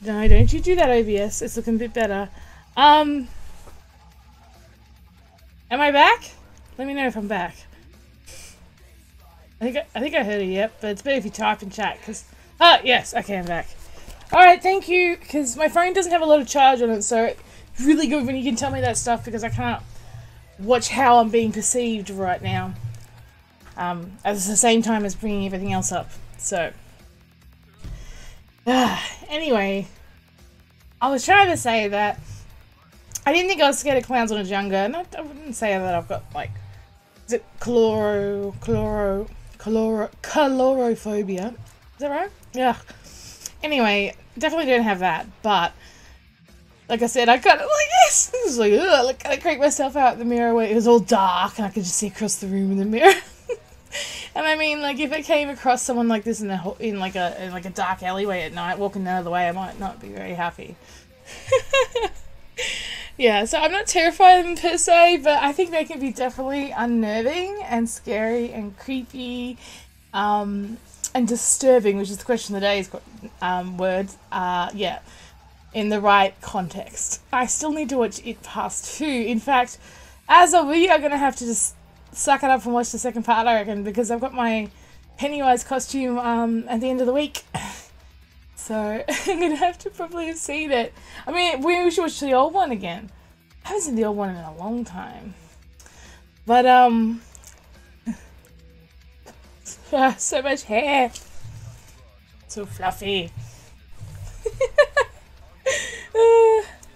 no, don't you do that, OBS. It's looking a bit better. Um, am I back? Let me know if I'm back. I think I, I think I heard it. Yep, but it's better if you type in chat because. Ah, yes. Okay, I'm back. All right, thank you. Because my phone doesn't have a lot of charge on it, so it's really good when you can tell me that stuff because I can't watch how I'm being perceived right now. Um, at the same time as bringing everything else up. So. Anyway, I was trying to say that I didn't think I was scared of clowns when I was younger, and I, I wouldn't say that I've got like is it chloro chloro chloro chlorophobia? Is that right? Yeah. Anyway, definitely don't have that, but like I said, I kind of like this. This is like, ugh, like of creep myself out in the mirror where it was all dark and I could just see across the room in the mirror. And I mean, like, if it came across someone like this in a in like a in like a dark alleyway at night, walking the other way, I might not be very happy. yeah, so I'm not terrified of them per se, but I think they can be definitely unnerving and scary and creepy, um, and disturbing, which is the question of the day's um, word. Uh, yeah, in the right context. I still need to watch It Part Two. In fact, as a we are going to have to just suck it up and watch the second part, I reckon, because I've got my Pennywise costume um, at the end of the week. So I'm gonna have to probably seen it. I mean, we should watch the old one again. I haven't seen the old one in a long time. But um, so much hair, so fluffy. uh,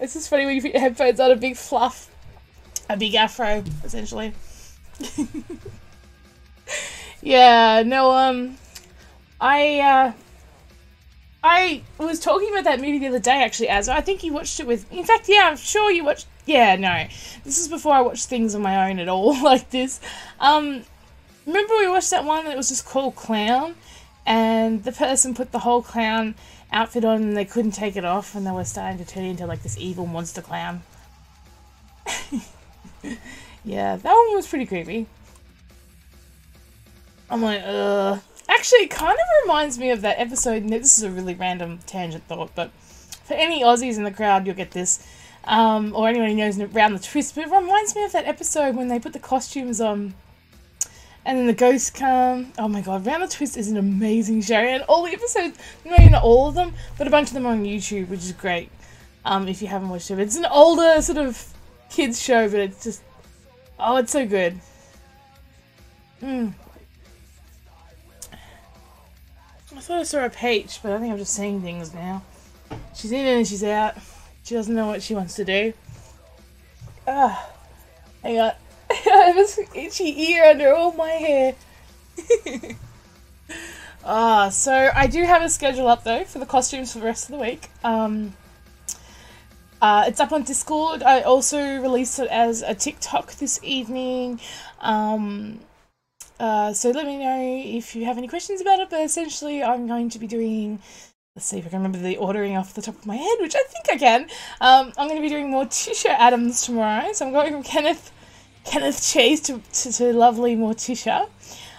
it's just funny when you put your headphones on, a big fluff, a big afro, essentially. yeah, no, um, I, uh, I was talking about that movie the other day, actually, as I think you watched it with, in fact, yeah, I'm sure you watched, yeah, no, this is before I watched things on my own at all, like this. Um, remember we watched that one that was just called Clown, and the person put the whole clown outfit on and they couldn't take it off, and they were starting to turn into like this evil monster clown. Yeah, that one was pretty creepy. I'm like, uh. Actually, it kind of reminds me of that episode. And this is a really random tangent thought, but for any Aussies in the crowd, you'll get this. Um, or anyone who knows around the twist, but it reminds me of that episode when they put the costumes on and then the ghosts come. Oh my god, Round the Twist is an amazing show, and all the episodes, maybe not all of them, but a bunch of them on YouTube, which is great. Um, if you haven't watched it, it's an older sort of kids show, but it's just Oh, it's so good. Hmm. I thought I saw a peach, but I think I'm just seeing things now. She's in and she's out. She doesn't know what she wants to do. Ah, hang on. I have this itchy ear under all my hair. ah, so I do have a schedule up though for the costumes for the rest of the week. Um, uh, it's up on Discord. I also released it as a TikTok this evening. Um, uh, so let me know if you have any questions about it. But essentially, I'm going to be doing. Let's see if I can remember the ordering off the top of my head, which I think I can. Um, I'm going to be doing Morticia Addams tomorrow. So I'm going from Kenneth Kenneth Chase to, to, to lovely Morticia.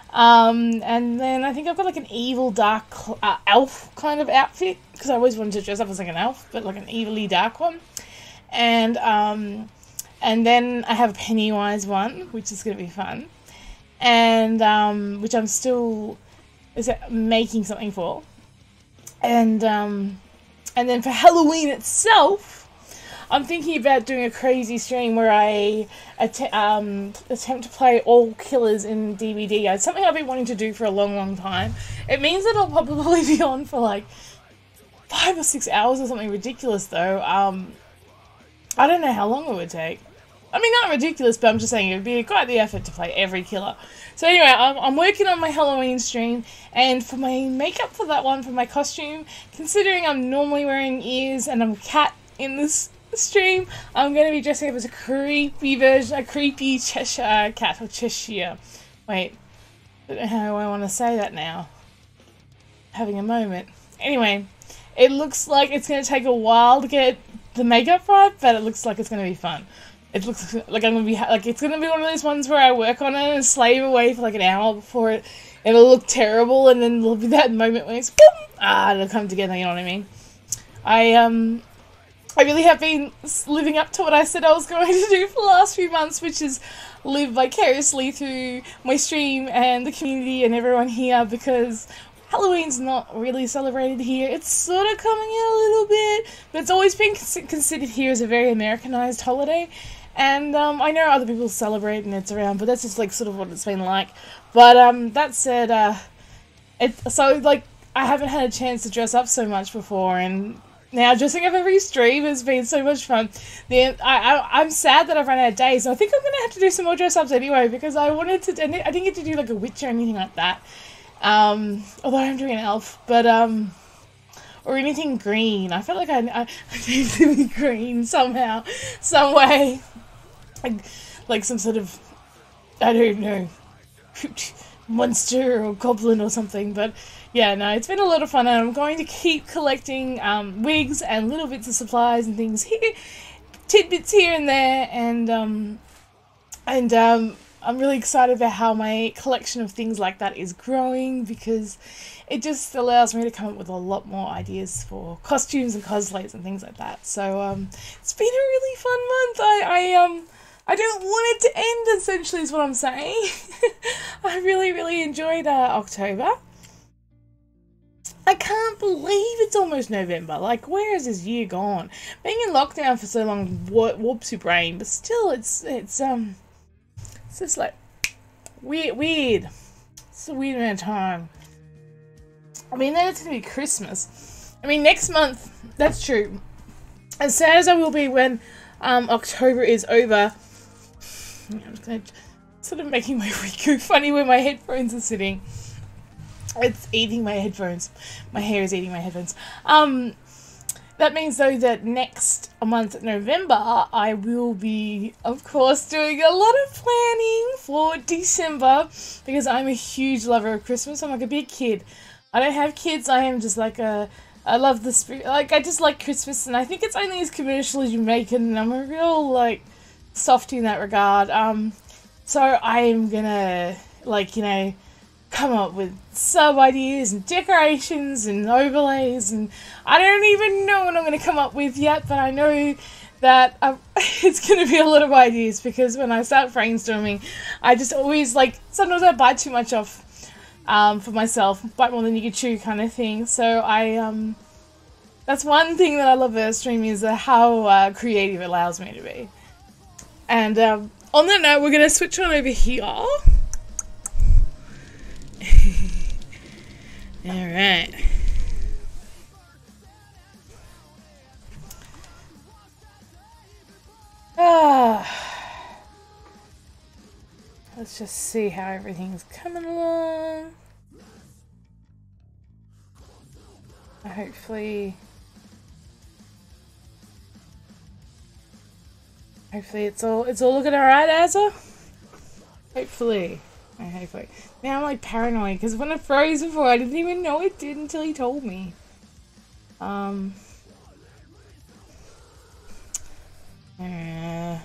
Um, and then I think I've got like an evil dark uh, elf kind of outfit because I always wanted to dress up as like an elf, but like an evilly dark one. And um, and then I have a Pennywise one, which is gonna be fun, and um, which I'm still is making something for. And um, and then for Halloween itself. I'm thinking about doing a crazy stream where I att- um, attempt to play all killers in DBD. It's something I've been wanting to do for a long, long time. It means that I'll probably be on for like five or six hours or something ridiculous, though. Um, I don't know how long it would take. I mean, not ridiculous, but I'm just saying it would be quite the effort to play every killer. So anyway, I'm, I'm working on my Halloween stream, and for my makeup for that one, for my costume, considering I'm normally wearing ears and I'm a cat in this stream, I'm going to be dressing up as a creepy version, a creepy Cheshire uh, cat or Cheshire. Wait, I don't know how I want to say that now. Having a moment. Anyway, it looks like it's going to take a while to get the makeup right, but it looks like it's going to be fun. It looks like I'm to be like it's going to be one of those ones where I work on it and slave away for like an hour before it it'll look terrible, and then there'll be that moment when it's boom, ah, it'll come together. You know what I mean? I um I really have been living up to what I said I was going to do for the last few months, which is live vicariously through my stream and the community and everyone here because Halloween's not really celebrated here. It's sort of coming in a little bit, but it's always been considered here as a very Americanized holiday. And um, I know other people celebrate and it's around, but that's just like sort of what it's been like. But um, that said, uh, it so like I haven't had a chance to dress up so much before, and now dressing up every stream has been so much fun. Then I, I I'm sad that I've run out of days. So I think I'm gonna have to do some more dress ups anyway because I wanted to. I didn't get to do like a witch or anything like that. Um, although I'm doing an elf, but um, or anything green. I felt like I, I, I need to be green somehow, some way, like, like some sort of I don't know monster or goblin or something. But yeah, no, it's been a lot of fun, and I'm going to keep collecting um, wigs and little bits of supplies and things here, tidbits here and there, and um, and um, I'm really excited about how my collection of things like that is growing because it just allows me to come up with a lot more ideas for costumes and cosplays and things like that. So um, it's been a really fun month. I, I um I don't want it to end. Essentially, is what I'm saying. I really really enjoyed uh, October. I can't believe it's almost November. Like, where is this year gone? Being in lockdown for so long warps your brain, but still, it's it's um it's just like weird, weird. It's a weird amount of time. I mean, then it's gonna be Christmas. I mean, next month. That's true. As sad as I will be when um, October is over, I'm just gonna sort of making my go funny where my headphones are sitting. It's eating my headphones. My hair is eating my headphones. Um, that means though that next month, November, I will be, of course, doing a lot of planning for December because I'm a huge lover of Christmas. I'm like a big kid. I don't have kids. I am just like a. I love the spirit. Like I just like Christmas, and I think it's only as commercial as you make it. And I'm a real like softy in that regard. Um, so I am gonna like you know come up with sub ideas and decorations and overlays and I don't even know what I'm going to come up with yet but I know that I'm, it's going to be a lot of ideas because when I start brainstorming I just always like sometimes I bite too much off um, for myself bite more than you can chew kind of thing. So I um that's one thing that I love about streaming is how uh, creative it allows me to be. And um, on that note we're going to switch on over here All right. Ah. Let's just see how everything's coming along. Hopefully, hopefully it's all it's all looking alright, Azza. Hopefully. Hopefully. Now I'm like paranoid because when it froze before, I didn't even know it did until he told me. Um. Uh,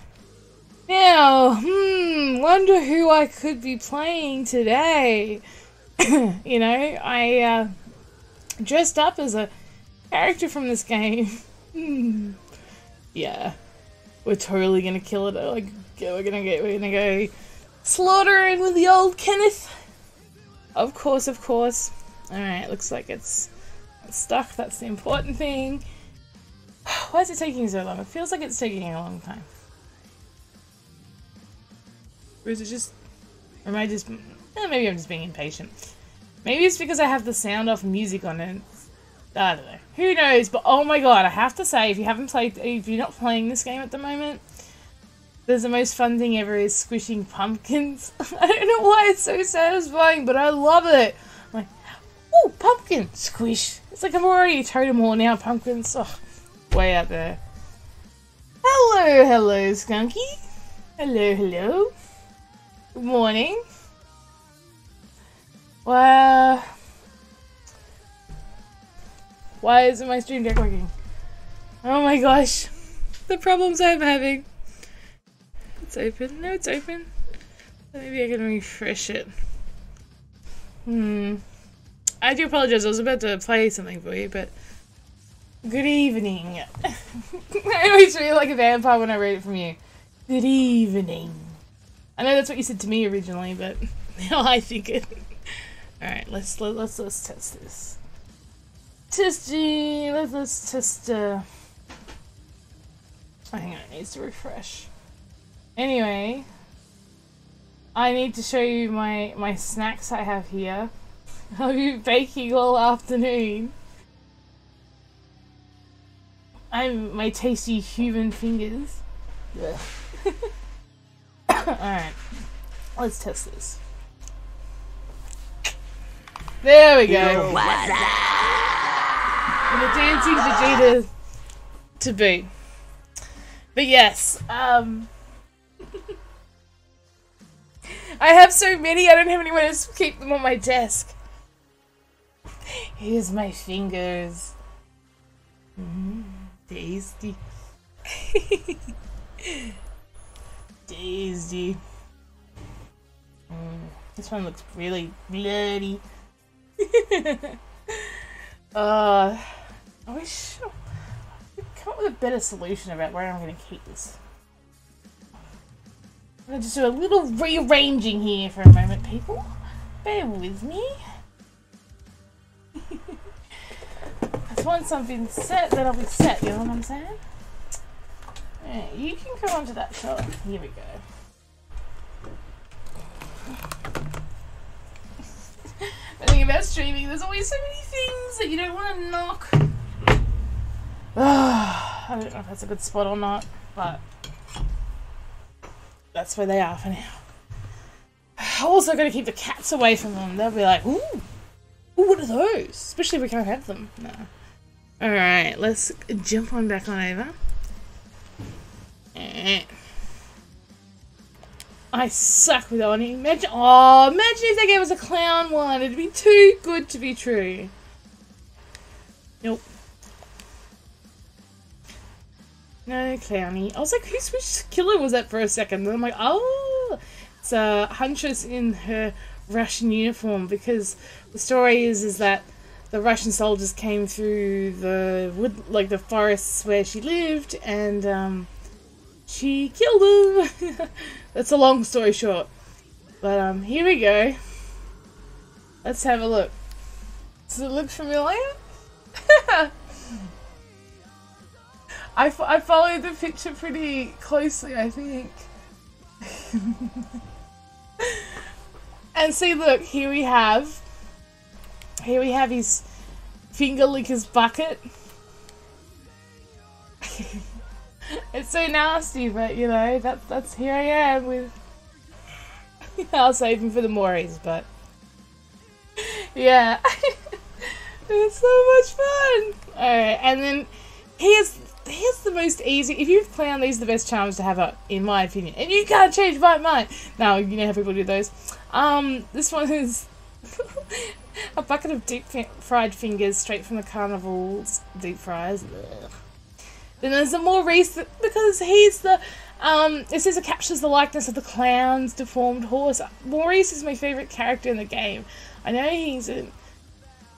now, hmm, wonder who I could be playing today. you know, I uh, dressed up as a character from this game. Yeah, we're totally gonna kill it. Like, we're gonna get, we're gonna go slaughtering with the old Kenneth. Of course, of course. Alright, looks like it's stuck. That's the important thing. Why is it taking so long? It feels like it's taking a long time. Or is it just... Or am I just... Eh, maybe I'm just being impatient. Maybe it's because I have the sound off music on it. I don't know. Who knows? But oh my god, I have to say, if you haven't played... If you're not playing this game at the moment, there's the most fun thing ever is squishing pumpkins. I don't know why it's so satisfying, but I love it. I'm like, oh, pumpkin, squish. It's like I'm already a totem whore now, pumpkins. Oh, way out there. Hello, hello, Skunky. Hello, hello. Good morning. Wow. Why isn't my stream deck working? Oh my gosh. The problems I'm having. It's open. No, it's open. Maybe I can refresh it. Hmm. I do apologize. I was about to play something for you, but Good evening. I always feel like a vampire when I read it from you. Good evening. I know that's what you said to me originally, but now I think it. All right, let's let, let's let's test this. Testing. Let's let's test. Uh... Oh, hang on, it needs to refresh. Anyway, I need to show you my my snacks I have here. I'll be baking all afternoon. I'm my tasty human fingers. Alright. Let's test this. There we go. What's And the dancing Vegeta to boot. But yes, um I have so many, I don't have anywhere to keep them on my desk. Here's my fingers. Mm, tasty. tasty. Mm, this one looks really bloody. uh, I wish I come up with a better solution about where I'm going to keep this. I'm going to just do a little rearranging here for a moment, people. Bear with me. once I've been set, then I'll be set, you know what I'm saying? Yeah, you can come onto that shot. Here we go. the thing about streaming, there's always so many things that you don't want to knock. I don't know if that's a good spot or not, but that's where they are for now. Also, got to keep the cats away from them. They'll be like, ooh, ooh, what are those? Especially if we can't have them. No. Alright, let's jump on back on over. Eh. I suck with Oni. Imagine, oh, imagine if they gave us a clown one. It'd be too good to be true. Nope. No clowny. I was like, who's which killer was that for a second? And I'm like, oh, it's a huntress in her Russian uniform because the story is is that the Russian soldiers came through the wood, like the forests where she lived, and um, she killed them. That's a long story short. But um, here we go. Let's have a look. Does it look familiar? I, I followed the picture pretty closely, I think. and see, look, here we have here we have his finger licker's bucket. it's so nasty, but you know, that's that's here I am with I'll save him for the Moris, but yeah. it's so much fun. Alright, and then here's here's the most easy if you've planned these are the best charms to have up in my opinion. And you can't change my mind. Now you know how people do those. Um this one is a bucket of deep fried fingers straight from the carnival's deep fries. Ugh. Then there's a more recent because he's the um it says it captures the likeness of the clown's deformed horse. Maurice is my favourite character in the game. I know he's an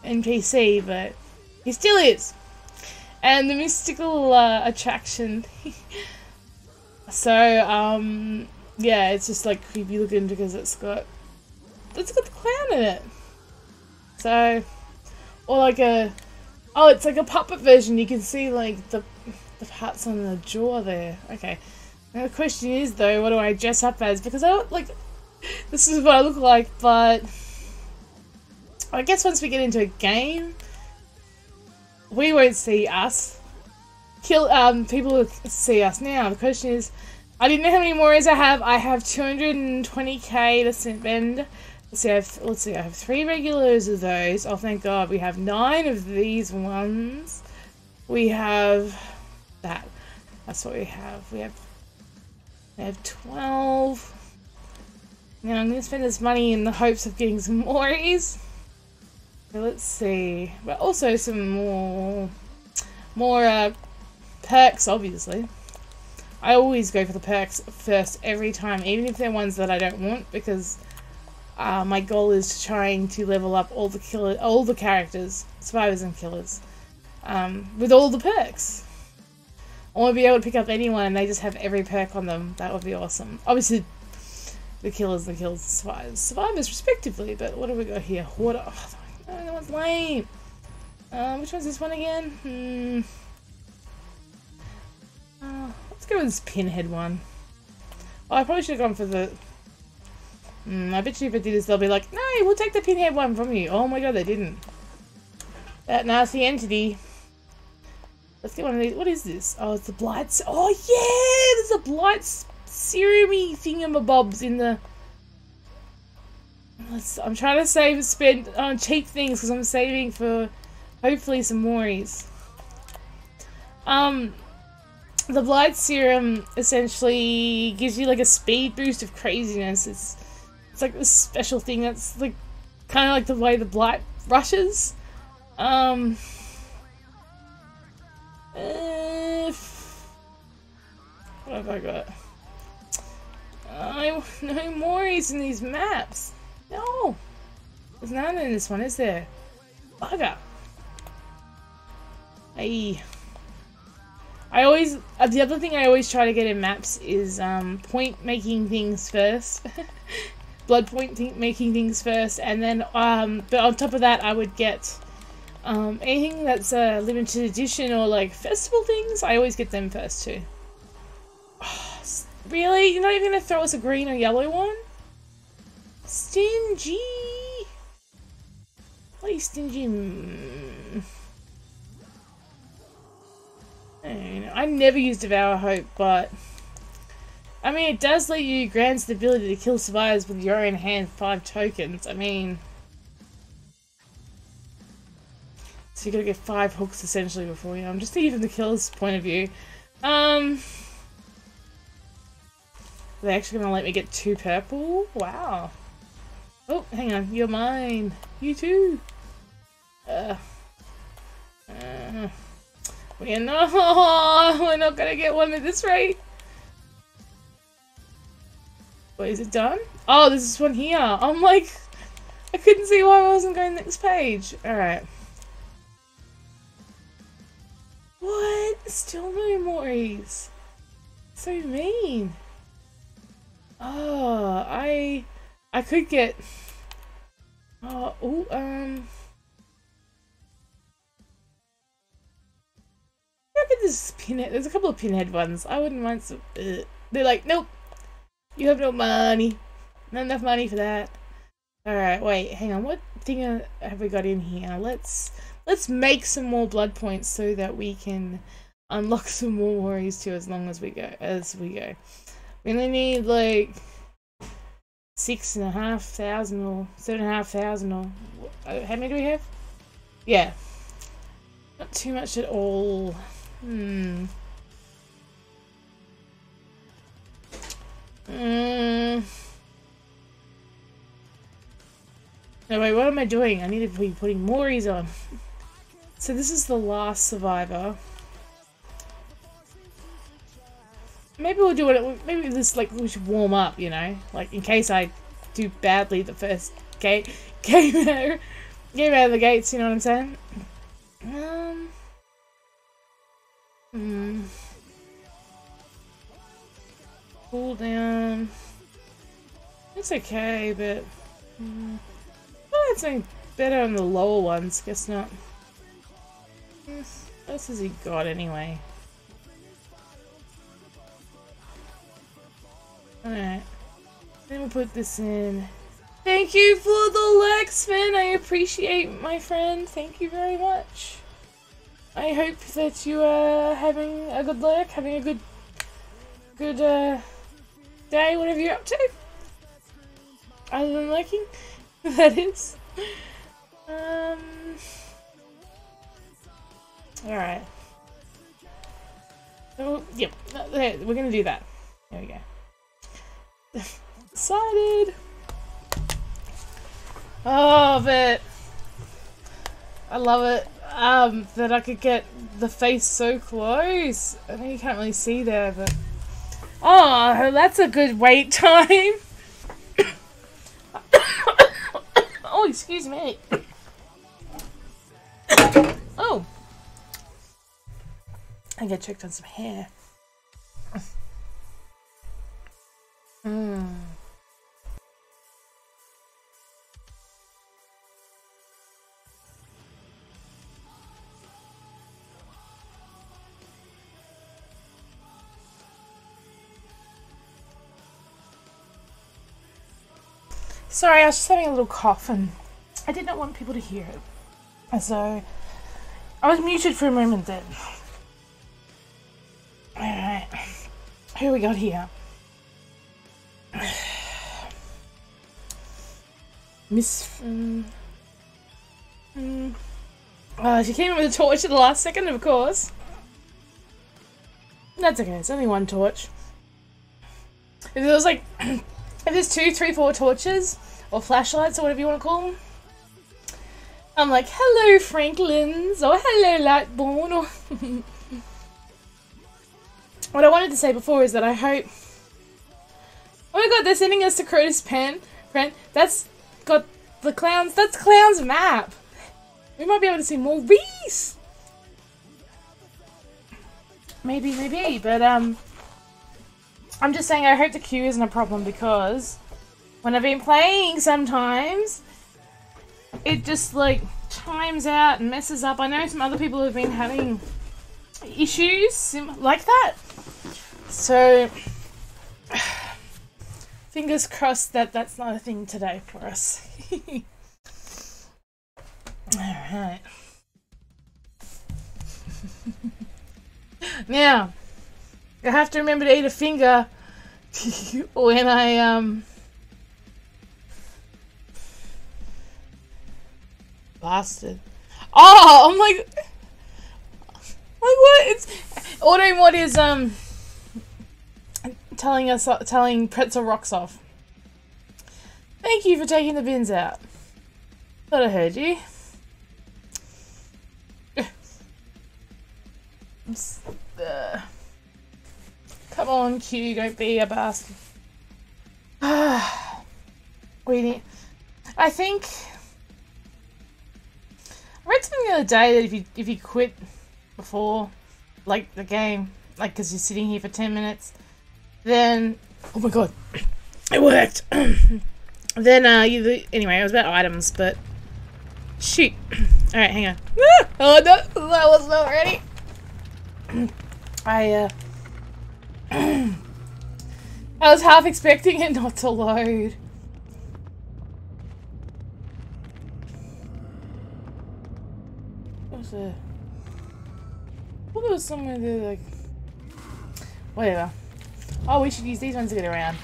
NPC, but he still is. And the mystical uh, attraction. so, um, yeah, it's just like creepy looking because it's got it's got the clown in it. So, or like a, oh, it's like a puppet version. You can see like the, the parts on the jaw there. Okay. Now the question is though, what do I dress up as? Because I don't like, this is what I look like, but I guess once we get into a game, we won't see us. Kill, um, people will see us now. The question is, I didn't know how many more I have. I have 220k to spend Let's see, I have, let's see, I have three regulars of those. Oh, thank God. We have nine of these ones. We have that. That's what we have. We have, we have 12. Now I'm going to spend this money in the hopes of getting some Moris. Let's see. But also some more, more uh, perks, obviously. I always go for the perks first every time, even if they're ones that I don't want, because uh, my goal is to trying to level up all the killer, all the characters, survivors and killers. um, with all the perks. I want to be able to pick up anyone and they just have every perk on them. That would be awesome. Obviously, the killers, the kills, survivors, survivors respectively. But what do we got here? Water. Oh, no, that one's lame. Um, which one's this one again? Hmm. Uh, let's go with this pinhead one. Oh, I probably should have gone for the... Mm, I bet you if I did this, they'll be like, No, we'll take the pinhead one from you. Oh my god, they didn't. That nasty entity. Let's get one of these. What is this? Oh, it's the blight. Oh, yeah! There's a blight serumy thingamabobs in the... I'm trying to save and spend on cheap things because I'm saving for hopefully some mories. Um, the Blight Serum essentially gives you like a speed boost of craziness. It's it's like this special thing that's like kind of like the way the Blight rushes. Um, what have I got? I no mories in these maps. No, there's none in this one, is there? Bugger. Hey. I always, uh, the other thing I always try to get in maps is um, point making things first. Blood point th making things first, and then, um, but on top of that, I would get um, anything that's a uh, limited edition or like festival things, I always get them first too. Oh, really? You're not even gonna throw us a green or yellow one? Stingy! Why are stingy? Mm. I never used Devour Hope, but... I mean, it does let you grant the ability to kill survivors with your own hand five tokens. I mean... So you gotta get five hooks essentially before you. I'm just thinking from the killer's point of view. Um... They're actually gonna let me get two purple? Wow. Oh, hang on. You're mine. You too. Uh... Uh... We're not, we're not gonna get one at this rate. Wait, is it done? Oh, there's this one here. I'm like, I couldn't see why I wasn't going next page. Alright. What? Still no Mories. So mean. Oh, I, I could get, oh, um, Look at this pinhead. There's a couple of pinhead ones. I wouldn't want some. Uh, they're like, nope. You have no money. Not enough money for that. Alright, wait, hang on. What thing have we got in here? Let's let's make some more blood points so that we can unlock some more warriors too as long as we go as we go. We only need like six and a half thousand or seven and a half thousand or how many do we have? Yeah. Not too much at all. Hmm. Hmm. No, wait, what am I doing? I need to be putting Mories on. So this is the last survivor. Maybe we'll do it, maybe this, like, we should warm up, you know? Like, in case I do badly the first gate, game out, game out of the gates, you know what I'm saying? Um... Hmm. Cool down. It's okay, but... Well, it's any better on the lower ones. Guess not. Hmm, what else has he got anyway? Alright. Then we'll put this in. Thank you for the Lexman! I appreciate my friend. Thank you very much. I hope that you are having a good lurk, having a good, good uh, day, whatever you're up to. Other than lurking, that is. Um. All right. So, yep, we're gonna do that. There we go. Excited. Oh, but I love it um, that I could get the face so close. I know you can't really see there, but... Oh, that's a good wait time. oh, excuse me. oh, I get checked on some hair. Hmm. Sorry, I was just having a little cough and I did not want people to hear it. So I was muted for a moment then. Alright. Who we got here? Miss. Oh, she came in with a torch at the last second, of course. That's okay, it's only one torch. If there was like. if there's two, three, four torches, or flashlights, or whatever you want to call them, I'm like, hello, Franklins, or hello, Lightborn, or. what I wanted to say before is that I hope. Oh my god, they're sending us to Crotus Prenn. Friend, that's got the clowns. That's clowns map. We might be able to see more bees. Maybe, maybe, but um, I'm just saying I hope the queue isn't a problem because when I've been playing, sometimes it just like times out and messes up. I know some other people have been having issues like that, so fingers crossed that that's not a thing today for us. Alright. now, I have to remember to eat a finger when I, um... Bastard. Oh, I'm like... Like what? It's... Auto what is, um... Telling us, telling Pretzel Rocks off. Thank you for taking the bins out. Thought I heard you. Come on, Q, don't be a bastard. we need. I think. I read something the other day that if you if you quit before, like the game, like because you're sitting here for ten minutes, then oh my god, it worked. then uh, you anyway, it was about items, but shoot. All right, hang on. oh no, that was not ready. I, uh... I was half expecting it not to load. It? Well, there was somewhere there, like... Whatever. Oh, we should use these ones to get around.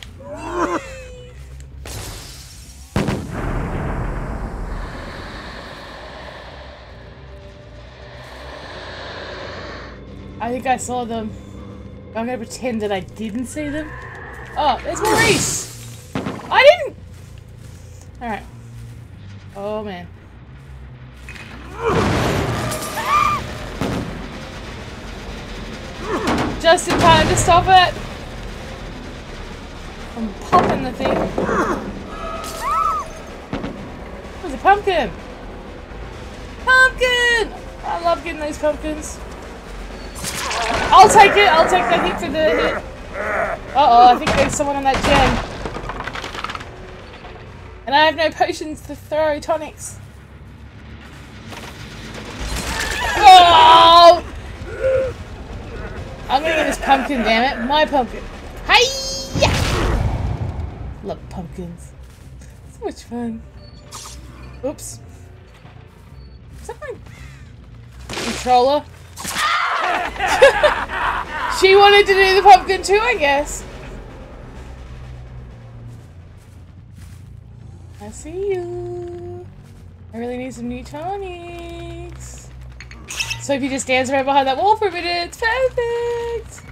I think I saw them. I'm gonna pretend that I didn't see them. Oh, there's Maurice! I didn't! Alright. Oh man. Just in time to stop it! I'm popping the thing. There's a pumpkin! Pumpkin! I love getting those pumpkins. I'll take it. I'll take the hit for the hit. Uh-oh, I think there's someone on that gem. And I have no potions to throw tonics. Oh! I'm gonna get this pumpkin, damn it. My pumpkin. Hiya! Love pumpkins. So much fun. Oops. Is that my controller? she wanted to do the pumpkin too, I guess. I see you. I really need some new tonics. So if you just dance right behind that wall for a minute, it's perfect.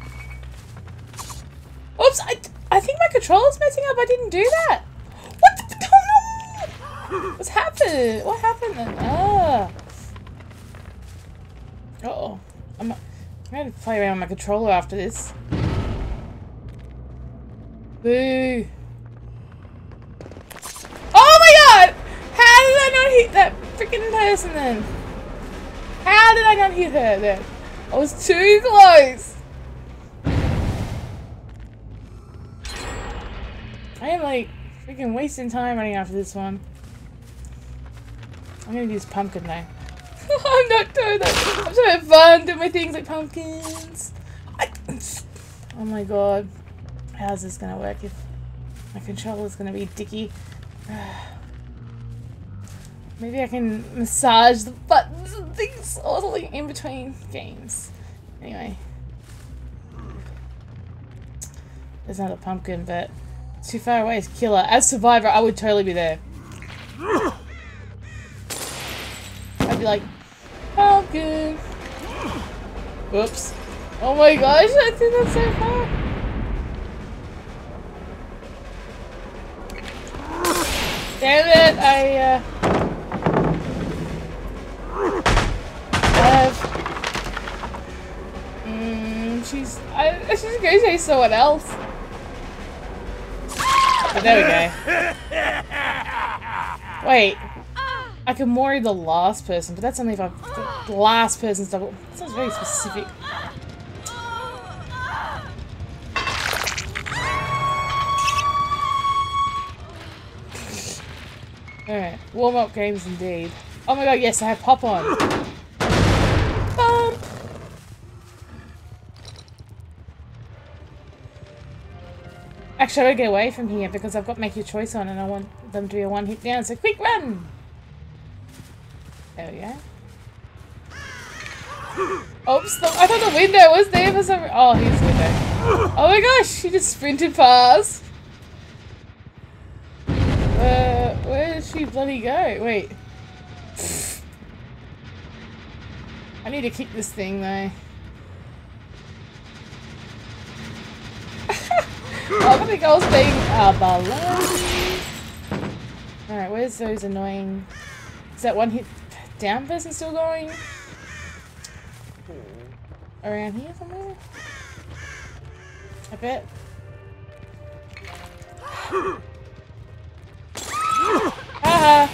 Oops, I, I think my controller's messing up. I didn't do that. What the? Oh no! What's happened? What happened then? Uh oh. I'm, I'm gonna play around with my controller after this. Boo. Oh my god! How did I not hit that freaking person then? How did I not hit her then? I was too close! I am like freaking wasting time running after this one. I'm gonna use pumpkin though. I'm not doing that. I'm just having fun doing my things like pumpkins. Oh my god. How's this gonna work if my controller's gonna be dicky? Maybe I can massage the buttons and things or something in between games. Anyway. There's not a pumpkin, but too far away. It's killer. As Survivor, I would totally be there. I'd be like, oh good. Whoops. Oh my gosh, I think that's so far. Damn it, I, uh... Mm, she's... I, she's gonna say someone else. But there we go. Wait. Ah. I can worry the last person, but that's only if I'm the last person's double. That sounds very specific. Ah. Alright, warm up games indeed. Oh my god, yes, I have pop on. Actually, I gotta get away from here because I've got make your choice on and I want them to be a one hit down, so quick run! There we go. Oops, the, I thought the window was there for some Oh, here's the window. Oh my gosh, he just sprinted past. Uh, where did she bloody go? Wait. I need to kick this thing though. I think I was being a balloon. Alright, where's those annoying... Is that one hit down person still going? Around here somewhere? I bet. Haha!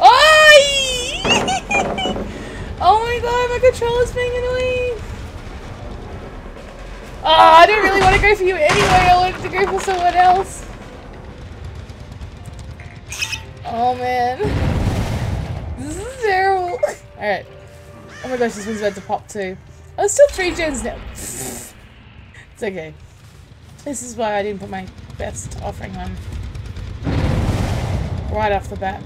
Oh! oh my god, my controller's being annoying! Oh, I didn't really want to go for you anyway, I wanted to go for someone else. Oh man. This is terrible. Alright. Oh my gosh, this one's about to pop too. Oh, still three gens now. it's okay. This is why I didn't put my best offering on right off the bat.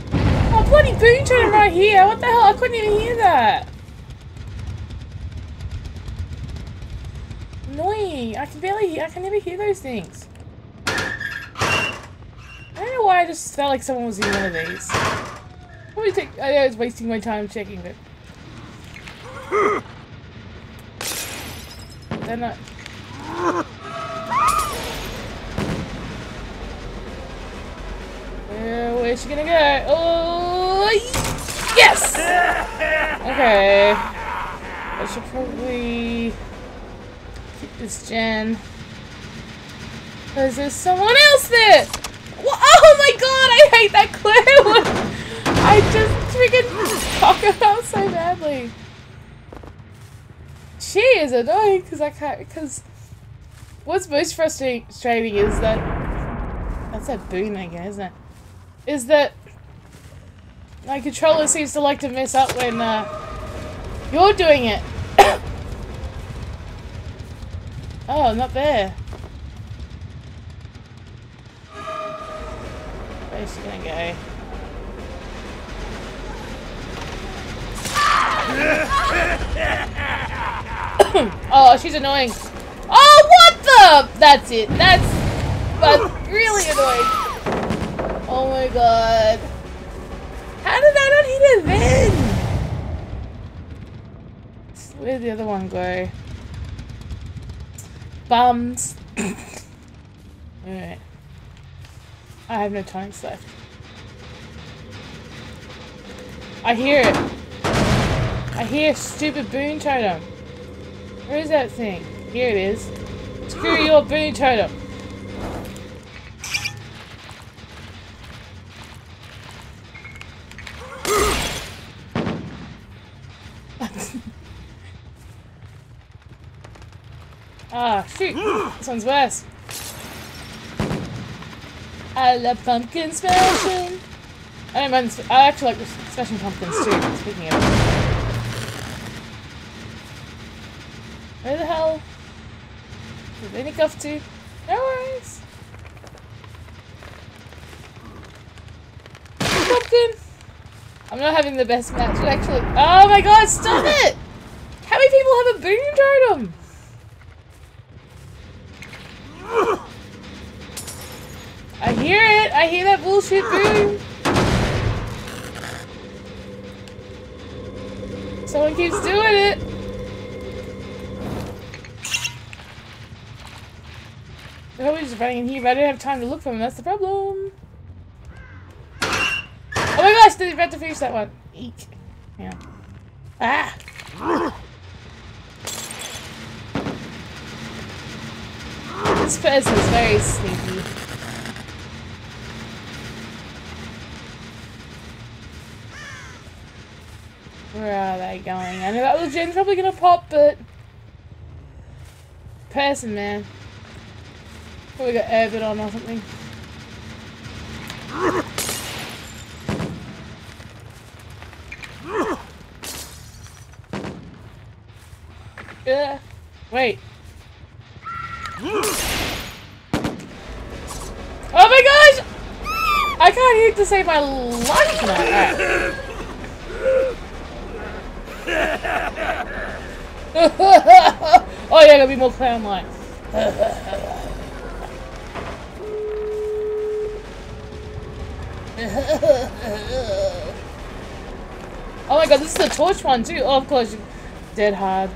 Oh, bloody boon turn right here. What the hell? I couldn't even hear that. I can barely hear, I can never hear those things. I don't know why I just felt like someone was in one of these. Probably take, I know I was wasting my time checking, but... They're not... Uh, where's she gonna go? Oh, yes! Okay. I should probably this gen. Because there's someone else there! Oh my god, I hate that clue! I just freaking talk about so badly. She is annoying because I can't, because what's most frustrating is that, that's a boon again, isn't it? is that my controller seems to like to mess up when uh, you're doing it. Oh, not there. Where's she gonna go? oh, she's annoying. Oh, what the? That's it. That's, that's really annoying. Oh my god. How did I not hit it then? Where'd the other one go? Bums. Alright. I have no tanks left. I hear it. I hear stupid boon totem. Where is that thing? Here it is. Screw your boon totem. Ah, shoot. this one's worse. I love pumpkin smashing. I don't mind. I actually like smashing pumpkins too. Speaking of. Where the hell did they nick off to? No worries. Pumpkin. I'm not having the best match actually. Oh my god! Stop it! How many people have a boon totem? I hear it! I hear that bullshit boon! Someone keeps doing it! They're always just running in here, but I don't have time to look for them, that's the problem. Oh my gosh, they're about to finish that one. Eek. Yeah. Ah! This person is very sneaky. Where are they going? I know that little gen's probably gonna pop, but... Person, man. Probably got Airvid on or something. Yeah. Wait. Oh my gosh! I can't hear to save my life now. oh yeah, gotta be more clown like. oh my god, this is the torch one too. Oh, of course, dead hard.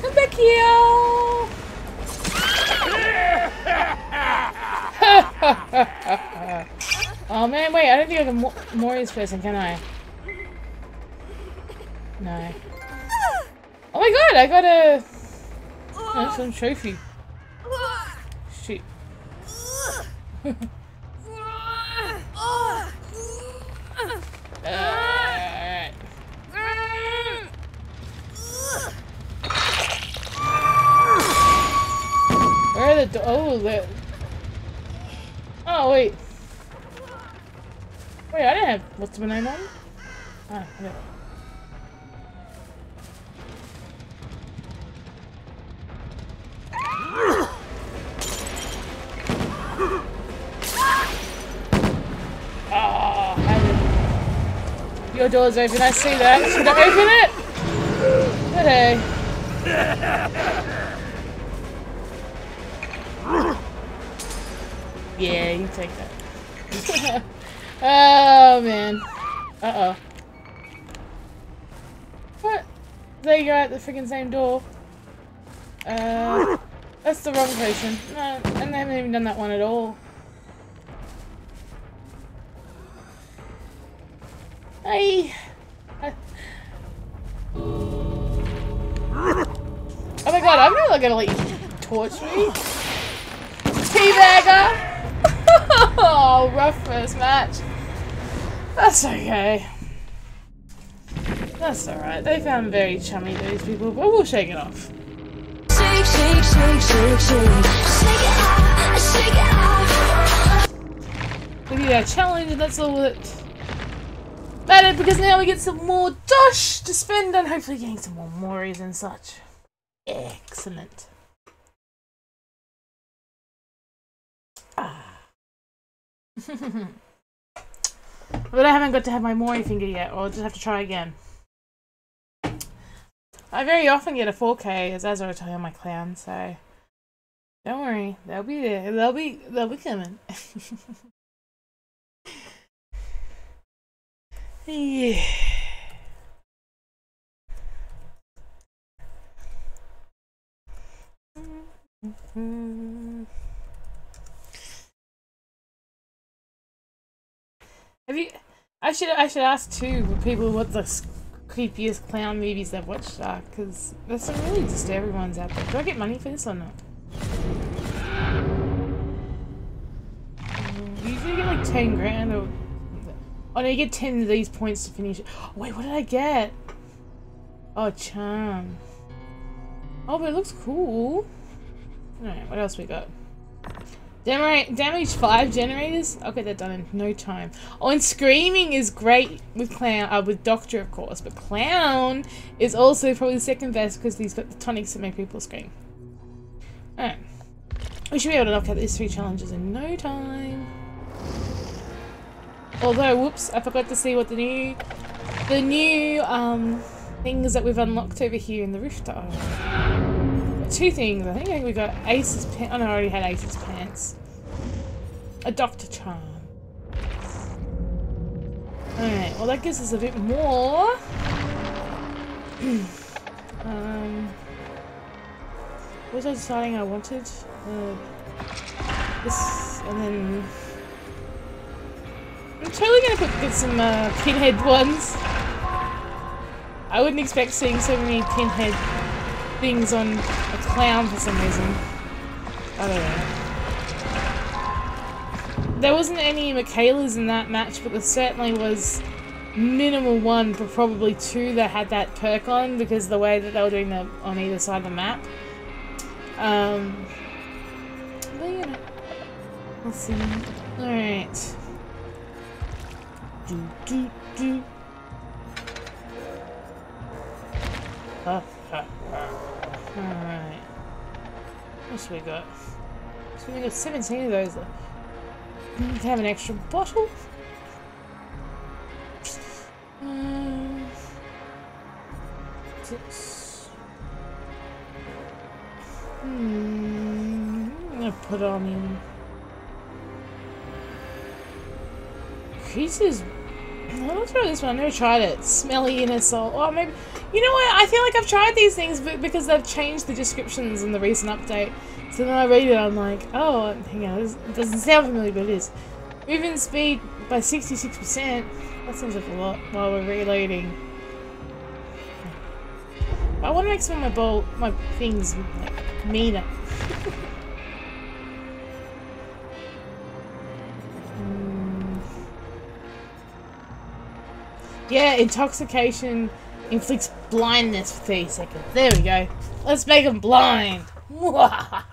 Come back here! oh man, wait, I don't think I can Mori this person, can I? No. Oh my god, I got a... Oh, some trophy. Shit. uh, Where are the... Oh, the... Oh, wait. Wait, I didn't have... What's my name on? Ah, okay. Your door's open, I see that. Should I open it? Hey. Yeah, you take that. oh, man. Uh-oh. What? There you go, at the freaking same door. Uh, that's the wrong person. No, and they haven't even done that one at all. Hi. Oh my god, I'm not gonna let you torch me. Oh, rough first match. That's okay. That's alright. They found very chummy, those people, but we'll shake it off. Shake, shake, shake, shake, shake. Shake it off. Shake it off. We need a challenge, and that's all that mattered because now we get some more dosh to spend and hopefully getting some more moris and such. Excellent. but I haven't got to have my mori finger yet, or I'll just have to try again. I very often get a 4K as Azra tell you my clan, so don't worry, they'll be there. They'll be they'll be coming. Yeah. Have you? I should I should ask too people what the creepiest clown movies they've watched are, because there's some really disturbing ones out there. Do I get money for this or not? Mm, usually get like ten grand or Oh no, you get 10 of these points to finish. Oh, wait, what did I get? Oh, charm. Oh, but it looks cool. Alright, what else we got? Damage, damage 5 generators? I'll get that done in no time. Oh, and Screaming is great with Clown, uh, with Doctor, of course, but Clown is also probably the second best because he's got the tonics that make people scream. Alright. We should be able to knock out these three challenges in no time. Although, whoops, I forgot to see what the new, the new, um, things that we've unlocked over here in the rift are. Two things, I think we got Ace's pants. Oh no, I already had Ace's pants. A Doctor Charm. Alright, well that gives us a bit more. um, what was I deciding I wanted? Uh, this, and then... I'm totally gonna put, get some uh, pinhead ones. I wouldn't expect seeing so many pinhead things on for some reason. I don't know. There wasn't any Mikaelas in that match, but there certainly was minimal one, but probably two that had that perk on because the way that they were doing the on either side of the map. Um, but let's see. Alright. Do, do, do. Alright. What we got? So we got 17 of those left. Have an extra bottle. Um, six. Hmm. I'm gonna put on. Creases I'll try this one. I've never tried it. Smelly inner sole. Oh, maybe. You know what? I feel like I've tried these things because they've changed the descriptions in the recent update. So then I read it, I'm like, oh, hang on, it doesn't sound familiar, but it is. Movement speed by 66%. That seems like a lot while we're reloading. I want to make some of my bowl, my things like, meaner. Yeah, intoxication inflicts blindness for 30 seconds. There we go. Let's make him blind. I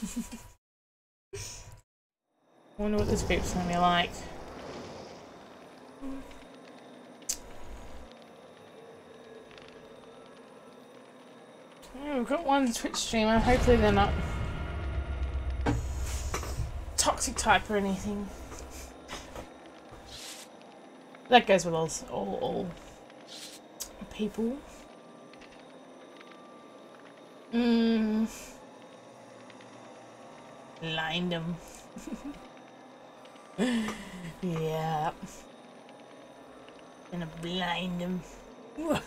wonder what this group's gonna be like. Hmm, we've got one Twitch streamer. Hopefully they're not toxic type or anything. That goes with all, all, all people. Mmm. Blind them. yeah. Gonna blind them.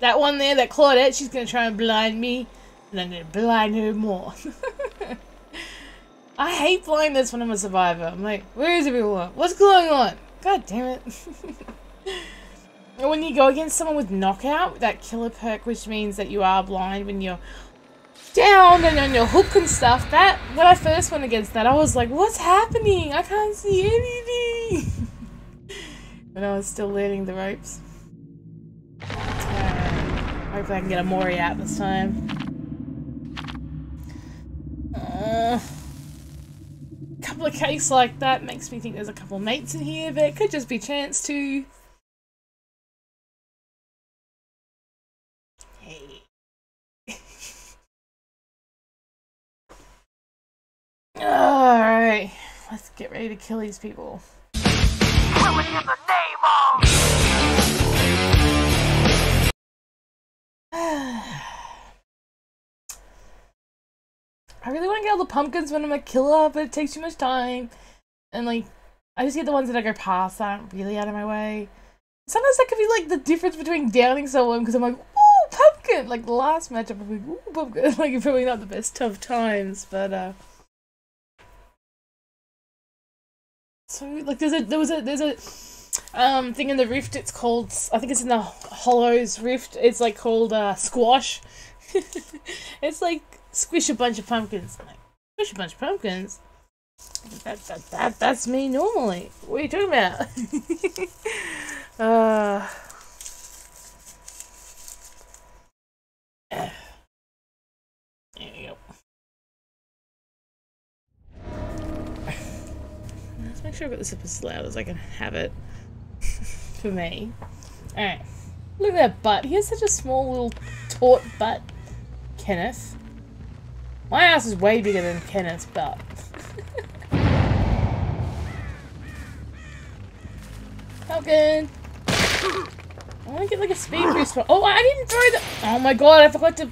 that one there, that Claudette, she's gonna try and blind me. And I'm gonna blind her more. I hate this when I'm a survivor. I'm like, where is everyone? What's going on? God damn it. when you go against someone with knockout, that killer perk, which means that you are blind when you're down and on your hook and stuff, that, when I first went against that, I was like, what's happening? I can't see anything. but I was still learning the ropes. Uh, hopefully I can get a Mori out this time. Uh, couple of cakes like that makes me think there's a couple of mates in here, but it could just be chance to. Hey. Alright, let's get ready to kill these people. I really want to get all the pumpkins when I'm a killer, but it takes too much time. And like, I just get the ones that I go past that aren't really out of my way. Sometimes that could be like the difference between downing someone because I'm like, ooh, pumpkin! Like the last matchup, I'm like, ooh, pumpkin. like, probably not the best of times, but uh. So like, there's a there was a there's a um thing in the rift. It's called I think it's in the Hollows rift. It's like called uh squash. it's like squish a bunch of pumpkins. like, squish a bunch of pumpkins? That, that, that, that's me normally. What are you talking about? Uh. There you go. Let's make sure I've got this up as loud as I can have it for me. Alright. Look at that butt. He has such a small little taut butt. Kenneth. My ass is way bigger than Kenneth's butt. Falcon! I want to get like a speed boost. Oh, I didn't throw the. Oh my god, I forgot to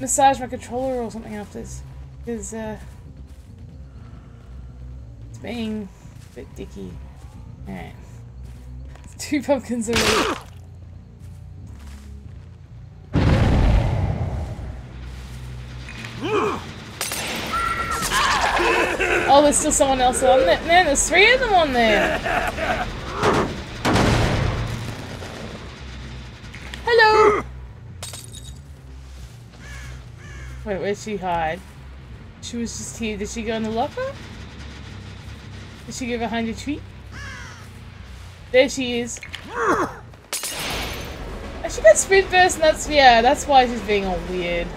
massage my controller or something after this. Because, uh. It's being a bit dicky. Alright. Two pumpkins already. Oh, there's still someone else on there. Man, there's three of them on there. Hello. Wait, where'd she hide? She was just here. Did she go in the locker? Did she go behind a tree? There she is. She got sprint burst and that's, yeah, that's why she's being all weird.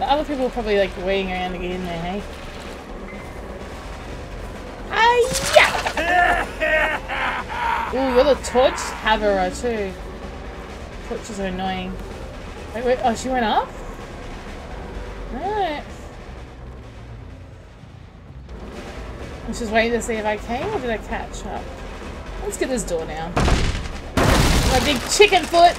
The other people are probably like waiting around to get in there, hey? Hiya! Ooh, you're the torch haverer too. Torches are annoying. Wait, wait, oh, she went up? Alright. I'm just waiting to see if I came or did I catch up? Let's get this door now. My big chicken foot!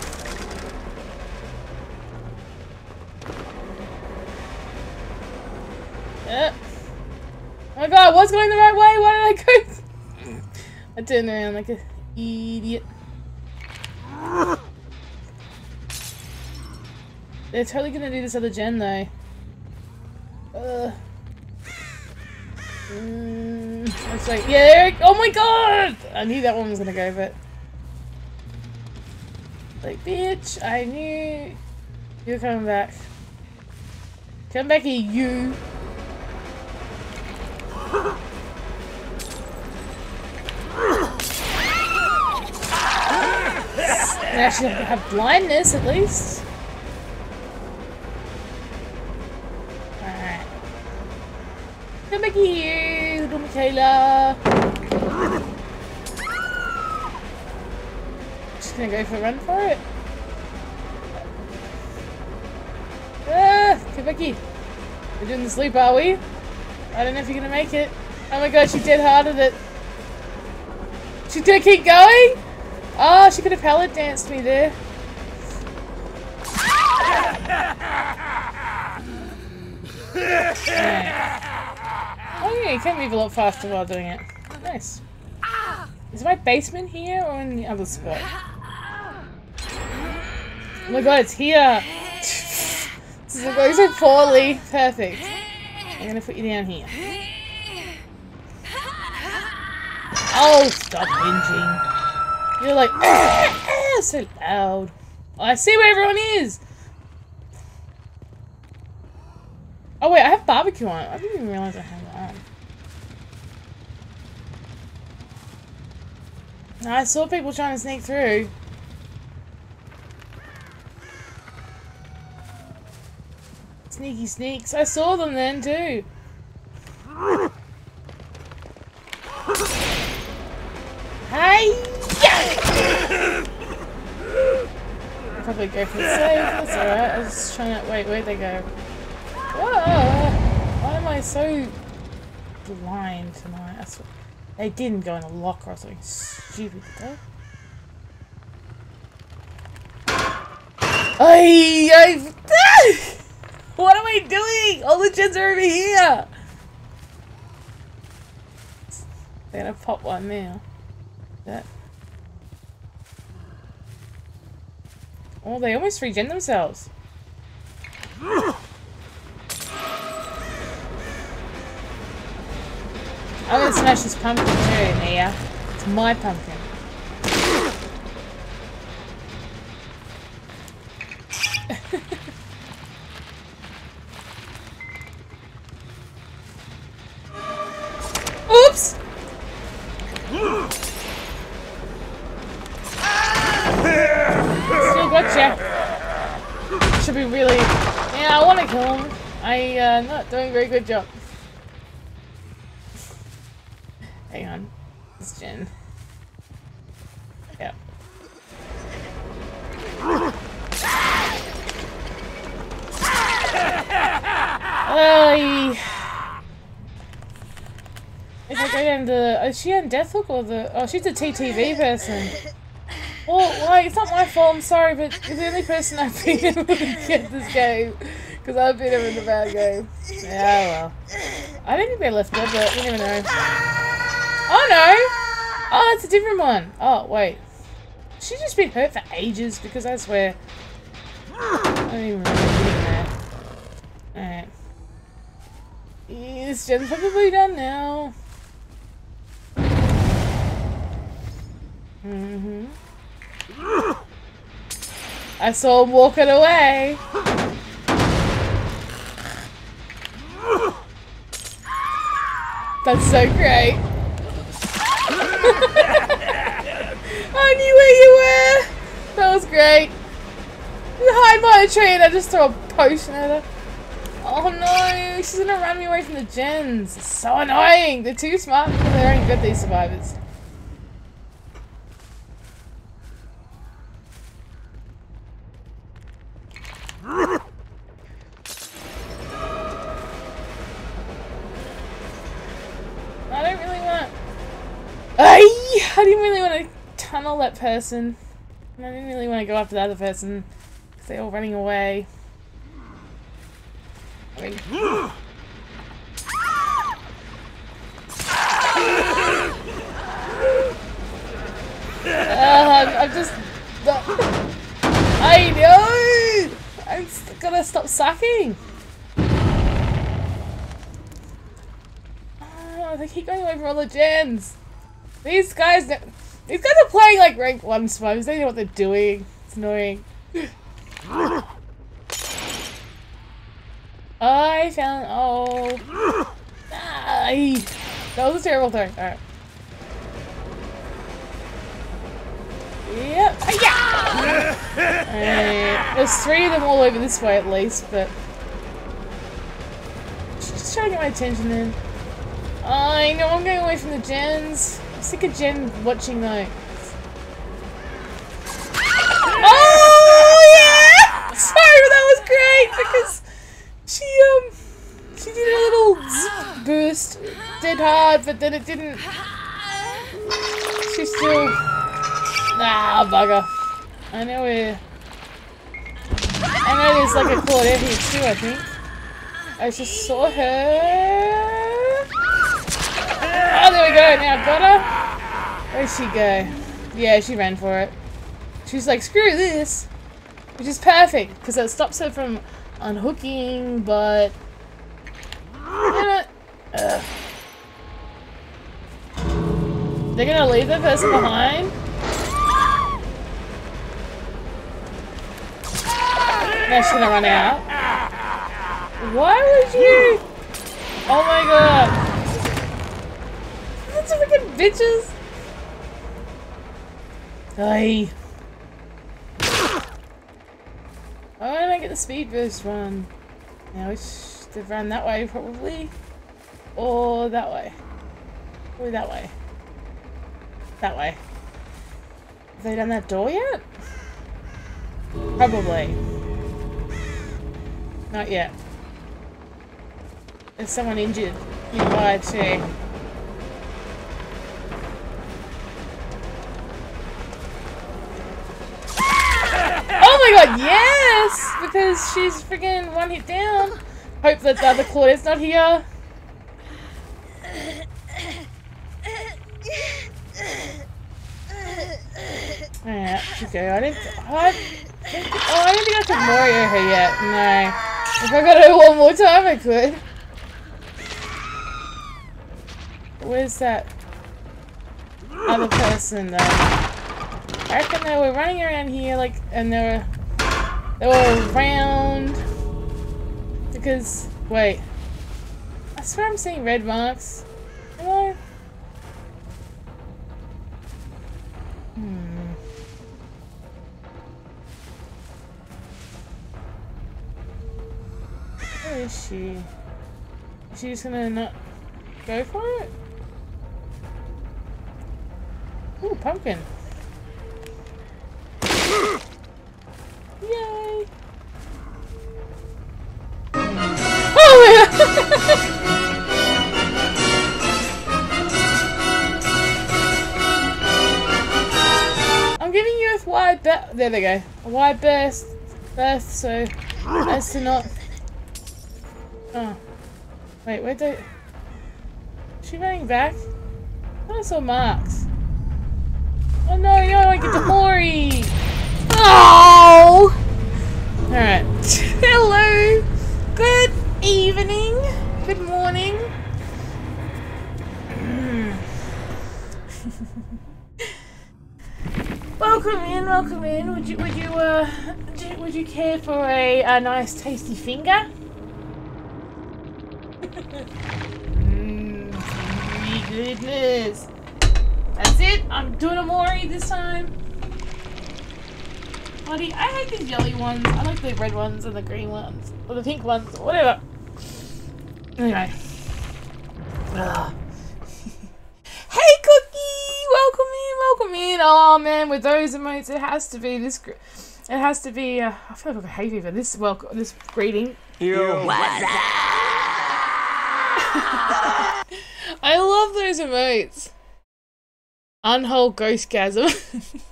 Oh my god, was going the right way. Why did I go? I turned around like an idiot. They're totally gonna do this other gen though. Mm, it's like, yeah, oh my god! I knew that one was gonna go, but. Like, bitch, I knew you were coming back. Come back here, you. I actually have blindness at least. Alright. Come back here, little Mikaela. Just gonna go for a run for it. Ah, come back here. We're doing the sleep, are we? I don't know if you're gonna make it. Oh my god, she Dead Harded it. She's gonna keep going? Oh, she could have pallet danced me there. Oh yeah, you can move a lot faster while doing it. Nice. Is my basement here or in the other spot? Oh my god, it's here! this is going so poorly. Perfect. I'm gonna put you down here. Oh, stop whinging. You're like, ah, ah, so loud. Oh, I see where everyone is. Oh wait, I have barbecue on. I didn't even realize I had that on. I saw people trying to sneak through. Sneaky sneaks. I saw them then too. Hey! I'll probably go for the save. That's alright. I was trying to. Wait, where'd they go? Whoa! Why am I so blind tonight? That's what, they didn't go in a locker or something stupid, did they? I, I, what am I doing? All the gens are over here. They're gonna pop one now. That. Oh, they almost regen themselves. I'm gonna smash this pumpkin too, Nia. It's my pumpkin. Doing very good job. Hang on. It's Jen. Yeah. Oh, if I go is she on Deathhook or the, oh, she's a TTV person. Well, like, it's not my fault, I'm sorry, but you're the only person I've been able to get this game. Because I've been in the bad game. Yeah, well. I don't think they left it, but you never know. Oh, no! Oh, that's a different one. Oh, wait. She's just been hurt for ages, because I swear... I don't even remember. Alright. Yes, gen's probably done now. Mm-hmm. I saw him walking away. That's so great. I knew where you were. That was great. You hide by a tree and I just throw a potion at her. Oh no, she's gonna run me away from the gens. It's so annoying. They're too smart their own good, these survivors. Person. I didn't really want to go after the other person. Because they're all running away. I mean... uh, I'm just... I know! I'm gonna stop sucking! Oh, they keep going from all the gens! These guys... These guys are playing like rank 1 smokes. They know what they're doing. It's annoying. I found... Oh... Ay. That was a terrible turn. Alright. Yep. Yeah. There's three of them all over this way at least, but just trying to get my attention in. I know I'm going away from the gens. I'm sick of gen watching though. Oh yeah! Sorry, that was great because she um she did a little burst, did hard, but then it didn't. She still. Ah, bugger. I know where... I know there's like a Claudette here too, I think. I just saw her. Oh, there we go. Now got her. Where'd she go? Yeah, she ran for it. She's like, screw this. Which is perfect, because it stops her from unhooking, but... They're gonna leave the person behind? Now she's gonna run out. Why would you? Oh my god. Freaking bitches. Hey. Why did I get the speed boost run? Now we should run that way probably. Or that way. Probably that way. That way. Have they done that door yet? Probably. Not yet. There's someone injured nearby too. Oh god, yes! Because she's freaking one hit down. Hope that the other Claudette's not here. Alright, keep going. I didn't. I, oh, I don't think I could Mori her yet. No. If I got it one more time, I could. Where's that other person, though? I reckon they were running around here, like, and they were, were around, because, wait, I swear I'm seeing red marks. Am I? Hmm. is she? Is she just gonna not go for it? Ooh, pumpkin. Yay! Oh my! I'm giving you a wide berth. There they go. A wide berth, berth, so as to not. Oh, wait, where'd they? Is she running back? I saw marks. Oh no, you don't get to Mori! Oh! Alright. Hello! Good evening! Good morning! welcome in, welcome in. Would you, would you, uh, would you, would you care for a, a nice tasty finger? Mmm, goodness. That's it. I'm doing a Mori this time. Buddy, I hate these yellow ones. I like the red ones and the green ones. Or the pink ones, whatever. Anyway. Ugh. hey, Cookie! Welcome in, welcome in. Oh, man, with those emotes, it has to be this... It has to be... Uh, I feel like I have hay fever. This welcome, this greeting. Yo, what's I love those emotes. Unhold Ghostgasm.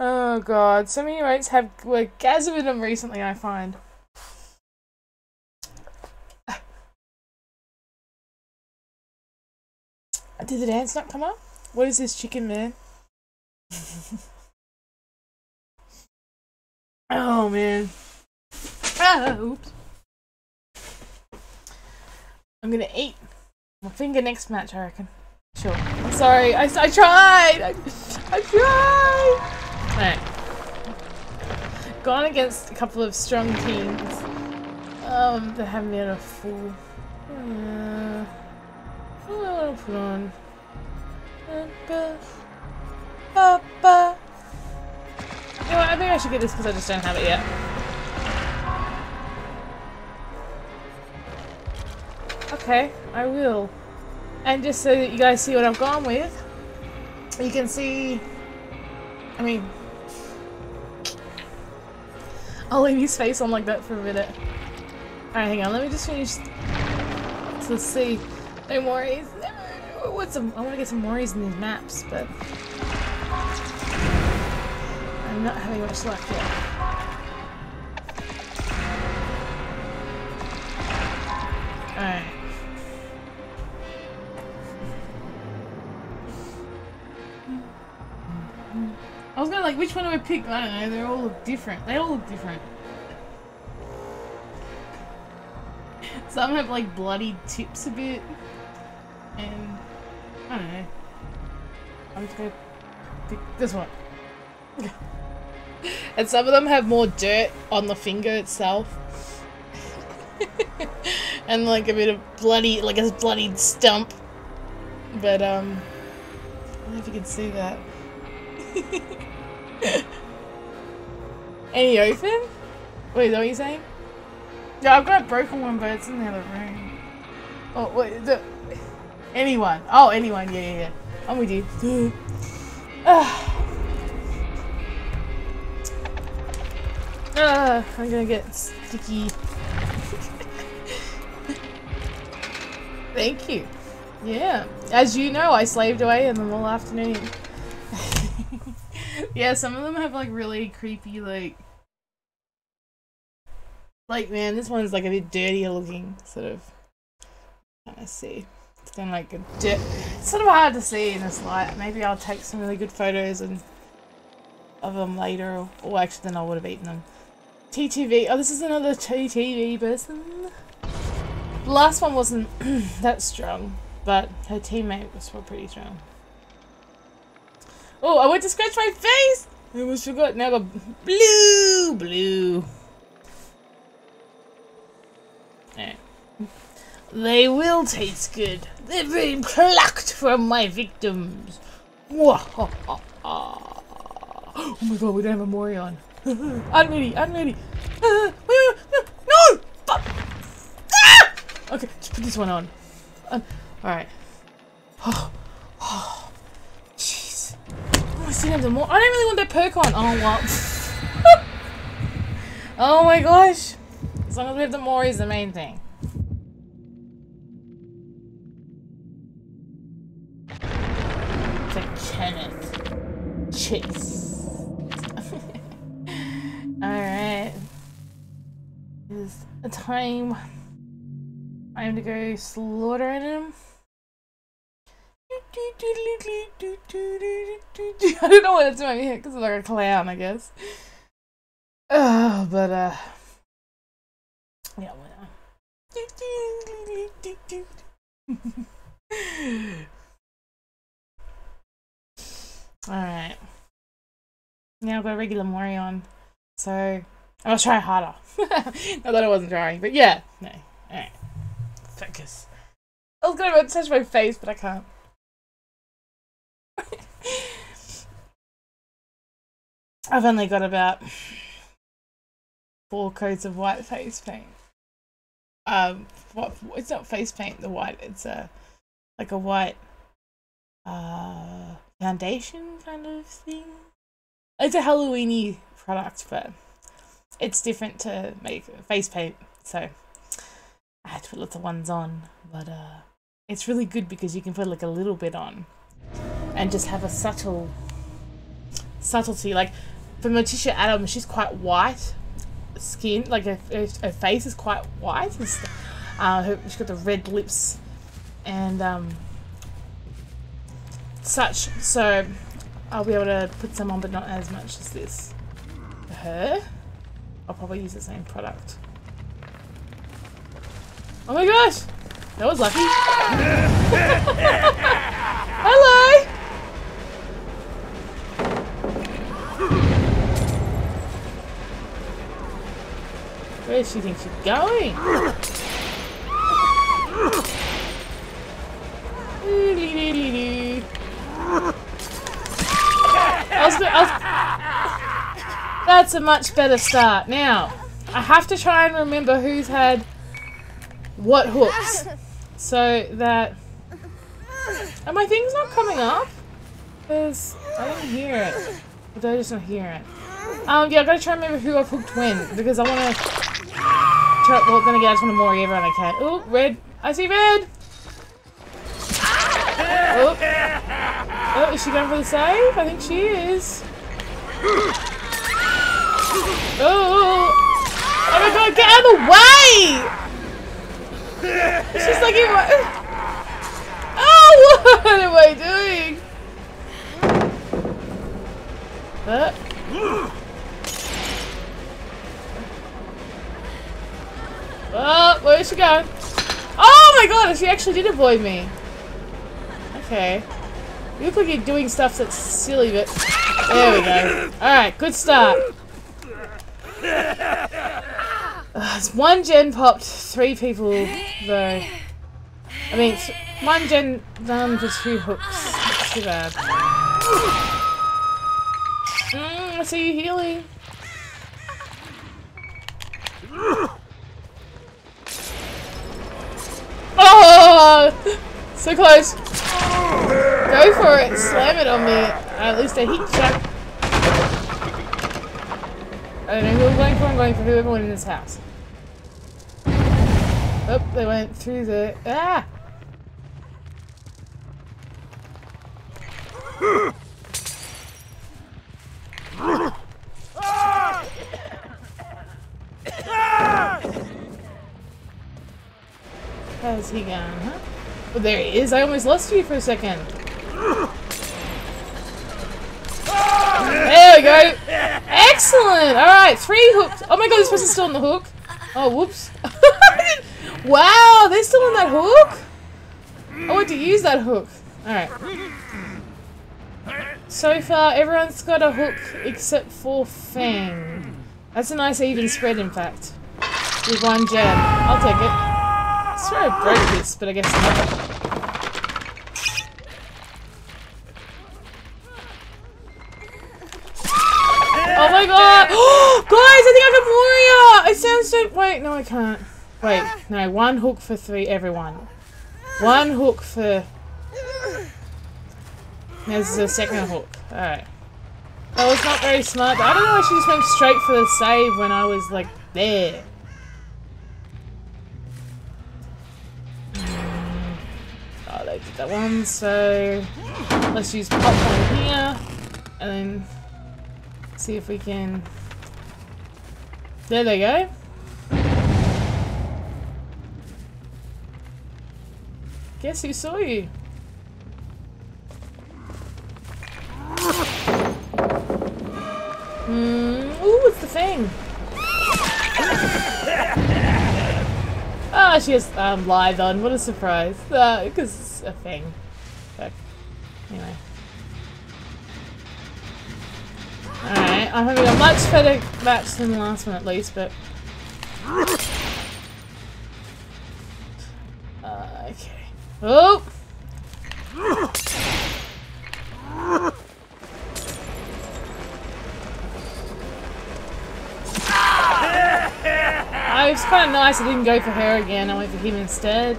oh god, so many emotes have were gasm in them recently, I find. Did the dance not come up? What is this chicken man? oh man. Ah, oops. I'm gonna eat my finger next match, I reckon. Sure. I'm sorry. I, I tried. I, I tried. Alright. Gone against a couple of strong teams. Um, that haven't been a full. Uh, what do I want to put on? Papa. You know what? I think I should get this because I just don't have it yet. Okay, I will. And just so that you guys see what I've gone with, you can see, I mean, I'll leave his face on like that for a minute. Alright, hang on, let me just finish to see. No Moris. What's some, I want to get some Moris in these maps, but I'm not having much luck yet. Alright. Was gonna like, which one do I pick? I don't know, they all look different. They all look different. Some have like bloody tips a bit. And, I don't know. I'm just gonna pick this one. and some of them have more dirt on the finger itself. and like a bit of bloody, like a bloody stump. But, um, I don't know if you can see that. Any open? Wait, is that what you're saying? Yeah, I've got a broken one, but it's in the other room. Oh, wait, the... Anyone. Oh, anyone, yeah, yeah, yeah. I'm with you. uh, I'm gonna get sticky. Thank you. Yeah. As you know, I slaved away in them all afternoon. yeah, some of them have like really creepy like like man, this one's like a bit dirtier looking, sort of. Kind of see. It's kind of like a dirt. It's sort of hard to see in this light. Maybe I'll take some really good photos and of them later, or, or actually then I would have eaten them. TTV. Oh, this is another TTV person. The last one wasn't that strong, but her teammate was pretty strong. Oh, I went to scratch my face! I almost forgot. Now I got blue, blue. Eh. They will taste good. They've been plucked from my victims. Oh my god, we don't have a Mori on. I'm ready, I'm ready. Uh, uh, uh, no! Fuck! Ah! Okay, just put this one on. Alright. Ah. Oh, jeez. I still have the Mori. I don't really want that perk on. Oh, well. oh my gosh. As long as we have the Mori is the main thing. The Kenneth. Chase. Alright. A time I am to go slaughter him. I don't know what it's in my because it's like a clown, I guess. Oh, but uh, yeah, well. Alright. Now I've got regular Mori on. So I'll try harder. Not that I wasn't trying, but yeah. No. Alright. Focus. I was gonna touch my face, but I can't. I've only got about four coats of white face paint. Um, what? It's not face paint. The white. It's a like a white uh foundation kind of thing. It's a Halloweeny product, but it's different to make face paint. So I had to put lots of ones on, but uh, it's really good because you can put like a little bit on and just have a subtle subtlety. Like for Morticia Addams, she's quite white skin, like her, her, her face is quite white. Uh, her, she's got the red lips and um, such. So I'll be able to put some on, but not as much as this. For her, I'll probably use the same product. Oh my gosh! That was lucky. Hello! Where does she think she's going? That's a much better start. Now, I have to try and remember who's had what hooks? So that are my things not coming up? Because I don't hear it. Or I just not hear it. Um yeah I gotta try and remember who I've hooked when because I want to try well then again I just to Mori everyone I can. Oh red. I see red. Oh. oh is she going for the save? I think she is. Oh oh my god get out of the way She's like, oh, what am I doing? What? Oh, where's she going? Oh my god, she actually did avoid me. Okay. You look like you're doing stuff that's silly, but... There we go. Alright, good start. It's one gen popped, three people though. I mean, one gen done for two hooks. Not too bad. Mm, I see you healing. Oh! So close. Go for it. Slam it on me. At least a heat shot. I don't know who I'm going for. I'm going for went in this house. Oh, they went through the... Ah! How's he gone, huh? Oh, there he is. I almost lost you for a second. There we go. Excellent. All right, three hooks. Oh my god, this person's still on the hook. Oh, whoops. wow, they're still on that hook? I want to use that hook. All right. So far, everyone's got a hook except for Feng. That's a nice even spread, in fact. With one gen. I'll take it. I swear I broke this, but I guess not. Oh my god! Guys, I think I can Moria! I sound so- wait, no I can't. Wait, no, one hook for three, everyone. One hook for... There's a second hook. Alright. That was not very smart, but I don't know why she just went straight for the save when I was, like, there. Oh, they did that one, so... Let's use popcorn here, and then see if we can... There they go. Guess who saw you? Hmm. Ooh, it's the thing. Ah, oh, she has um, live on. What a surprise. Because uh, it's a thing. But, anyway. Alright, I'm having a much better match than the last one at least, but... Uh, okay. Oh! Oh, it's kind of nice I didn't go for her again, I went for him instead.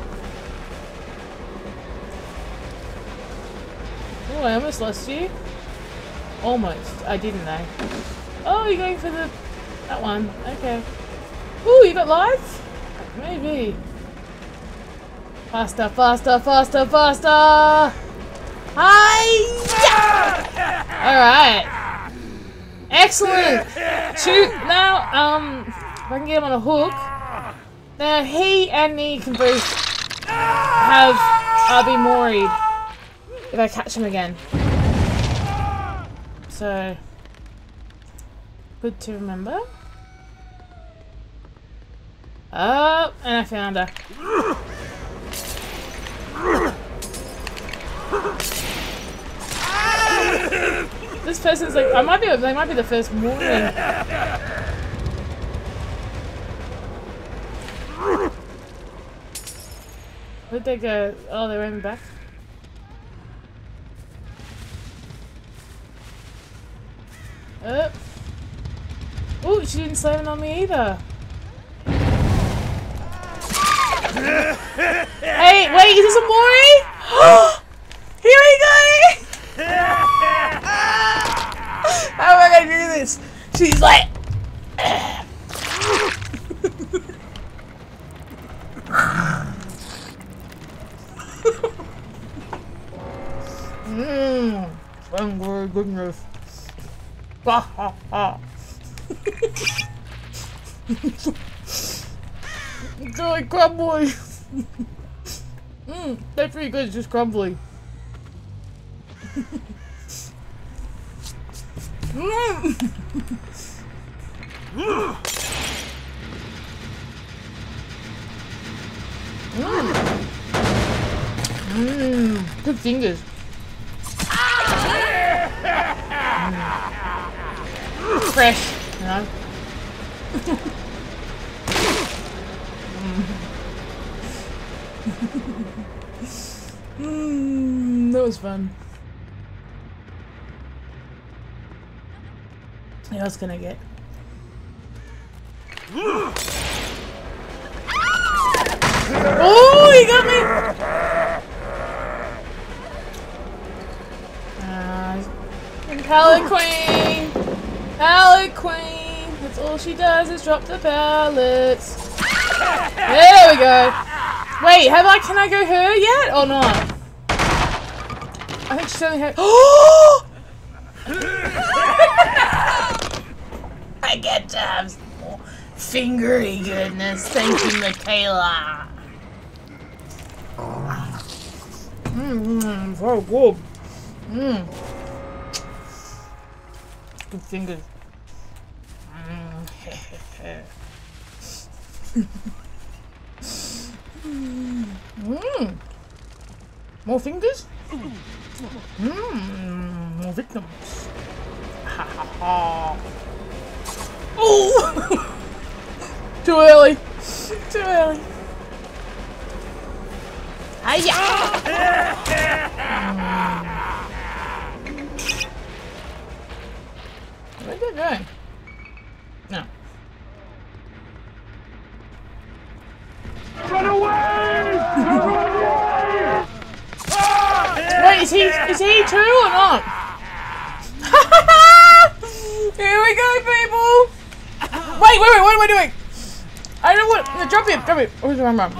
Oh, I almost lost you. Almost. I didn't though. Oh, you're going for the... that one. Okay. Oh, you got lights? Maybe. Faster, faster, faster, faster! Hi! Alright. Excellent! Shoot! Now, um, if I can get him on a hook. Now, he and me can both have I'll be worried if I catch him again. So, good to remember. Oh, and I found her. this person's like, I might be, they might be the first morning. Where'd they go? Oh, they went back. Oh. Oh, she didn't slam it on me either. hey, wait, is this a Mori? Here we go! How am I gonna do this? She's like. Mmm, angry goodness. Ha ha ha. It's like crumbly. Mmm, that's pretty good, it's just crumbly. Mmm. Mmm. Good fingers. Fresh, you know? mm, that was fun. Yeah, I was gonna get. oh, he got me! Uh, Queen! Pallet Queen! That's all she does is drop the pallets. There we go. Wait, have I? Can I go her yet or not? I think she's only had. Oh! I get to have some more fingery goodness. Thank you, Mikaela. Mmm, so good. Mmm. Good fingers. Mmm. More fingers? Mmm. More victims. Ha ha ha. Oh! Too early. Too early. Hiya! Ah! Mmm. Where'd that go? No. Run away! Run away! Wait, is he is he too or not? Here we go, people! Wait, wait, wait, what am I doing? I don't want no, drop it, drop it. Where's my mum?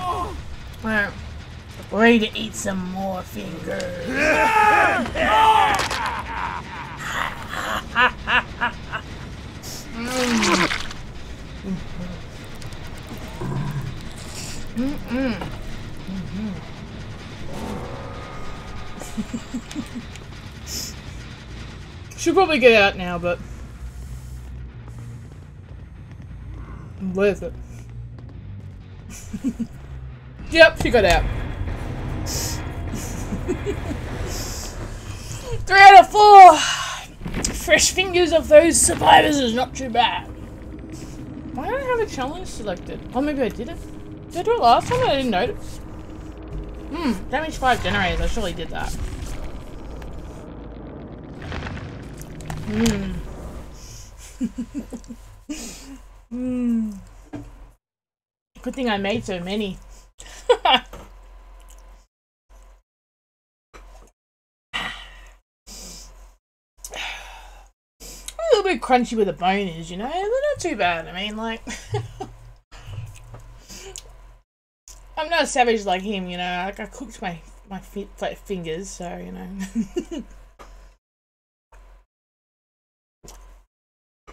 Right. Ready to eat some more fingers. Mm Should probably get out now, but worth it. yep, she got out. Three out of four. Fresh fingers of those survivors is not too bad. Why don't I have a challenge selected? Oh, maybe I did it. Did I do it last time? I didn't notice. Hmm, damage 5 generators. I surely did that. Hmm. Hmm. Good thing I made so many. a little bit crunchy with the boners, you know? They're not too bad. I mean, like... I'm not a savage like him, you know. Like I cooked my my fingers, so you know.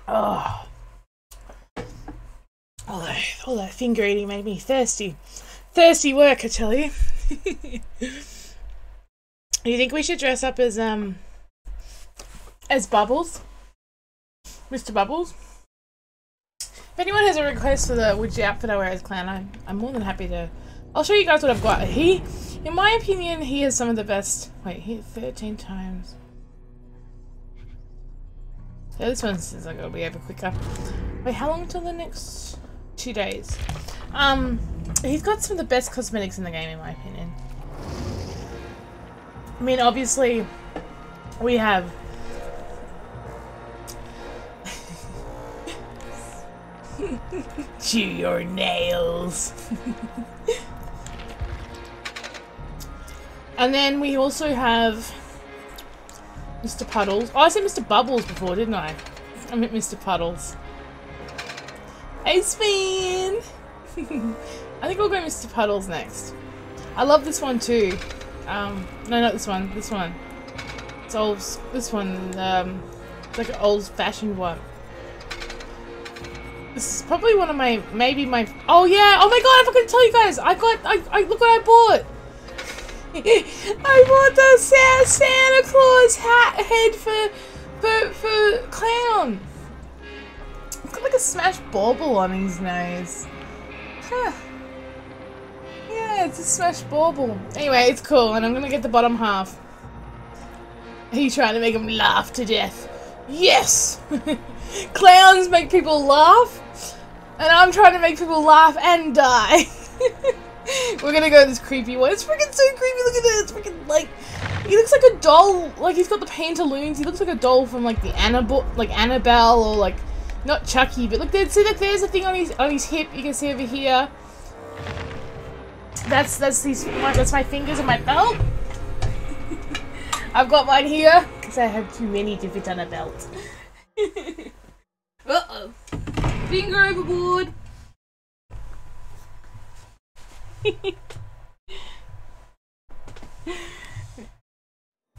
oh. All that, all that finger eating made me thirsty. Thirsty work, I tell you. Do you think we should dress up as um as Bubbles? Mr. Bubbles? If anyone has a request for the which outfit I wear as clown, I'm, I'm more than happy to I'll show you guys what I've got. He, in my opinion, he has some of the best. Wait, he 13 times. Yeah, this one seems like it'll be over quicker. Wait, how long until the next two days? Um, he's got some of the best cosmetics in the game, in my opinion. I mean, obviously, we have Chew your nails. And then we also have Mr. Puddles. Oh, I said Mr. Bubbles before, didn't I? I meant Mr. Puddles. Hey, Spin! I think we'll go Mr. Puddles next. I love this one too. Um, no, not this one. This one. It's old. This one. Um, it's like an old-fashioned one. This is probably one of my, maybe my. Oh yeah! Oh my god! I forgot to tell you guys. I got. I. I look what I bought. I bought the Santa, Santa Claus hat head for for for clown. It's got like a smashed bauble on his nose. Huh. Yeah, it's a smashed bauble. Anyway, it's cool, and I'm gonna get the bottom half. Are you trying to make him laugh to death? Yes! Clowns make people laugh, and I'm trying to make people laugh and die. We're gonna go this creepy one. It's freaking so creepy. Look at this. It's freaking like he looks like a doll. Like he's got the pantaloons. He looks like a doll from like the Annabelle, like Annabelle, or like not Chucky. But look, there. See, look, there's a thing on his on his hip. You can see over here. That's that's these. That's my fingers and my belt. I've got mine here because I have too many to fit on a belt. uh oh. Finger overboard.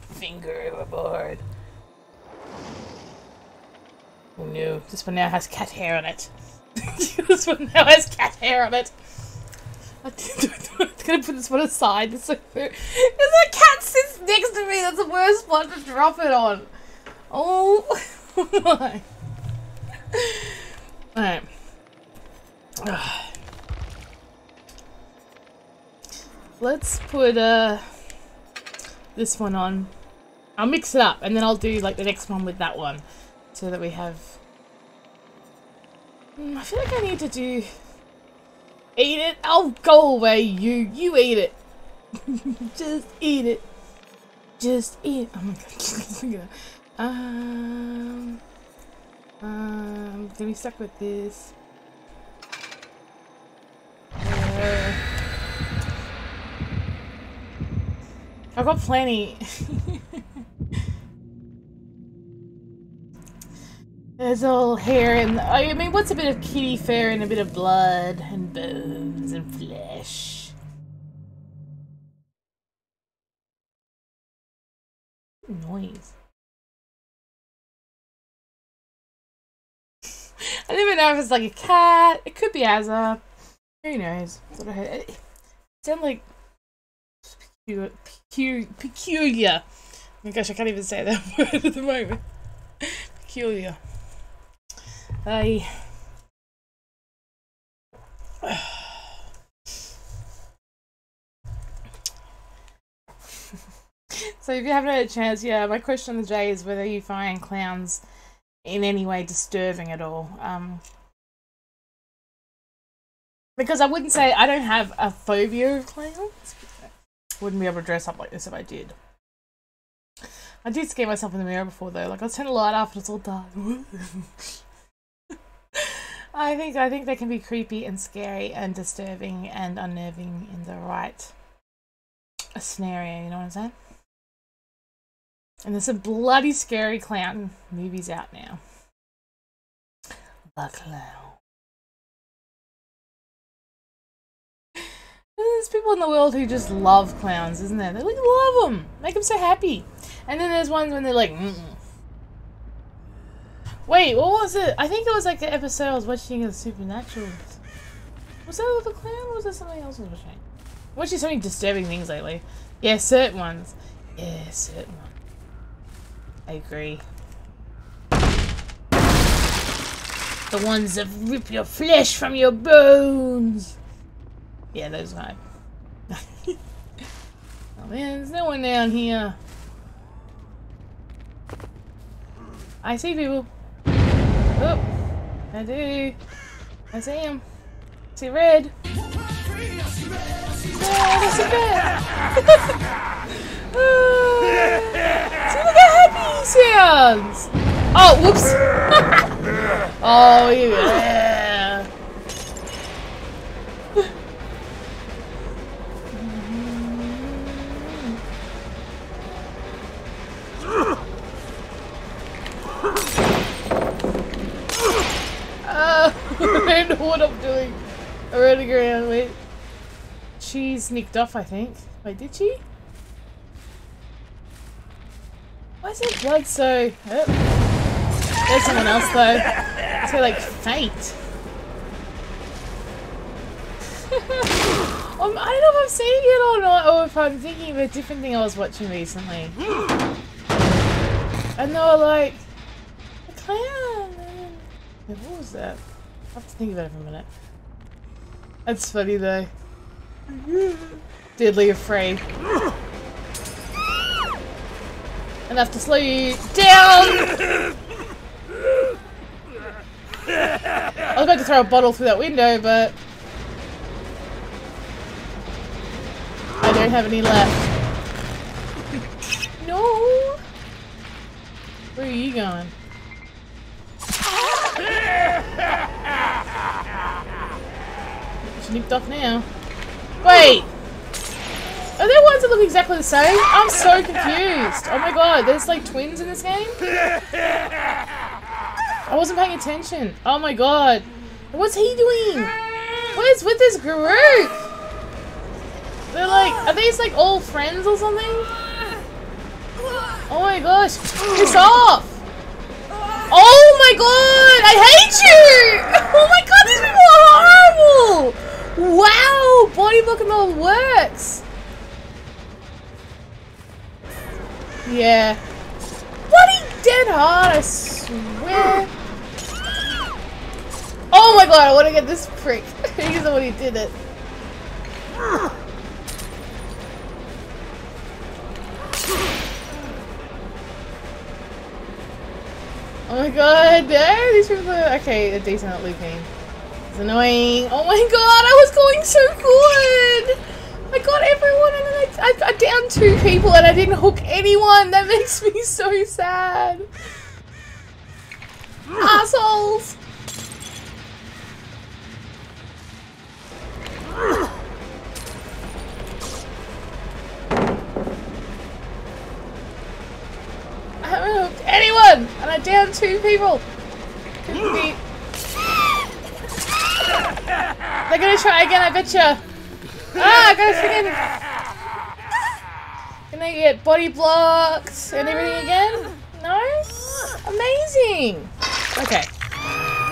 Finger overboard. Oh no, this one now has cat hair on it. this one now has cat hair on it. I'm gonna put this one aside. It's There's a cat sits next to me. That's the worst spot to drop it on. Oh my. Alright. let's put uh, this one on. I'll mix it up and then I'll do like the next one with that one so that we have... Mm, I feel like I need to do... Eat it? I'll go away, you. You eat it. Just eat it. Just eat it. Oh my god. um, um, gonna be stuck with this. I've got plenty. There's all hair and I mean, what's a bit of kitty fur and a bit of blood and bones and flesh? Noise. I don't even know if it's like a cat. It could be Azza. Who knows? It sounds like peculiar. peculiar. Oh my gosh, I can't even say that word at the moment. Peculiar. I. so if you haven't had a chance, yeah, my question of the day is whether you find clowns in any way disturbing at all. Um, because I wouldn't say I don't have a phobia of clowns. Wouldn't be able to dress up like this if I did. I did scare myself in the mirror before though. Like I turn the light off and it's all dark. I think I think they can be creepy and scary and disturbing and unnerving in the right scenario. You know what I'm saying? And there's a bloody scary clown movies out now. The Clown. There's people in the world who just love clowns, isn't there? They like love them, make them so happy. And then there's ones when they're like, mm -mm. wait, what was it? I think it was like the episode I was watching of Supernatural. Was that with the clown, or was that something else I was watching? I'm watching so many disturbing things lately. Yeah, certain ones. Yeah, certain ones. I agree. The ones that rip your flesh from your bones. Yeah, those guys. oh man, there's no one down here. I see people. Oh, I do. I see him. I see red. Oh, that's a bear. oh. He sounds! Oh, whoops! oh, yeah. uh, I don't know what I'm doing. I'm running around, wait. She sneaked off, I think. Wait, did she? Is that blood so... Oh. There's someone else though. So like faint. um, I don't know if I'm seeing it or not, or if I'm thinking of a different thing I was watching recently. And they were like, a clown. What was that? I have to think about it for a minute. That's funny though. Deadly afraid. Enough to slow you down! I was about to throw a bottle through that window, but... I don't have any left. No! Where are you going? Nipped off now. Wait! Oh, are there ones that look exactly the same? I'm so confused. Oh my god, there's like twins in this game? I wasn't paying attention. Oh my god. What's he doing? What is with this group? They're like, are these like all friends or something? Oh my gosh. Piss off! Oh my god! I hate you! Oh my god, these people are horrible! Wow! Body block and all works! Yeah. Bloody dead hard, I swear. Oh my god, I want to get this prick. He's the one who did it. Oh my god, these people are, okay, a decent at looping. It's annoying. Oh my god, I was going so good! I got everyone and then I, I, I downed two people and I didn't hook anyone. That makes me so sad. Hmm. Assholes! I haven't hooked anyone! And I downed two people! They're gonna try again, I betcha! Ah, I gotta freaking. Gonna get body blocked and everything again? No? Amazing! Okay.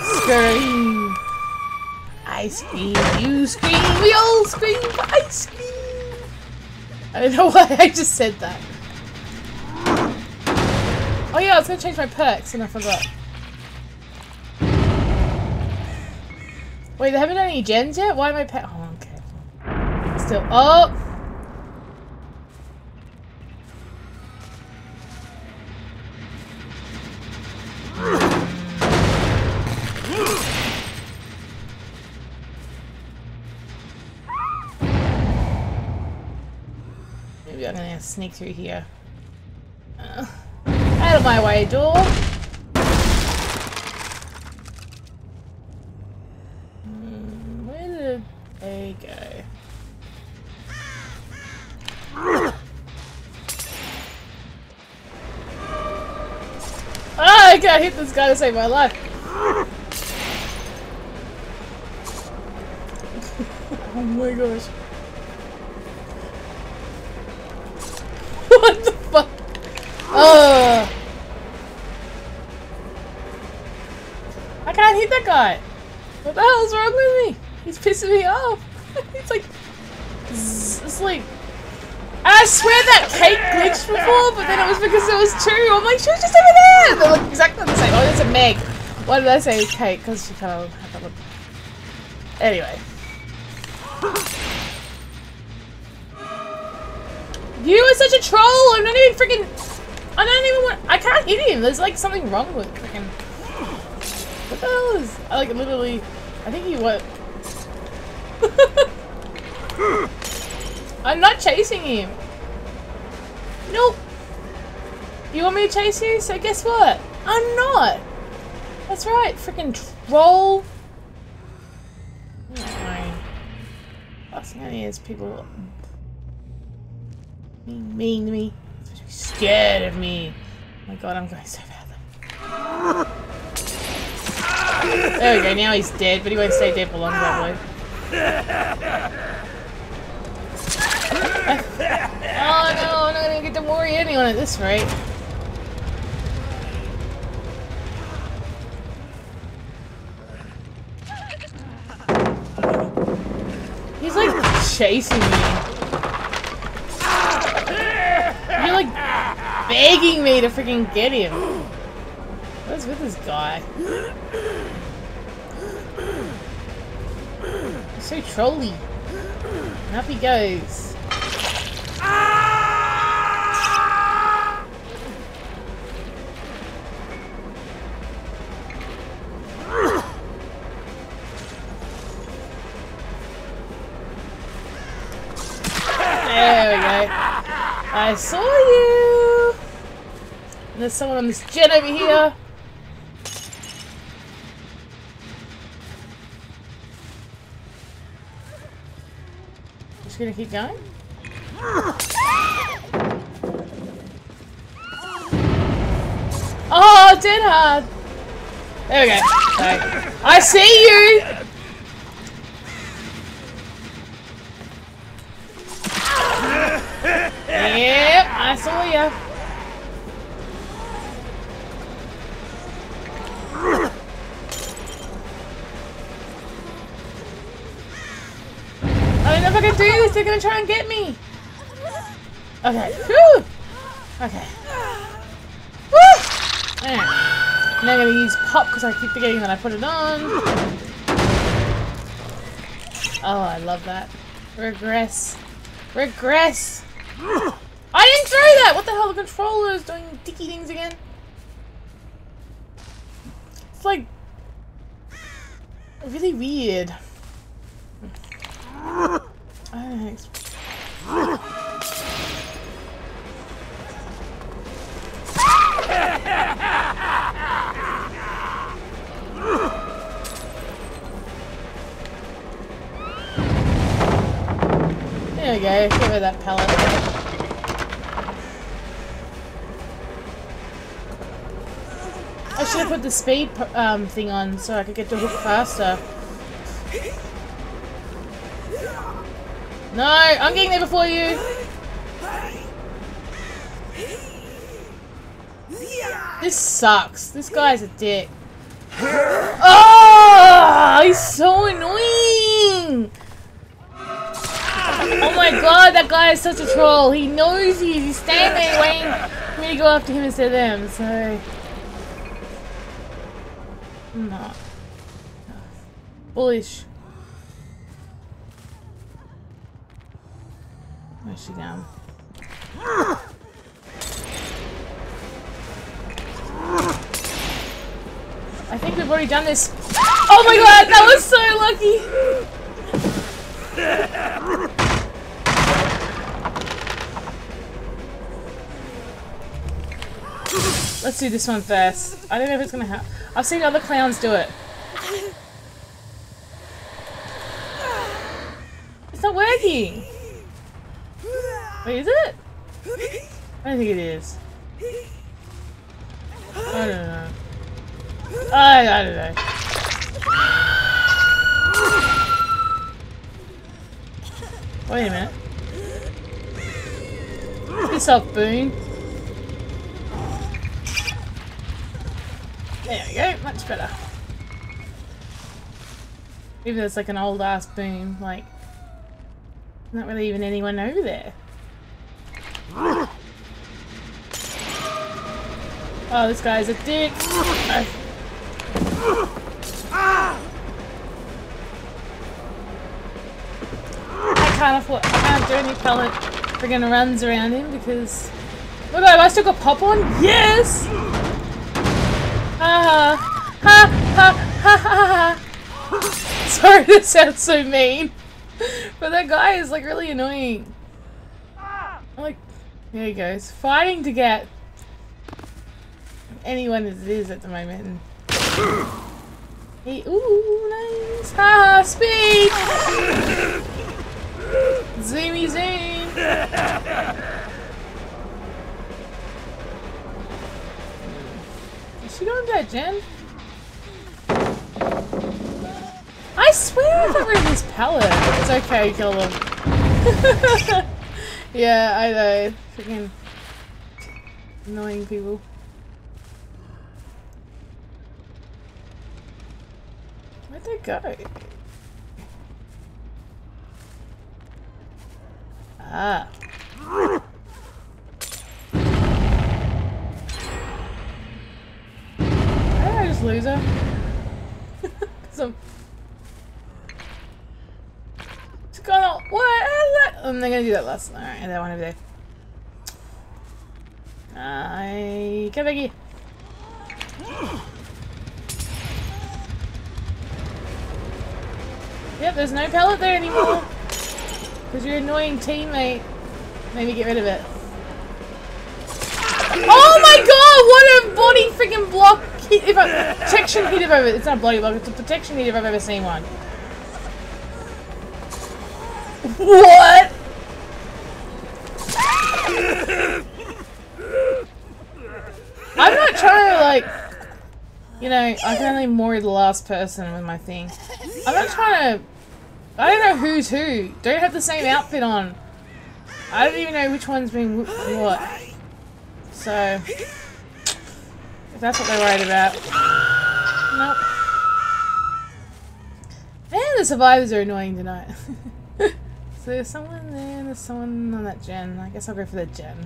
Scream. I scream, you scream, we all scream, ice cream! I don't know why I just said that. Oh yeah, I was gonna change my perks and I forgot. Wait, they haven't done any gens yet? Why am I pet? Oh, okay. Still. Oh! Maybe I'm gonna sneak through here. Uh, out of my way, door! Hmm, where did they go? Ah, I gotta hit this guy to save my life! oh my gosh. what the fuck? Ugh. I can't hit that guy. What the hell is wrong with me? He's pissing me off. He's like, like. I swear that cake glitched before, but then it was because it was two. I'm like, she was just over there. They look exactly the same. Oh, it's a Meg. Why did I say cake? Because she kind of had that look. Anyway. You are such a troll! I'm not even freaking. I don't even want. I can't hit him. There's like something wrong with freaking. What the hell is? I like literally. I think he what? I'm not chasing him. Nope. You want me to chase you? So guess what? I'm not. That's right. Freaking troll. Last thing I need is people being mean to me. Scared of me. Oh my god, I'm going so badly. There we go, now he's dead, but he won't stay dead for long probably. Oh no, I'm not gonna get to Mori anyone at this rate. He's like chasing me. You're like begging me to freaking get him. What's with this guy? He's so trolly. And up he goes. I saw you. And there's someone on this jet over here. Just gonna keep going. Oh, dead hard. There we go. Sorry. I see you. They're gonna try and get me. Okay. Whew. Okay. Woo! Alright. Now I'm gonna use pop because I keep forgetting that I put it on. Oh, I love that. Regress. Regress! I didn't throw that! What the hell? The controller is doing dicky things again. Speed um, thing on so I could get the hook faster. No, I'm getting there before you. This sucks. This guy's a dick. Oh, he's so annoying. Oh my god, that guy is such a troll. He knows he's, he's standing there waiting for me to go after him instead of them, so... not. Bullish. Where's she down? I think we've already done this. Oh my god, that was so lucky! Let's do this one first. I don't know if it's gonna happen. I've seen other clowns do it. It's like an old ass boom, like, not really even anyone over there. Oh, this guy's a dick. I can't afford. I can't do any pallet friggin' runs around him because. Look, have I still got pop on? Yes. Ha ha ha ha. Sorry, sounds so mean, but that guy is like really annoying. Like, there he goes, fighting to get anyone as it is at the moment. He, ooh, nice. Ha, speed! Zoomy zoom! Is she going to that gen? I swear I thought this pallet. It's okay, kill them. yeah, I know. Freaking annoying people. Where'd they go? Ah. I just lose loser. Some. It's gonna. What? I'm not gonna do that last. Alright, that one over there. I. Come back here. Yep, there's no pallet there anymore. Because your annoying teammate made me get rid of it. Oh my god, what a body freaking block if a protection hit if I've it's not a bloody block, it's a protection hit if I've ever seen one. What? I'm not trying to like you know, I can only Mori the last person with my thing. I'm not trying to I don't know who's who. Don't have the same outfit on. I don't even know which one's been what. So that's what they're worried about. Nope. And the survivors are annoying tonight. so there's someone there, there's someone on that gen. I guess I'll go for the gen.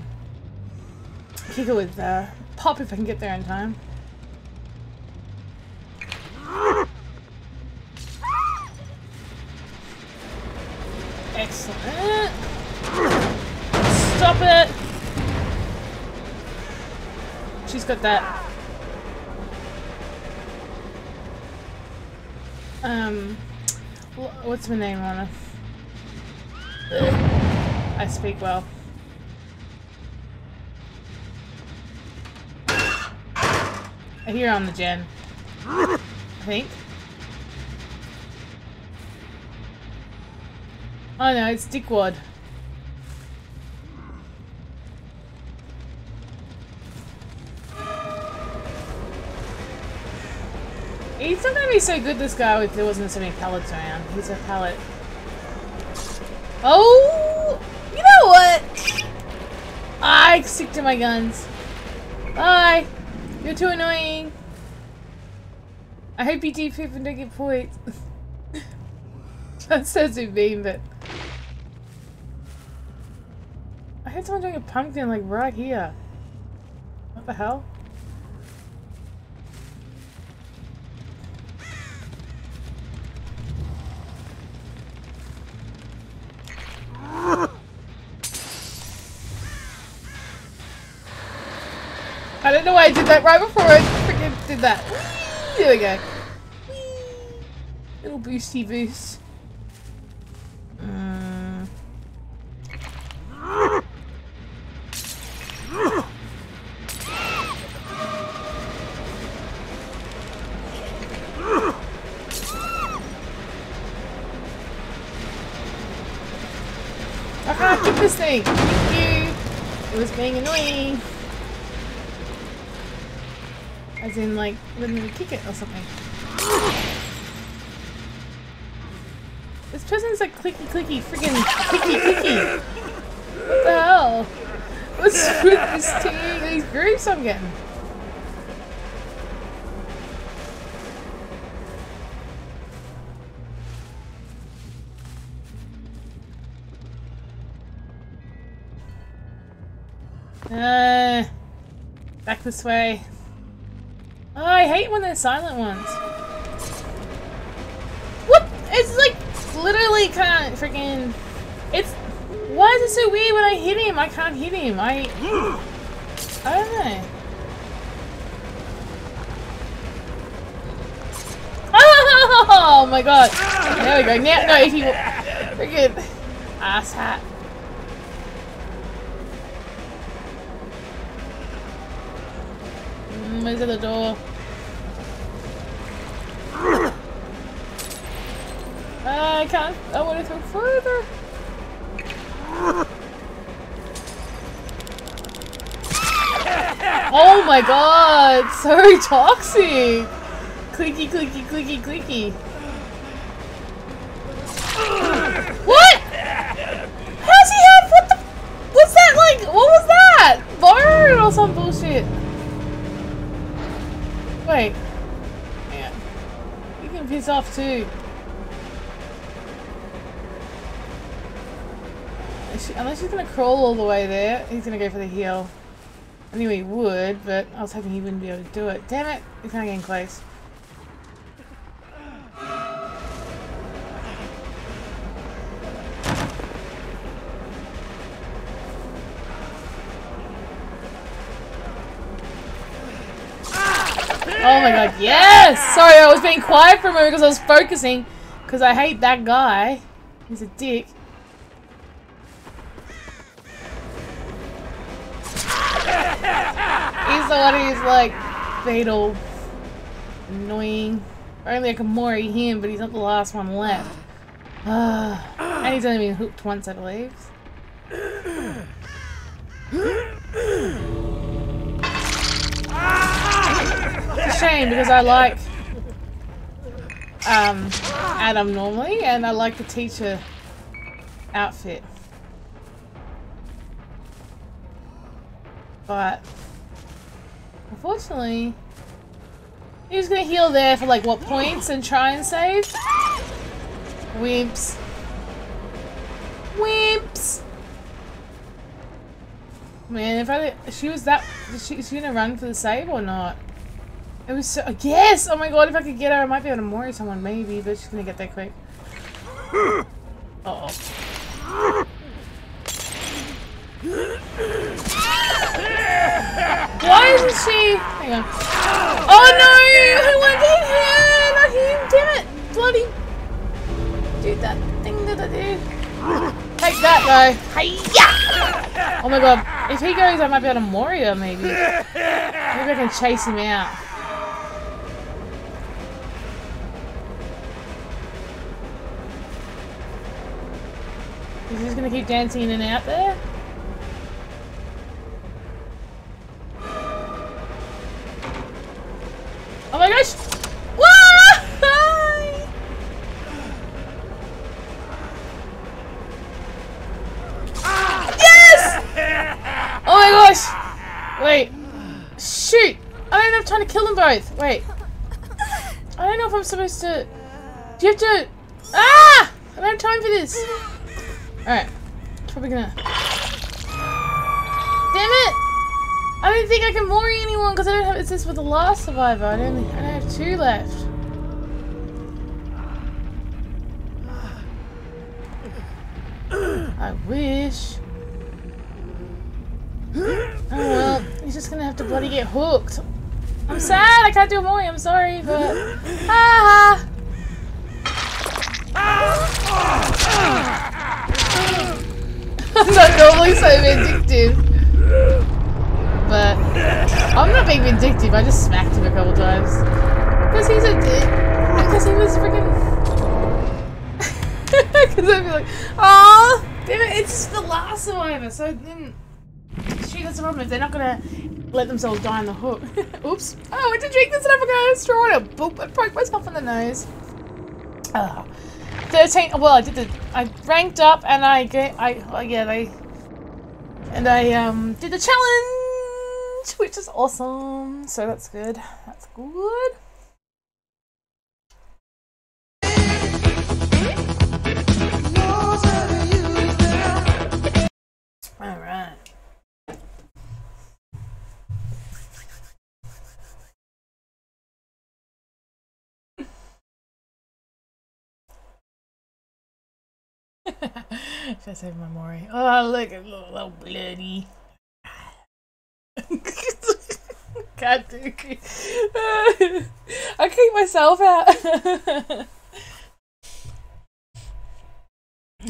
Kick it with uh, Pop if I can get there in time. Excellent. Stop it. She's got that Um, what's my name on it? I speak well. Hear on the gen. I think. Oh no, it's Dickwad. He's not gonna be so good, this guy, if there wasn't so many pallets around. He's a pallet. Oh! You know what? I stick to my guns. Bye! You're too annoying. I hope you do people don't get points. that sounds so mean, but... I heard someone doing a pumpkin, like, right here. What the hell? know why I did that right before I freaking did that. There we go. Little boosty boost. Uh, I can't get this thing. Thank you. It was being annoying. As in, like, letting me kick it or something. This person's like clicky clicky freaking clicky clicky. What the hell? What's with this team? These groups I'm getting. Uh, back this way. Oh, I hate when they're silent ones. What? It's like literally can't freaking. It's. Why is it so weird when I hit him? I can't hit him. I. I don't know. Oh my god. There we go. Now, no, if you. Freaking. Ass hat. Mm, where's the door? I can't. I want to go further. Oh my god! So toxic! Clicky, clicky, clicky, clicky. What? How's he have? What the? What's that like? What was that? Burn or some bullshit? Wait. Man. You can piss off too. Unless he's gonna crawl all the way there, he's gonna go for the heel. I knew he would, but I was hoping he wouldn't be able to do it. Damn it! He's not getting close. Oh my god, yes! Sorry, I was being quiet for a moment because I was focusing. Because I hate that guy. He's a dick. He's the one who's like fatal, annoying. Apparently I can mori him, but he's not the last one left. and he's only been hooked once, I believe. It's a shame because I like um, Adam normally, and I like the teacher outfit. But unfortunately, he was gonna heal there for like what points and try and save. Wimps. Wimps. Man, if I she was that, is she, is she gonna run for the save or not? It was so yes. Oh my god, if I could get her, I might be able to mori someone maybe, but she's gonna get there quick. Uh oh. Why isn't she? Hang on. Oh no! I wanted him! Not him! Damn it! Bloody. Do that thing that I do. Take that though. Hiya! Oh my god. If he goes, I might be able to Moria maybe. Maybe I can chase him out. Is he just gonna keep dancing in and out there? Supposed to... Do you have to... Ah! I don't have time for this. Alright. Probably gonna... Damn it! I don't think I can Mori anyone because I don't have... It's this with the last survivor. I don't, I don't have two left. I wish. Oh well, he's just gonna have to bloody get hooked. I'm sad I can't do more, I'm sorry, but... Ah! I'm not normally so vindictive. But I'm not being vindictive, I just smacked him a couple times. Because he's a dick. Because he was freaking... Because I'd be like, oh, damn it, it's the last survivor, so then... Shoot, that's the problem, if they're not gonna let themselves die on the hook. Oops. Oh, I went to drink this and I forgot to straw in it. Boop, I broke myself in the nose. Oh. 13, well, I did the, I ranked up and I get, I, oh, yeah, they, and I, um, did the challenge, which is awesome. So that's good. That's good. All right. First save memory. Oh, look, a little, little bloody. God. I keep myself out.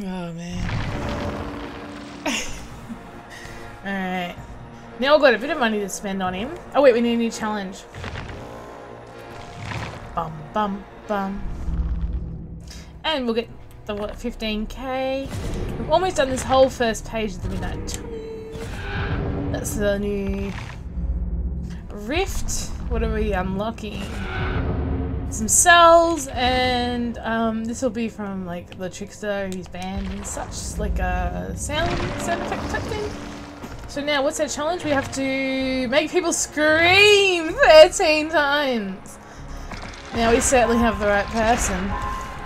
oh, man. Alright. Now I've got a bit of money to spend on him. Oh, wait, we need a new challenge. Bum, bum, bum. And we'll get the what 15k. We've almost done this whole first page of the Midnight That's the new Rift. What are we unlocking? Some cells, and um, this will be from like the Trickster, his band and such, like a sound sound effect type thing. So now, what's our challenge? We have to make people scream 13 times. Now we certainly have the right person.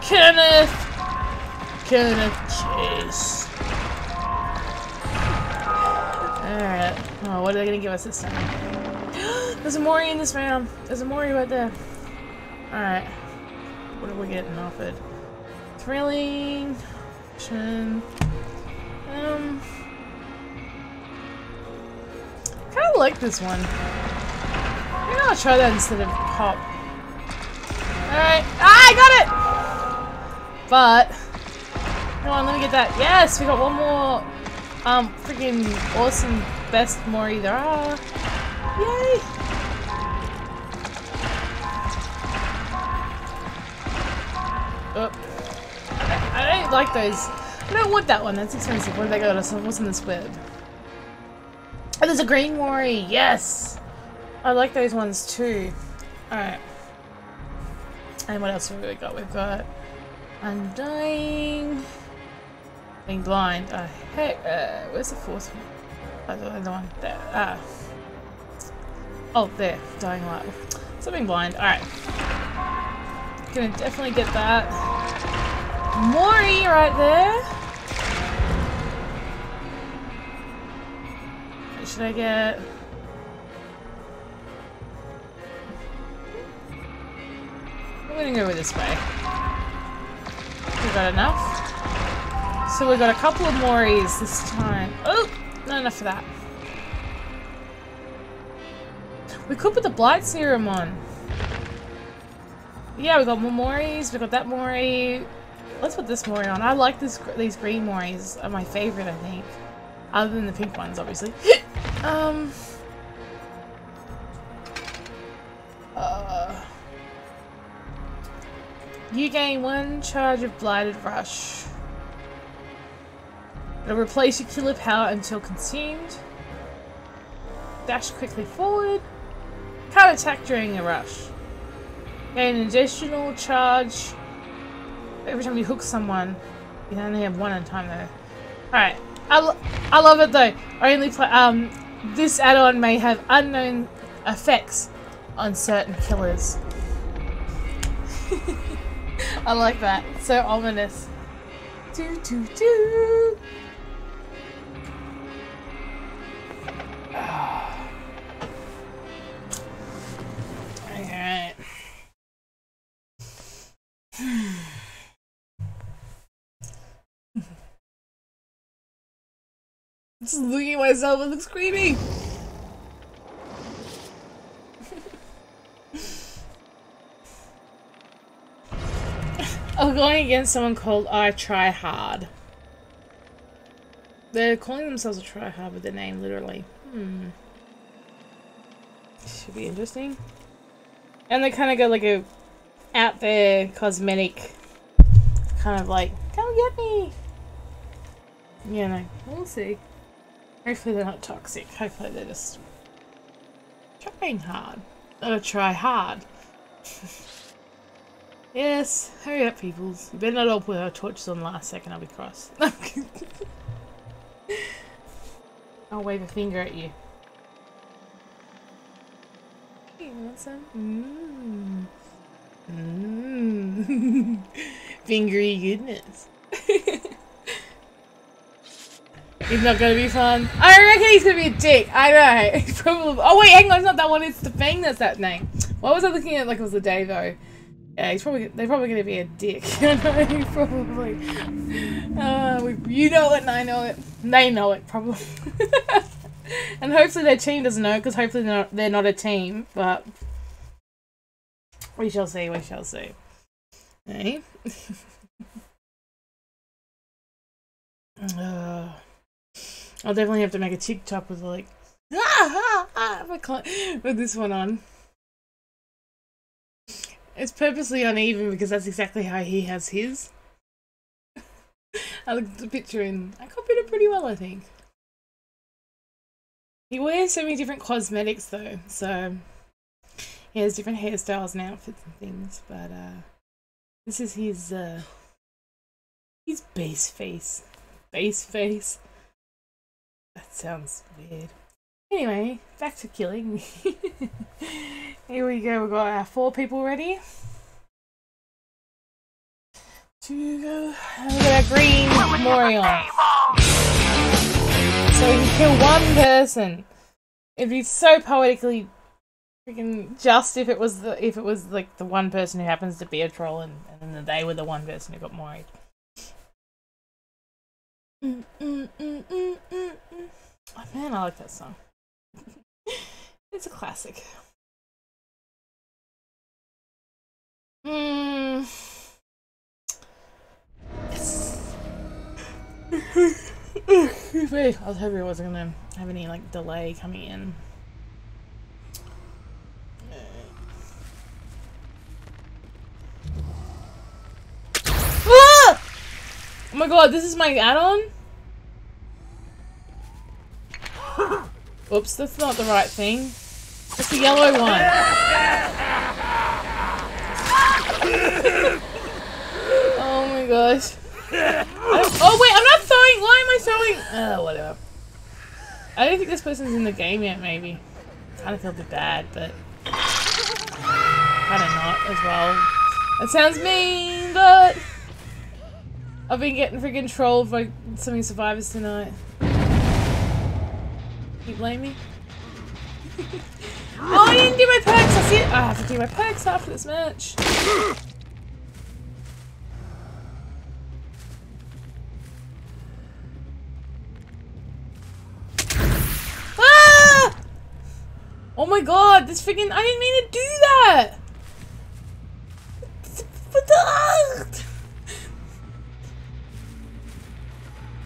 Kenneth Chase. Alright. Oh, what are they gonna give us this time? There's a Mori in this round. There's a Mori right there. Alright. What are we getting offered? Thrilling. Um. Kinda like this one. Maybe I'll try that instead of pop. Alright. Ah, I got it! But. Come on, let me get that. Yes, we got one more um freaking awesome best Mori there are. Yay! Oh. I don't like those. I don't want that one. That's expensive. What did they got? What's in this web? Oh, there's a green Mori. Yes! I like those ones too. Alright. And what else have we got? We've got Undying. Being blind. Uh, hey, uh, where's the fourth one? Oh, the other one. There. Ah. Oh, there. Dying light. Something blind. Alright. Gonna definitely get that. Mori right there. What should I get? I'm gonna go with this way. We got enough? So we got a couple of Moris this time. Oh, not enough for that. We could put the Blight Serum on. Yeah, we got more Moris. We got that Mori. Let's put this Mori on. I like this. These green Moris are my favorite, I think. Other than the pink ones, obviously. um. Uh, you gain one charge of Blighted Rush. It'll replace your killer power until consumed. Dash quickly forward. Can't attack during a rush. Gain an additional charge every time you hook someone. You only have one at a time though. Alright. I, I love it though. Only play um this add-on may have unknown effects on certain killers. I like that. So ominous. Do do do. Just looking at myself, it looks creepy. I'm going against someone called I Try Hard. They're calling themselves a try hard with their name, literally. Hmm. Should be interesting. And they kind of go like a out there cosmetic kind of like, come get me. You know, we'll see. Hopefully they're not toxic. Hopefully they're just trying hard. Or try hard. yes, hurry up, peoples. You better not all put our torches on last second, I'll be cross. I'll wave a finger at you. Hey, want some? Mmm. Mmm. Fingery goodness. He's not gonna be fun. I reckon he's gonna be a dick. I know. Probably. Oh wait, hang on. It's not that one. It's the Feng that's that name. What was I looking at? Like it was the Davo. Yeah, he's probably. They're probably gonna be a dick. Probably. Uh, you know it, and I know it. They know it probably. and hopefully their team doesn't know, because hopefully they're not, they're not a team. But we shall see. We shall see. Hey. uh. I'll definitely have to make a TikTok with like ah, ah, ah, with this one on. It's purposely uneven because that's exactly how he has his. I looked at the picture and I copied it pretty well, I think. He wears so many different cosmetics though, so he has different hairstyles and outfits and things, but uh this is his uh his base face. Base face. That sounds weird. Anyway, back to killing. Here we go, we've got our four people ready. To go. And we got our green Mori on. So we can kill one person. It'd be so poetically freaking just if it was the if it was like the one person who happens to be a troll and, and then they were the one person who got married. Mm, mm, mm, mm, mm, mm. Oh man, I like that song. it's a classic. Hmm. Yes. I was hoping it wasn't gonna have any like delay coming in. Oh my god, this is my add-on? Oops, that's not the right thing. It's the yellow one. oh my gosh. Oh wait, I'm not throwing! Why am I throwing? Oh, whatever. I don't think this person's in the game yet, maybe. Kind of feel a bit bad, but... Kind of not, as well. That sounds mean, but... I've been getting freaking trolled by so many survivors tonight. You blame me? oh, I didn't do my perks! It! I have to do my perks after this match. ah! Oh my god, this freaking- I didn't mean to do that! What the-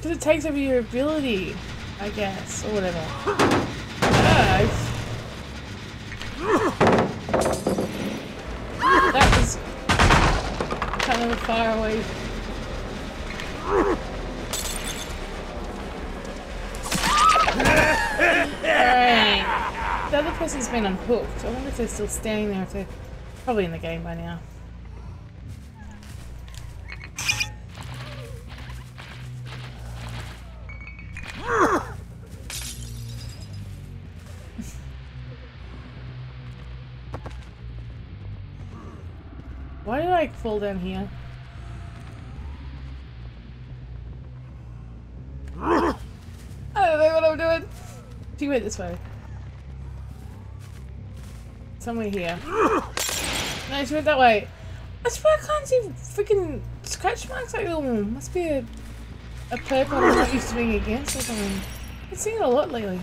Because it takes over your ability. I guess, or whatever. That was kind of far away. Alright. The other person's been unhooked. I wonder if they're still standing there, if they're probably in the game by now. Why did I fall down here? I don't know what I'm doing. Do you went this way? Somewhere here. No, she went that way. I swear I can't see freaking scratch marks like room Must be a a purple I'm not used to being against or something. I've seen it a lot lately.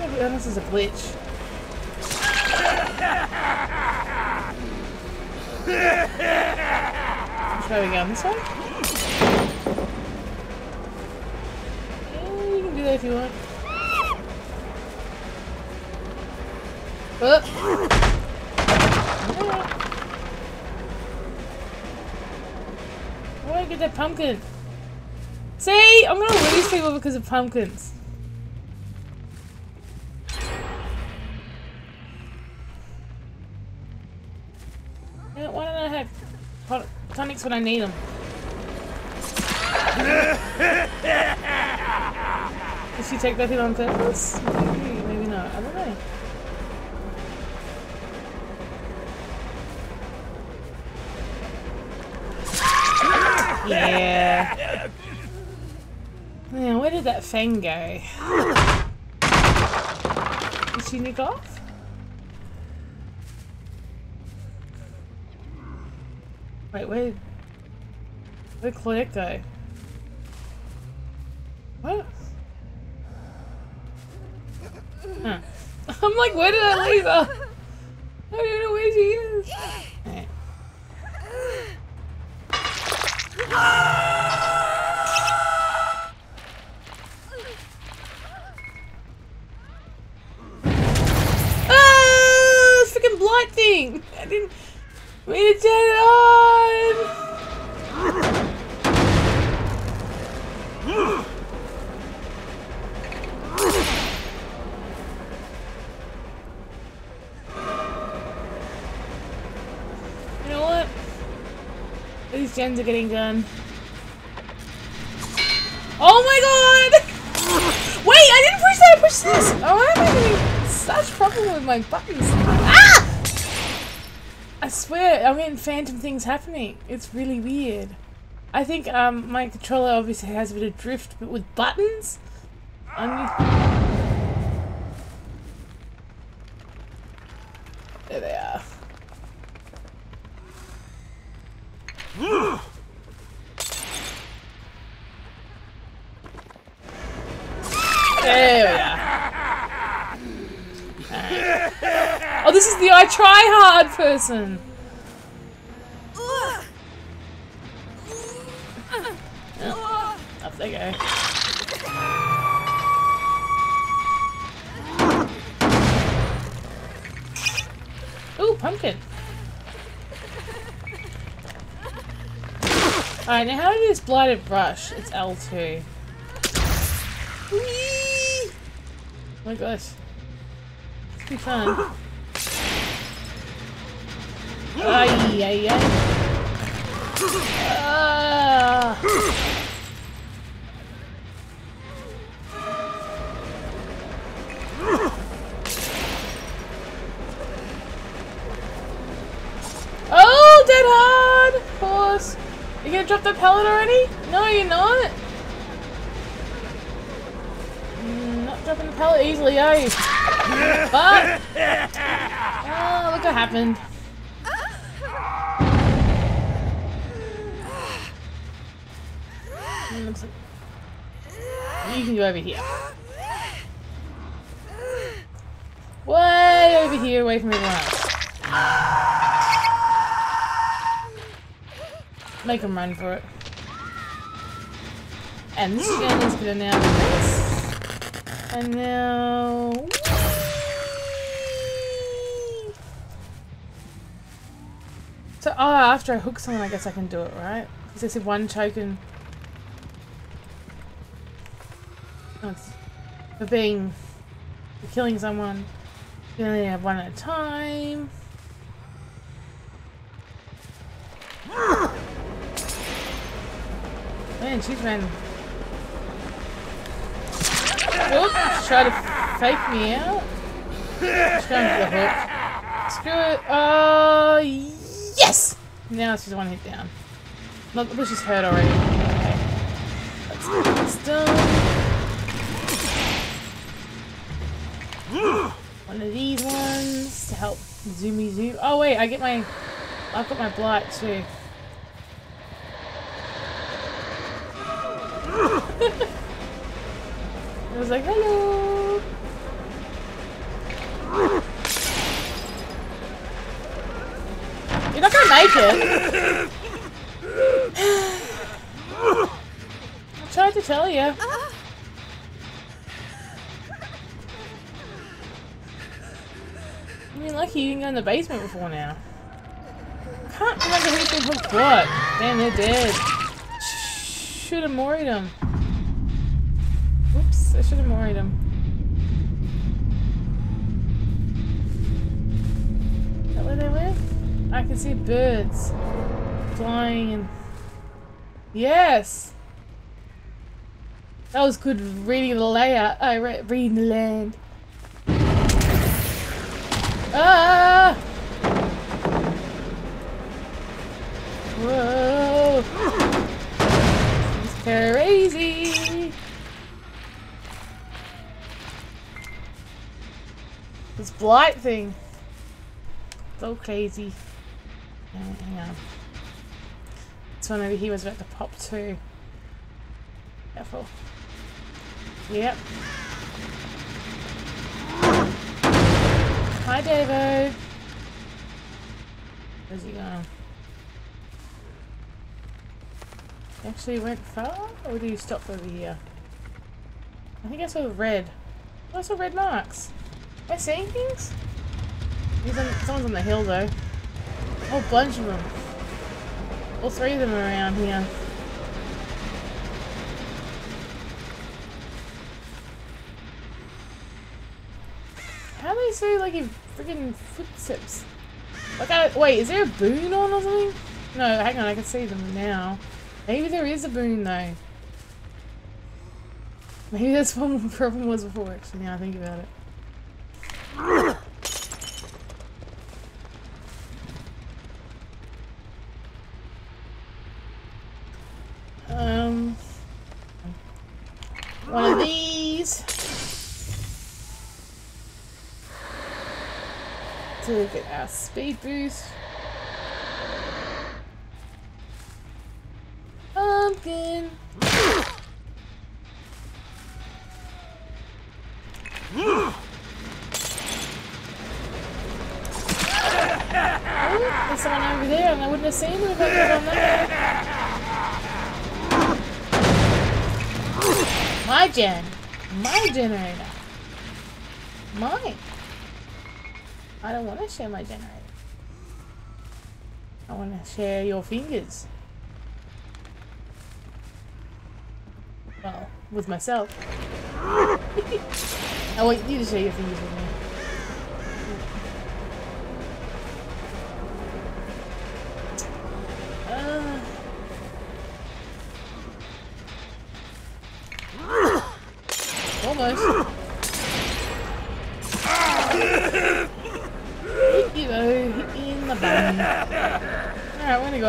Maybe this is a glitch. Which way are going? This way? Yeah, you can do that if you want. Oh. Where do I get that pumpkin? I'm gonna lose people because of pumpkins. Why don't I have pot- tonics when I need them? Did she take that hit on purpose? Maybe, maybe not. I don't know. Yeah. Did that Feng go? Did she nick off? Wait, where... Where'd Claudette go? What? Huh. I'm like, where did I leave her? Gens are getting done. Oh my god! Wait, I didn't push that, I pushed this! Oh, why am I having such problem with my buttons? Ah! I swear, I'm getting phantom things happening. It's really weird. I think um, my controller obviously has a bit of drift, but with buttons? I'm... Oh, up they go. Ooh, pumpkin. Alright, now how do this blighted rush? It's L2. Whee! Oh my gosh. It's be fun. Ay, ay, ay. Ah. Oh, dead hard! Of course. You gonna drop the pallet already? No, you're not. Mm, Not dropping the pallet easily, are you? But oh, look what happened. Over here. Way over here, away from everyone else. Make them run for it. And this is gonna now do this. And now. So, oh, after I hook someone, I guess I can do it, right? Because they said one token. For being. for killing someone. You only have one at a time. Man, she's been. Oops, try to fake me out. The hook. Screw it. Oh, Yes! Now she's one hit down. Not that she's hurt already. Okay. Get this done. One of these ones to help zoomy zoom. Oh wait, I get my... I've got my blight too. I was like, hello! You're not gonna make it! I tried to tell you. Ah. Mean, lucky you didn't go in the basement before now. Can't remember who did hooked what. Damn, they're dead. Should have moried them. Whoops, I should have moried them. Is that where they live? I can see birds flying and... Yes! That was good reading the layout. Oh, I read reading the land. Ah! Whoa! It's crazy! This blight thing. So crazy. hang on. This one over here was about to pop too. Careful. Yep. Hi, David. Where's he going? Actually went far? Or did he stop over here? I think I saw red. Oh, I saw red marks. Am I seeing things? On, someone's on the hill though. A whole bunch of them. All three of them are around here. How do they say like your freaking footsteps? Like, I, wait, is there a boon on or something? No, hang on, I can see them now. Maybe there is a boon though. Maybe that's what the problem was before, actually, now I think about it. Um, one of these. To get our speed boost. Pumpkin. Oh, there's someone over there, and I wouldn't have seen them if I was on there. My gen. My generator. Mine. I don't want to share my generator. I want to share your fingers. Well, with myself. I want you to share your fingers with me.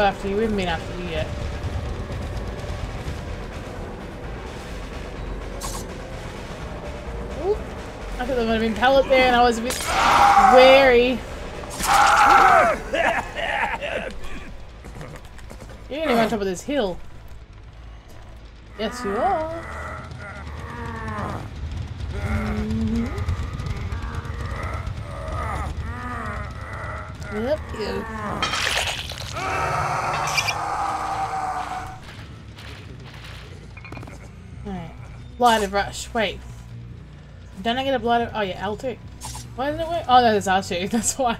After you. We haven't been after you yet. Oop. I thought there might have been pallet there and I was a bit wary. You're gonna go on top of this hill. Yes, you are. Mhm. Yep. Alright. Blighted rush. Wait. Don't I get a blighted? Oh yeah, L2. Why didn't it work? Oh no, there's R2. That's why.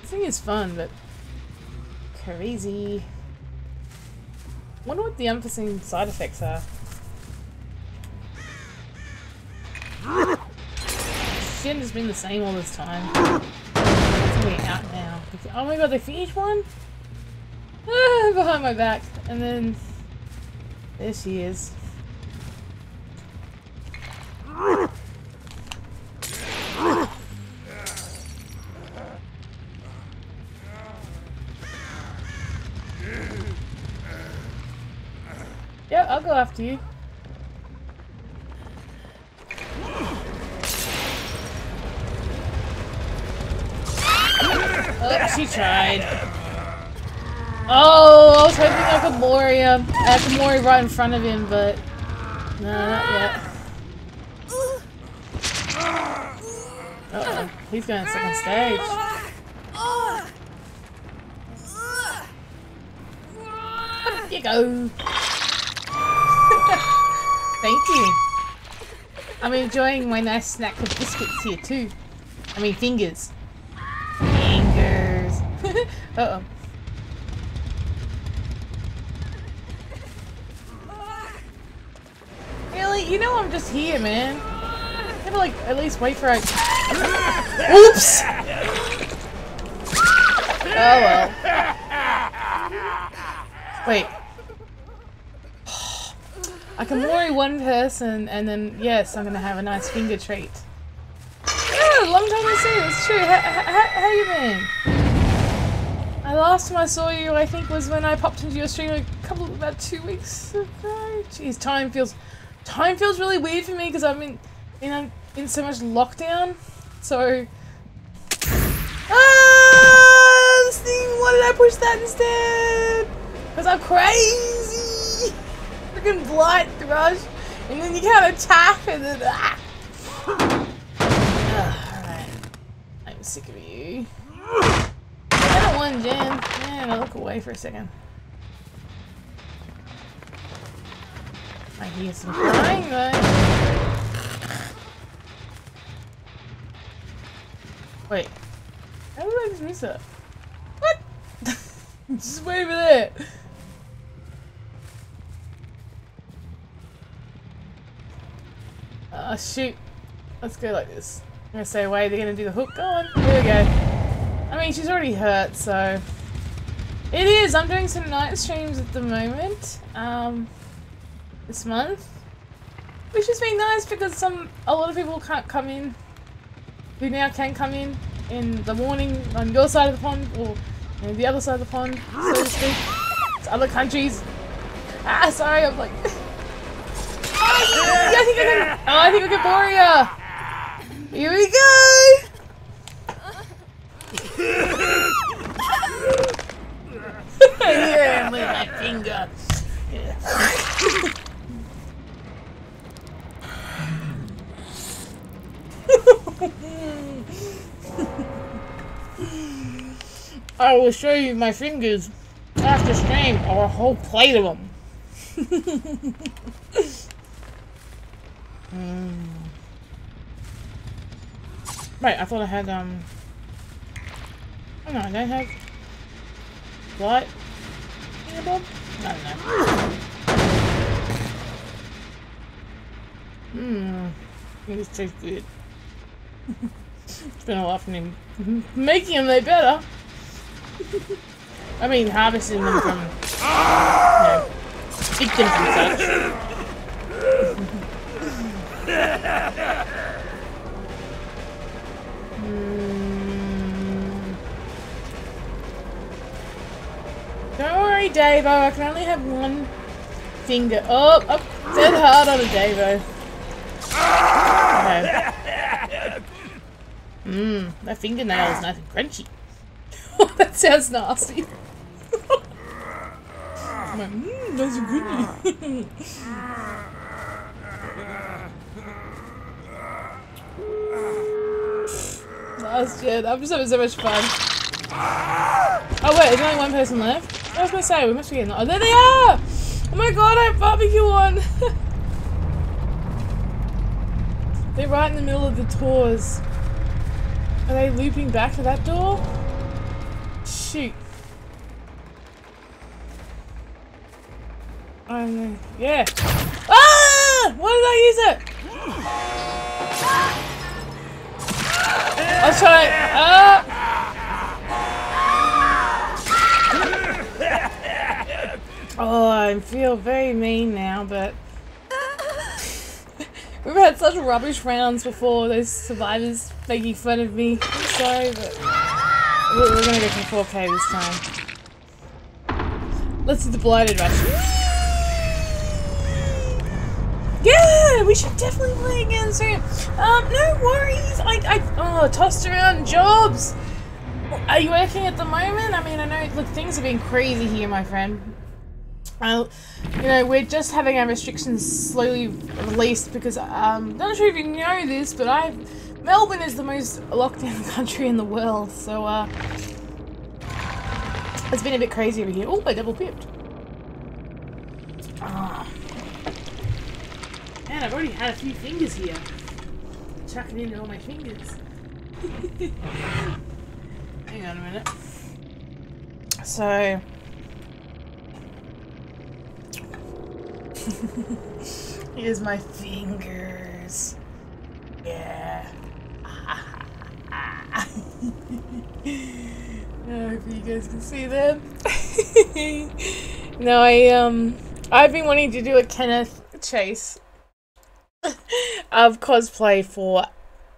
This thing is fun, but crazy. Wonder what the unforeseen side effects are shouldn't just been the same all this time. It's gonna be out now. Oh my god, they finished one? Ah, behind my back. And then... There she is. Yeah, I'll go after you. She tried. Oh, I was hoping I could Moria. I had Mori right in front of him, but no, not yet. Uh oh, he's going to second stage. Up you go. Thank you. I'm enjoying my nice snack of biscuits here too. I mean. Fingers. Uh oh. Really? You know I'm just here, man. You gotta like at least wait for a. Oops! Oh well. Wait. I can Mori one person and then, yes, I'm gonna have a nice finger treat. Yeah, long time no see, it's true. How, how, how you been? The last time I saw you, I think, was when I popped into your stream a couple, about two weeks ago. Jeez, time feels, time feels really weird for me because I'm in, in, I'm in so much lockdown. So, ah, this thing, why did I push that instead? Because I'm crazy! Freaking blight rush, and then you can't attack, and then ah! Alright. I'm sick of you. Don't gen. Man, I look away for a second. I hear some crying though. Wait. How did I just miss that? What? just way over there. Oh shoot. Let's go like this. I'm gonna say away, they're gonna do the hook. Go on. Here we go. I mean, she's already hurt, so... It is! I'm doing some night streams at the moment. Um, this month. Which has been nice because some a lot of people can't come in. Who now can come in in the morning on your side of the pond or you know, the other side of the pond, so to speak. To other countries. Ah, sorry, I'm like... Oh, I think I can. Oh, I think I can Boria. Here we go. Here, with my finger. I will show you my fingers after stream, or a whole plate of them. Mm. Right, I thought I had, um... Oh no, I have... What? Bob? I don't know. Mmm. This tastes good. it's been a while for me making them, they better. I mean, harvesting them from, you know, victims and such. Mm. Don't worry, Davo. I can only have one finger. Oh, oh dead hard on a Davo. Mmm, that fingernail is nice and crunchy. Oh, that sounds nasty. I'm like, mmm, that's good. Last gen. I'm just having so much fun. Oh wait, there's only one person left? I was gonna say, we must be getting- Oh, there they are! Oh my god, I have barbecue on! They're right in the middle of the tours. Are they looping back to that door? Shoot. I don't know. Yeah. Ah! Why did I use it? I'll try. Ah! Oh, I feel very mean now, but we've had such rubbish rounds before. Those survivors making fun of me. I'm sorry, but we're, gonna go for 4K this time. Let's do the blighted rush. Yeah, we should definitely play again soon. Um, no worries. I, I, oh, tossed around jobs. Are you working at the moment? I mean, I know, look, things have been crazy here, my friend. You know, we're just having our restrictions slowly released because, um, not sure if you know this, but I, Melbourne is the most locked down country in the world, so, uh, it's been a bit crazy over here. Oh, I double pipped. Ah. Man, I've already had a few fingers here. Chucking into all my fingers. Hang on a minute. So... Here's my fingers. Yeah. I hope you guys can see them. no, I um I've been wanting to do a Kenneth chase of cosplay for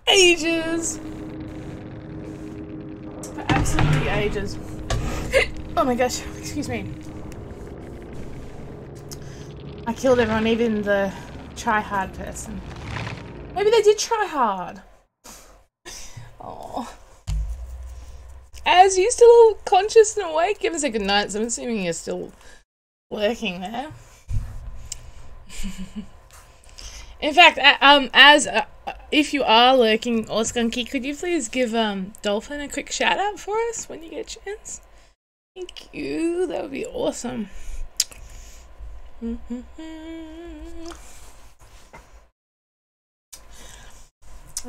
ages for absolutely ages. oh my gosh, excuse me. I killed everyone, even the try hard person. Maybe they did try hard. Oh. As you still conscious and awake? Give us a good night. I'm assuming you're still working there. In fact, um, as uh, if you are lurking or skunky, could you please give um Dolphin a quick shout out for us when you get a chance? Thank you. That would be awesome. The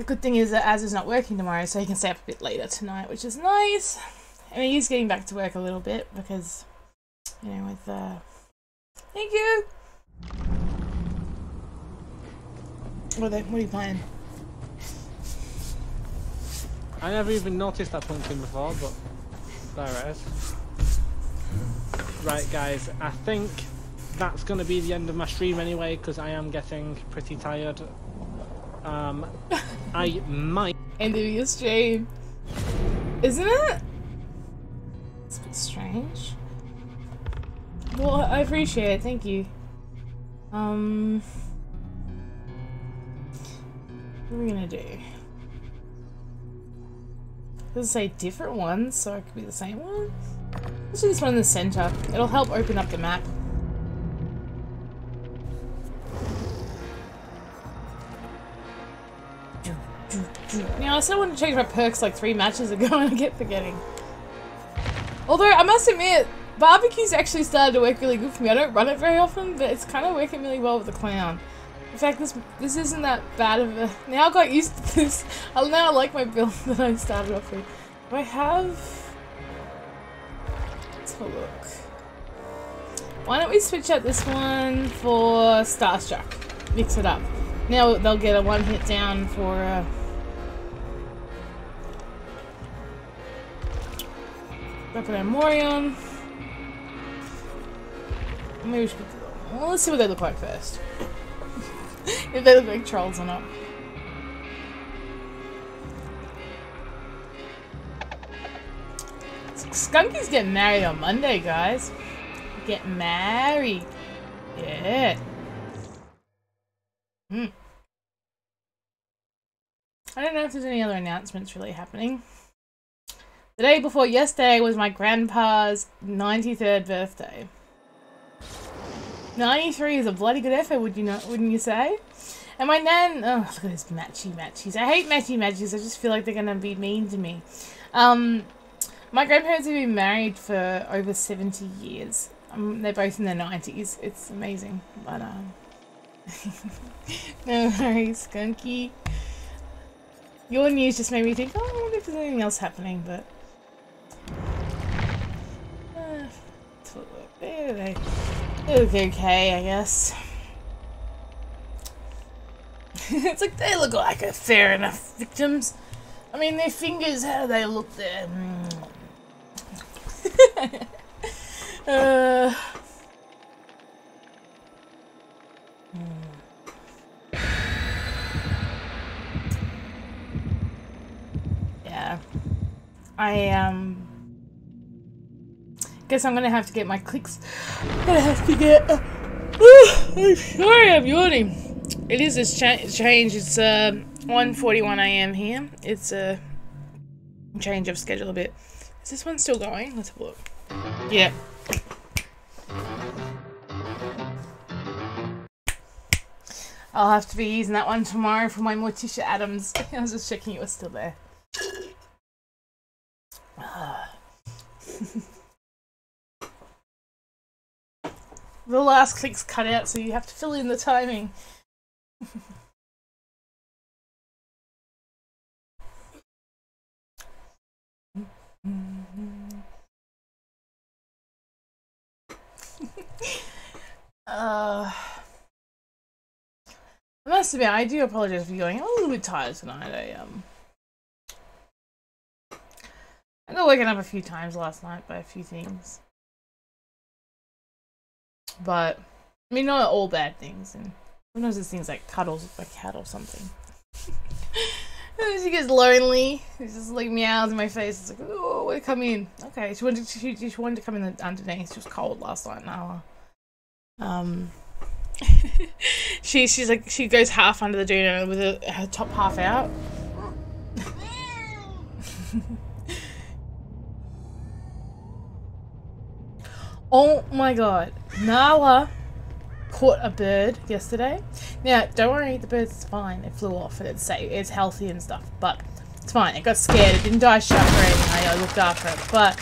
good thing is that Az is not working tomorrow, so he can stay up a bit later tonight, which is nice. I mean, he's getting back to work a little bit because, you know, with uh. Thank you. What are, they, what are you playing? I never even noticed that pumpkin before, but there it is. Right guys, I think that's going to be the end of my stream anyway, because I am getting pretty tired. Um, I might... End of your stream. Isn't it? It's a bit strange. Well, I appreciate it, thank you. Um... What are we gonna do? Does it say different ones, so it could be the same one? Let's do this one in the center. It'll help open up the map. Now, I still want to change my perks like three matches ago and I kept forgetting. Although, I must admit, barbecue's actually started to work really good for me. I don't run it very often, but it's kind of working really well with the clown. In fact, this this isn't that bad of a... Now I got used to this. I now like my build that I started off with. Do I have... Let's have a look. Why don't we switch out this one for Starstruck? Mix it up. Now they'll get a one hit down for... Uh... Weapon and Mori on. Maybe we should... Well, let's see what they look like first. if they look like trolls or not. Skunky's getting married on Monday, guys. Get married. Yeah. Hmm. I don't know if there's any other announcements really happening. The day before yesterday was my grandpa's 93rd birthday. 93 is a bloody good effort, would you not? Wouldn't you say? And my nan, oh look at this matchy matchies. I hate matchy matchies. I just feel like they're gonna be mean to me. Um, my grandparents have been married for over 70 years. Um, they're both in their 90s. It's amazing, but um, no worries, Skunky. Your news just made me think, oh, I wonder if there's anything else happening, but. Okay, I guess. it's like they look like a fair enough victims. I mean, their fingers, how do they look there? uh, yeah. I, um, guess I'm gonna have to get my clicks. I have to get. Uh, I'm sorry, I'm yawning. It is. It's cha- change. It's uh, 1.41 a.m. here. It's a change of schedule a bit. Is this one still going? Let's have a look. Yeah. I'll have to be using that one tomorrow for my Morticia Addams. I was just checking it was still there. the last click's cut out, so you have to fill in the timing. uh, I must admit, I do apologize for going. A little bit tired tonight. I um, I got woken up a few times last night by a few things, but I mean, not all bad things. And sometimes it's things like cuddles with my cat or something. she gets lonely. She just like meows in my face. It's like, oh, want come in? Okay, she wanted to, she, she wanted to come in the, underneath. She was cold last night. Now, um, she she's like she goes half under the doona with her, her top half out. Oh my god, Nala caught a bird yesterday. Now, don't worry, the bird's fine. It flew off and it's safe, it's healthy and stuff, but it's fine. It got scared. It didn't die shock or anything. I looked after it, but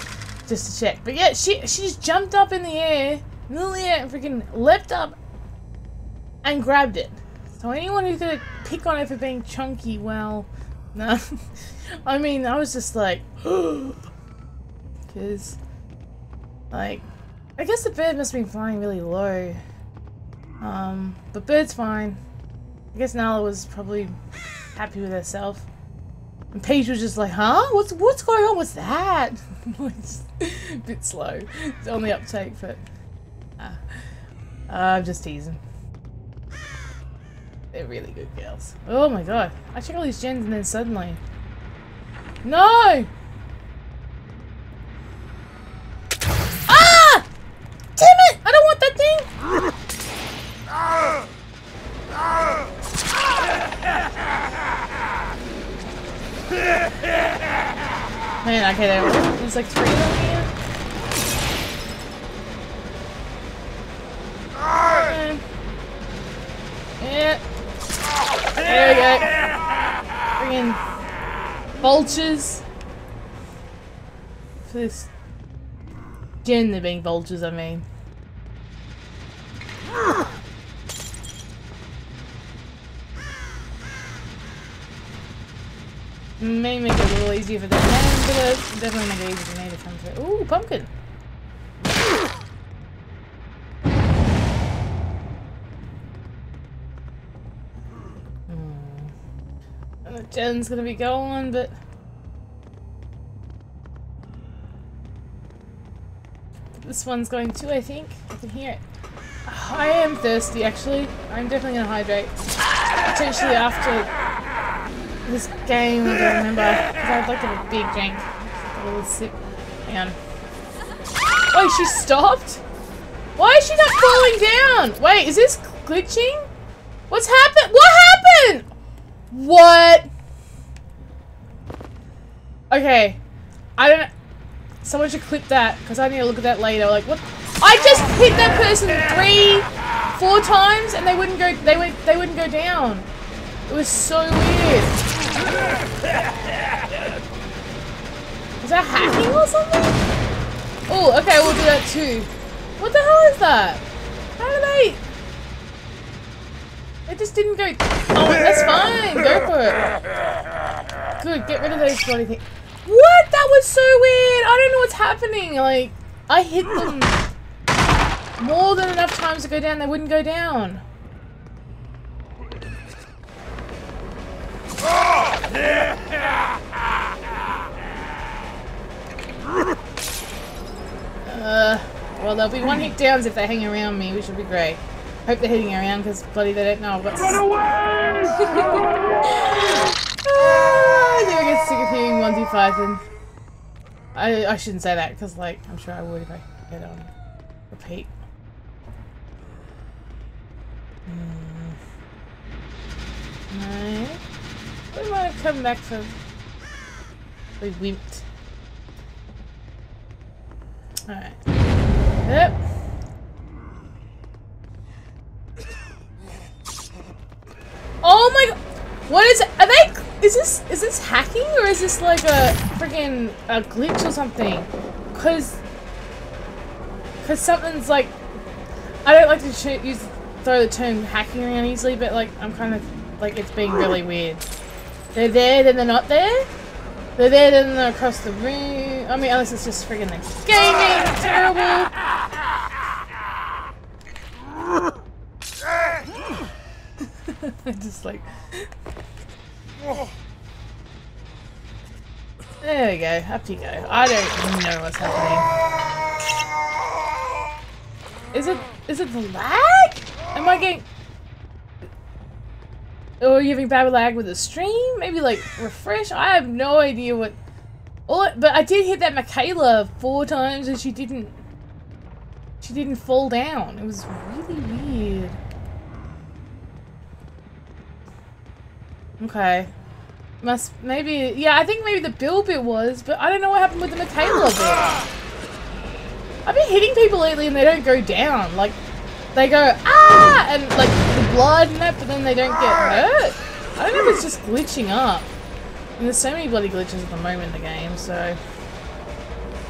just to check. But yeah, she she just jumped up in the air, middle the air, and freaking leapt up and grabbed it. So anyone who's gonna pick on her for being chunky, well, no. I mean, I was just like, because, like, I guess the bird must have been flying really low. Um, but Bird's fine. I guess Nala was probably happy with herself. And Paige was just like, huh? What's what's going on? What's that? it's a bit slow. It's on the uptake, but uh, uh, I'm just teasing. They're really good girls. Oh my god. I check all these gens and then suddenly... No! Ah! Damn it! I don't want that thing! Man, okay, there, there's like three of them here. Yeah. There we go. Friggin' vultures. For this gen, they're being vultures, I mean. May make it a little easier for them, but it's definitely to come through. Ooh, pumpkin! Hmm. Gen's gonna be going, but... This one's going too, I think. I can hear it. I am thirsty, actually. I'm definitely gonna hydrate. Potentially after game, I don't remember. Because I'd like to have a big drink. A little sip. Hang on. Wait, she stopped? Why is she not falling down? Wait, is this glitching? What's happened? What happened? What? Okay. I don't... Someone should clip that, because I need to look at that later. Like, what? I just hit that person three, four times, and they wouldn't go. They went. They wouldn't go down. It was so weird. Is that hacking or something? Oh, okay, we'll do that too. What the hell is that? How. It just didn't go... Oh, that's fine. Go for it. Good, get rid of those bloody things. What? That was so weird. I don't know what's happening. Like, I hit them more than enough times to go down. They wouldn't go down. Uh, well, there'll be one hit downs if they hang around me, which will be great. Hope they're hitting around because bloody they don't know I've got. Run away! ah, I never get sick of hearing Monty Python. I I shouldn't say that because like I'm sure I would if I had on repeat. Hmm. No. We want to come back for... We wimped. Alright. Yep. Oh my god! What is? Are they... Is this... Is this hacking or is this like a freaking a glitch or something? Cause... Cause something's like... I don't like to use throw the term hacking around easily, but like I'm kind of like it's being really weird. They're there, then they're not there. They're there, then they're across the room. I mean, unless it's just freaking like gaming, terrible. I just like. There we go. Up you go. I don't know what's happening. Is it is it the lag? Am I getting or are you having bad lag with the stream? Maybe like refresh? I have no idea what all but I did hit that Mikaela four times and she didn't she didn't fall down. It was really weird. Okay. Must maybe yeah, I think maybe the Bill bit was, but I don't know what happened with the Mikaela bit. I've been hitting people lately and they don't go down. Like, they go, ah! And, like, blood and that, but then they don't get hurt. I don't know if it's just glitching up. And there's so many bloody glitches at the moment in the game, so...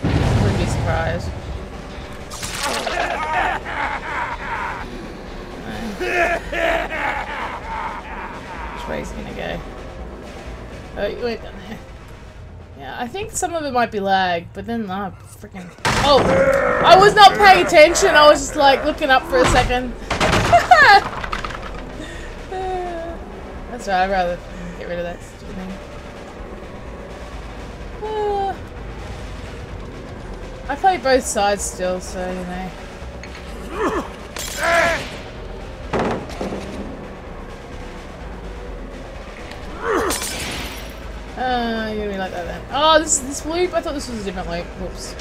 I wouldn't be surprised. Which way is gonna go? Oh, went down there. Yeah, I think some of it might be lag, but then, ah, oh, freaking. Oh! I was not paying attention, I was just like looking up for a second. That's right, I'd rather get rid of that stupid thing. Uh, I play both sides still, so you know. Uh, you're gonna be like that then. Oh, this is this loop? I thought this was a different loop. Whoops.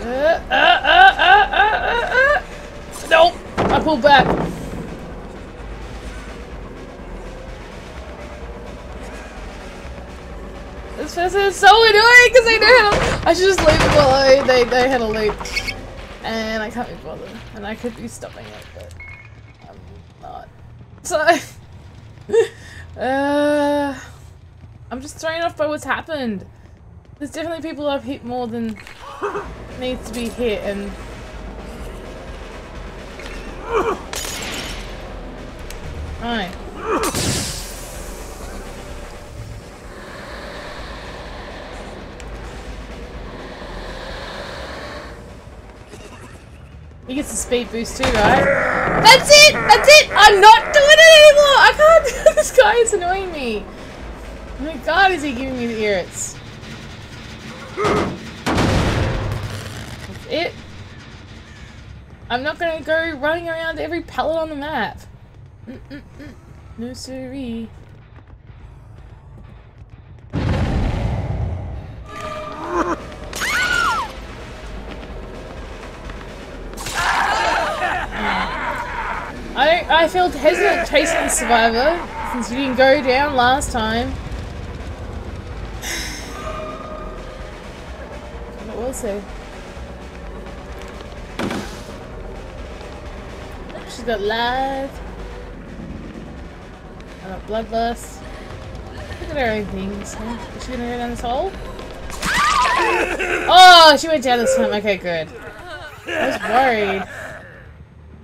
Uh, uh, uh, uh, uh, uh, uh. Nope! I pulled back. This is so annoying because they know I should just leave it alone. They, they had a loop. And I can't be bothered. And I could be stopping it, but I'm not. So... uh, I'm just thrown off by what's happened. There's definitely people I've hit more than needs to be hit, and... Right. He gets a speed boost too, right? That's it! That's it! I'm not doing it anymore! I can't This guy is annoying me. Oh my god, is he giving me the irrits? That's it. I'm not gonna go running around every pallet on the map. Mm -mm -mm. No siree. I I felt hesitant chasing the survivor since you didn't go down last time. But see. She's got. Got bloodlust. Look at things. Is she gonna go down this hole? Oh, she went down this time. Okay, good. I was worried.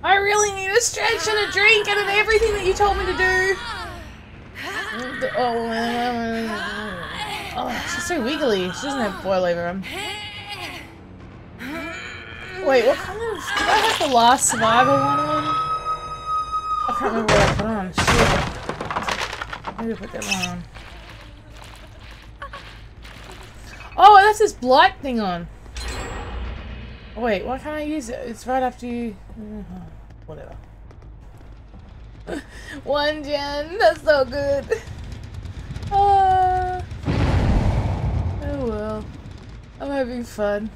I really need a stretch and a drink and everything that you told me to do. Oh, oh she's so wiggly. She doesn't have boil over him. Wait, what kind of... Did I have the last survivor one on? I can't remember what I put on. Shit. Maybe put that one on. Oh, that's this blight thing on. Wait, why can't I use it? It's right after you... Uh -huh whatever. One gen, that's so good. Uh, oh well. I'm having fun.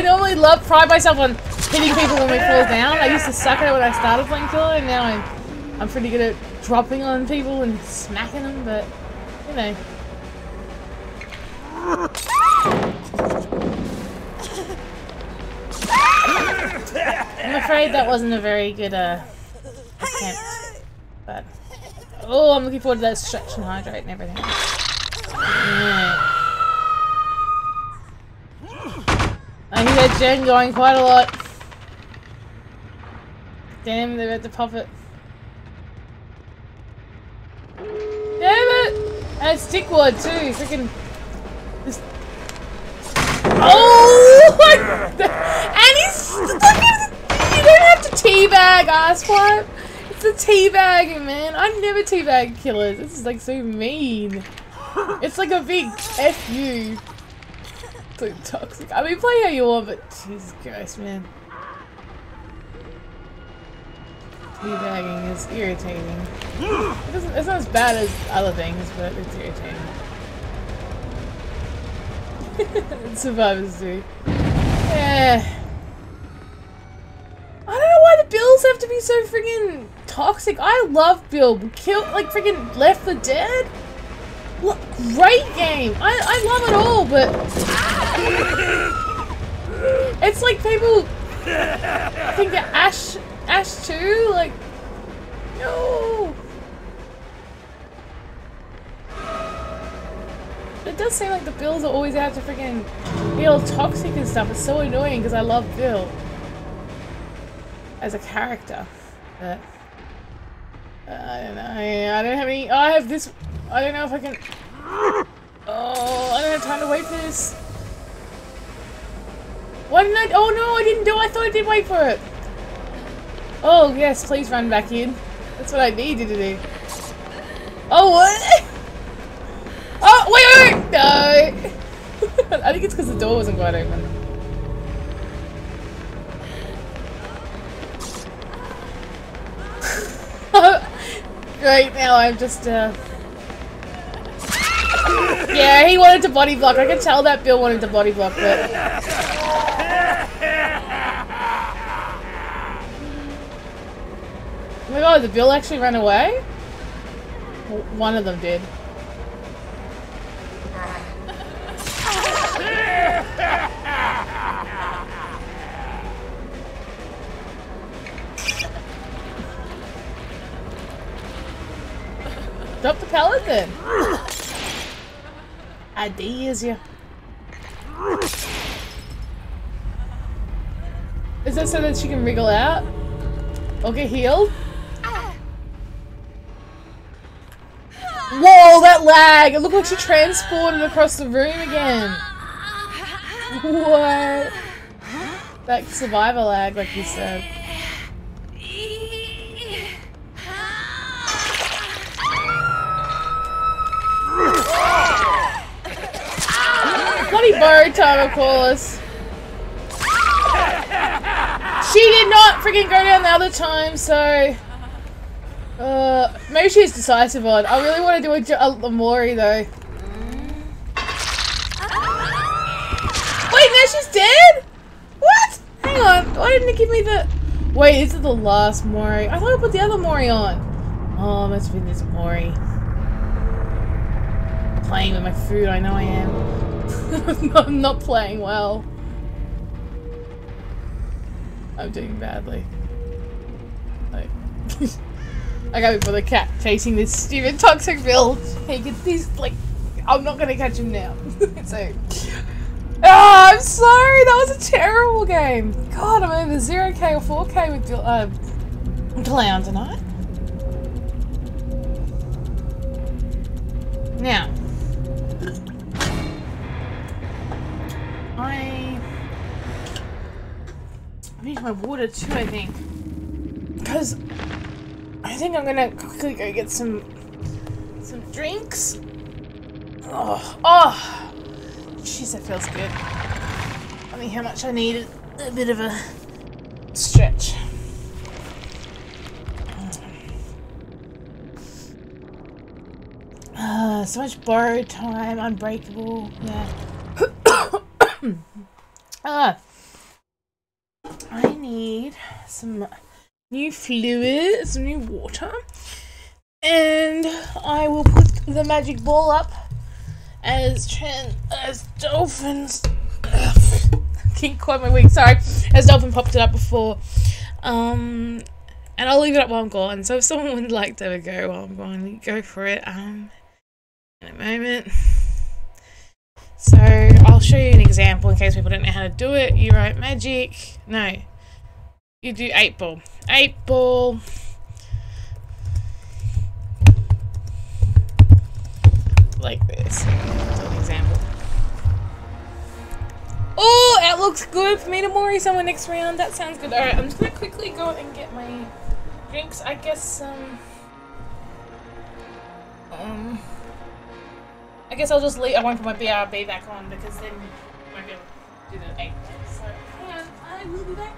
Really love pride myself on hitting people when we fall down. I used to suck at it when I started playing Killer, and now I'm I'm pretty good at dropping on people and smacking them. But you know. I'm afraid that wasn't a very good uh, attempt, but oh, I'm looking forward to that stretch and hydrate and everything. Yeah. I hear that gen going quite a lot. Damn, about to pop it. Damn it! And it's stickwood too, freaking. This... Oh! and he's. You don't have to teabag, asswipe! It's the teabagging, man. I never teabag killers. This is like so mean. It's like a big F you. So toxic. I mean, play how you want, but Jesus Christ, man. Teabagging is irritating. It it's not as bad as other things, but it's irritating. Survivors do. Yeah. I don't know why the Bills have to be so freaking toxic. I love Bill. Kill, like freaking Left 4 Dead. Look, great game. I, I love it all, but it's like people think that Ash Ash 2, like no. It does seem like the Bills are always out to freaking be all toxic and stuff. It's so annoying because I love Bill as a character. But I don't know. I don't have any. Oh, I have this. I don't know if I can. Oh, I don't have time to wait for this. Why didn't I? Oh no, I didn't do. I thought I did wait for it. Oh yes, please run back in. That's what I needed to do. Oh what? Oh wait, wait, wait. no. I think it's because the door wasn't quite open. Oh, Right now I'm just uh Yeah, he wanted to body block. I can tell that Bill wanted to body block, but Oh my god, did Bill actually run away? One of them did. Drop the pallet then. Ideas, yeah. Is that so that she can wriggle out? Or get healed? Whoa, that lag! It looked like she transported across the room again. What? That survivor lag, like you said. Bloody bird course. She did not freaking go down the other time, so... Uh, maybe she's decisive on. I really want to do a, a, a Mori, though. Wait, now she's dead? What? Hang on. Why didn't it give me the... Wait, is the last Mori. I thought I put the other Mori on. Oh, must be this Mori. Playing with my food, I know I am. I'm not playing well. I'm doing badly. Like, I gotta for the cat chasing this stupid toxic Bill. He gets these like, I'm not gonna catch him now. so, oh, I'm sorry. That was a terrible game. God, I'm over zero k or four k with uh, clown tonight. Now, I I need my water too, I think. Because I think I'm gonna quickly go get some some drinks. Oh, oh, jeez, that feels good. I mean, how much I need a bit of a stretch. Uh, so much borrowed time, unbreakable, yeah. Ah, I need some new fluid, some new water, and I will put the magic ball up as Tran as dolphins. Can't quite my wing. Sorry, as dolphin popped it up before. Um, and I'll leave it up while I'm gone. So if someone would like to have a go while I'm gone, go for it. Um, in a moment. So I'll show you an example in case people don't know how to do it. You write magic. No. You do eight ball. Eight ball. Like this. Example. Oh, that looks good for me to Mori someone next round. That sounds good. Alright, I'm just gonna quickly go and get my drinks. I guess um um I guess I'll just leave I won't put my BRB back on because then I won't be able to do the eight. So hang on, I will be back.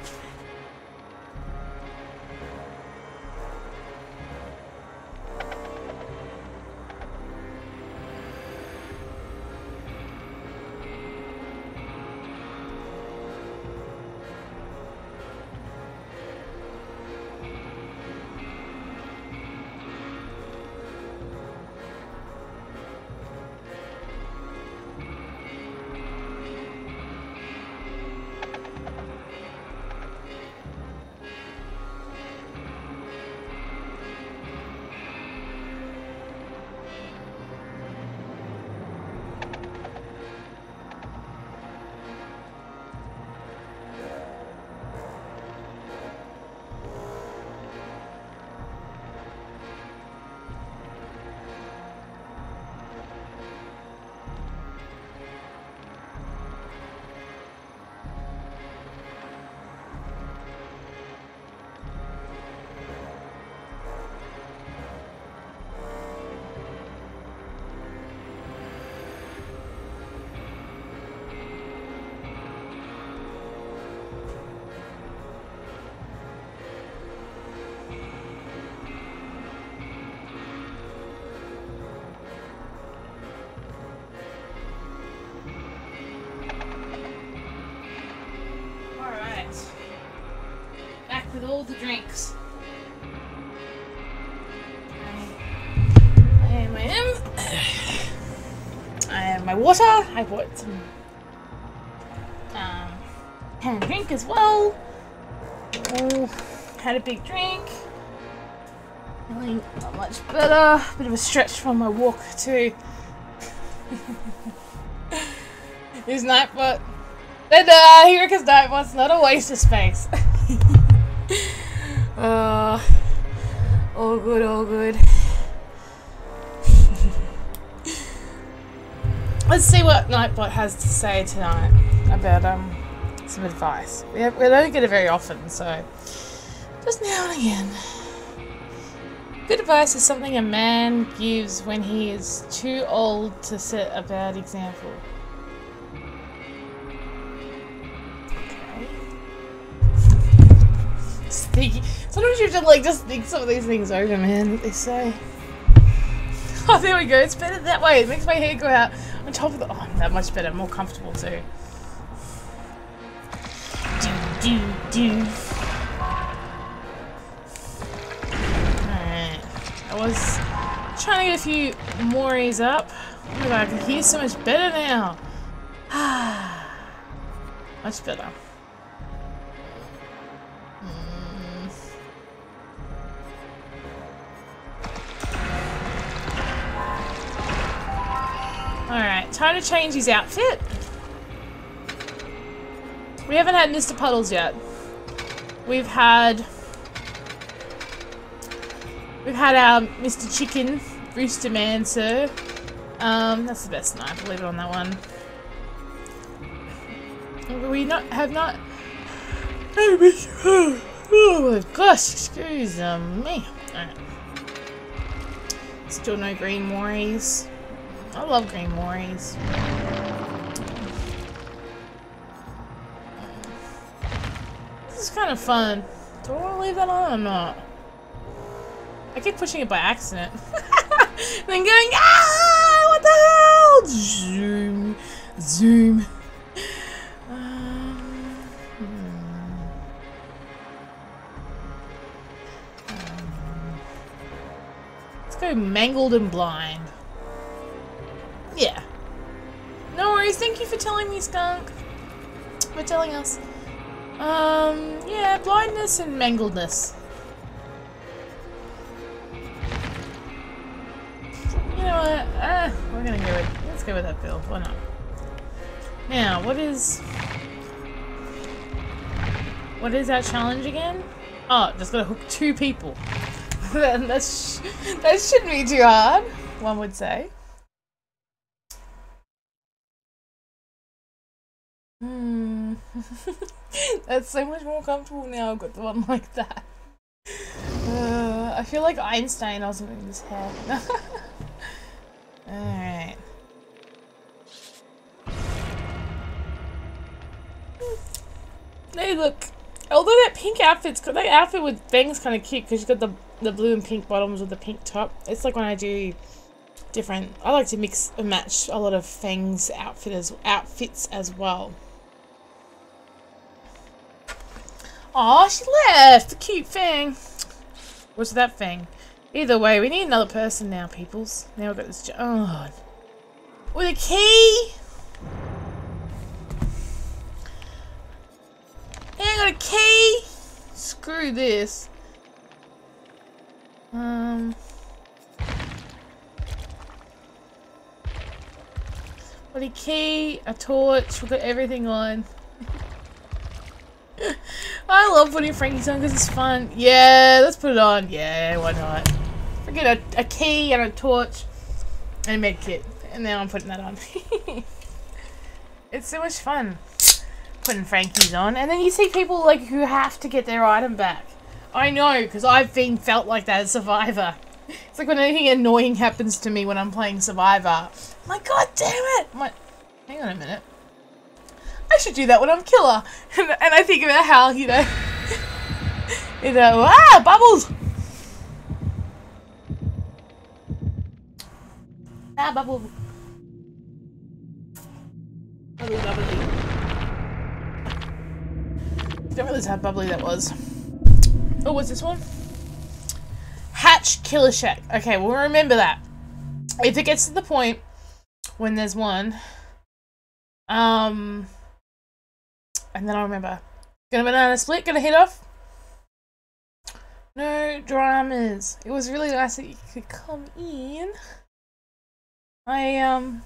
All the drinks. I. Have my water. I bought some um, drink as well. Oh, had a big drink. Feeling not much better. Bit of a stretch from my walk too. Here's Nightbot. And uh, he reckons Nightbot's not a waste of space. all good, all good. Let's see what Nightbot has to say tonight about um some advice. We, have, we don't get it very often, so just now and again. Good advice is something a man gives when he is too old to set a bad example. Sneaky. Sometimes you have to like just think some of these things over, man. What they say. Oh, there we go. It's better that way. It makes my hair go out on top of the. Oh, that much better. More comfortable too. Do do do. Alright. I was trying to get a few Moris up. Oh my god, I can hear so much better now. Ah, much better. Alright, time to change his outfit. We haven't had Mr. Puddles yet. We've had... We've had our Mr. Chicken, Rooster Man, sir. Um, that's the best knife, I'll leave it on that one. We not have not... Oh my gosh, excuse me. Alright. Still no green Moris. I love green Moris. This is kind of fun. Do I want to leave that on or not? I keep pushing it by accident. then going, ah, what the hell? Zoom, zoom. Um, hmm. mangled and blind. Yeah. No worries, thank you for telling me, Skunk. For telling us. Um, yeah, blindness and mangledness. You know what? Uh, we're gonna go with, let's go with that bill. Why not? Now, what is... What is our challenge again? Oh, just gotta hook two people. then that's that shouldn't be too hard, one would say. Hmm. that's so much more comfortable now. I've got the one like that. Uh, I feel like Einstein or something in his hair. Alright. Hey, look. Although that pink outfit's that outfit with Feng's kind of cute because she's got the the blue and pink bottoms with the pink top. It's like when I do different. I like to mix and match a lot of Feng's outfit as outfits as well. Aw, she left. The cute Feng. What's that Feng? Either way, we need another person now, peoples. Now we've got this. Oh, with a key. I got a key! Screw this. Um... Got a key, a torch, we've got everything on. I love putting Frankie's on because it's fun. Yeah, let's put it on. Yeah, why not? Forget a, a key and a torch and a med kit. And then I'm putting that on. it's so much fun putting Frankie's on, and then you see people like who have to get their item back. I know, because I've been felt like that as Survivor. It's like when anything annoying happens to me when I'm playing Survivor. I'm like, God damn it! I'm like, hang on a minute. I should do that when I'm killer. And, and I think about how, you know, you know, ah, bubbles! Ah, bubble. Bubble, bubbly. Didn't realize how bubbly that was. Oh, what's this one? Hatch Killer Shack. Okay, we'll remember that. If it gets to the point when there's one, um, and then I'll remember. Gonna banana split, gonna hit off. No dramas. It was really nice that you could come in. I, um,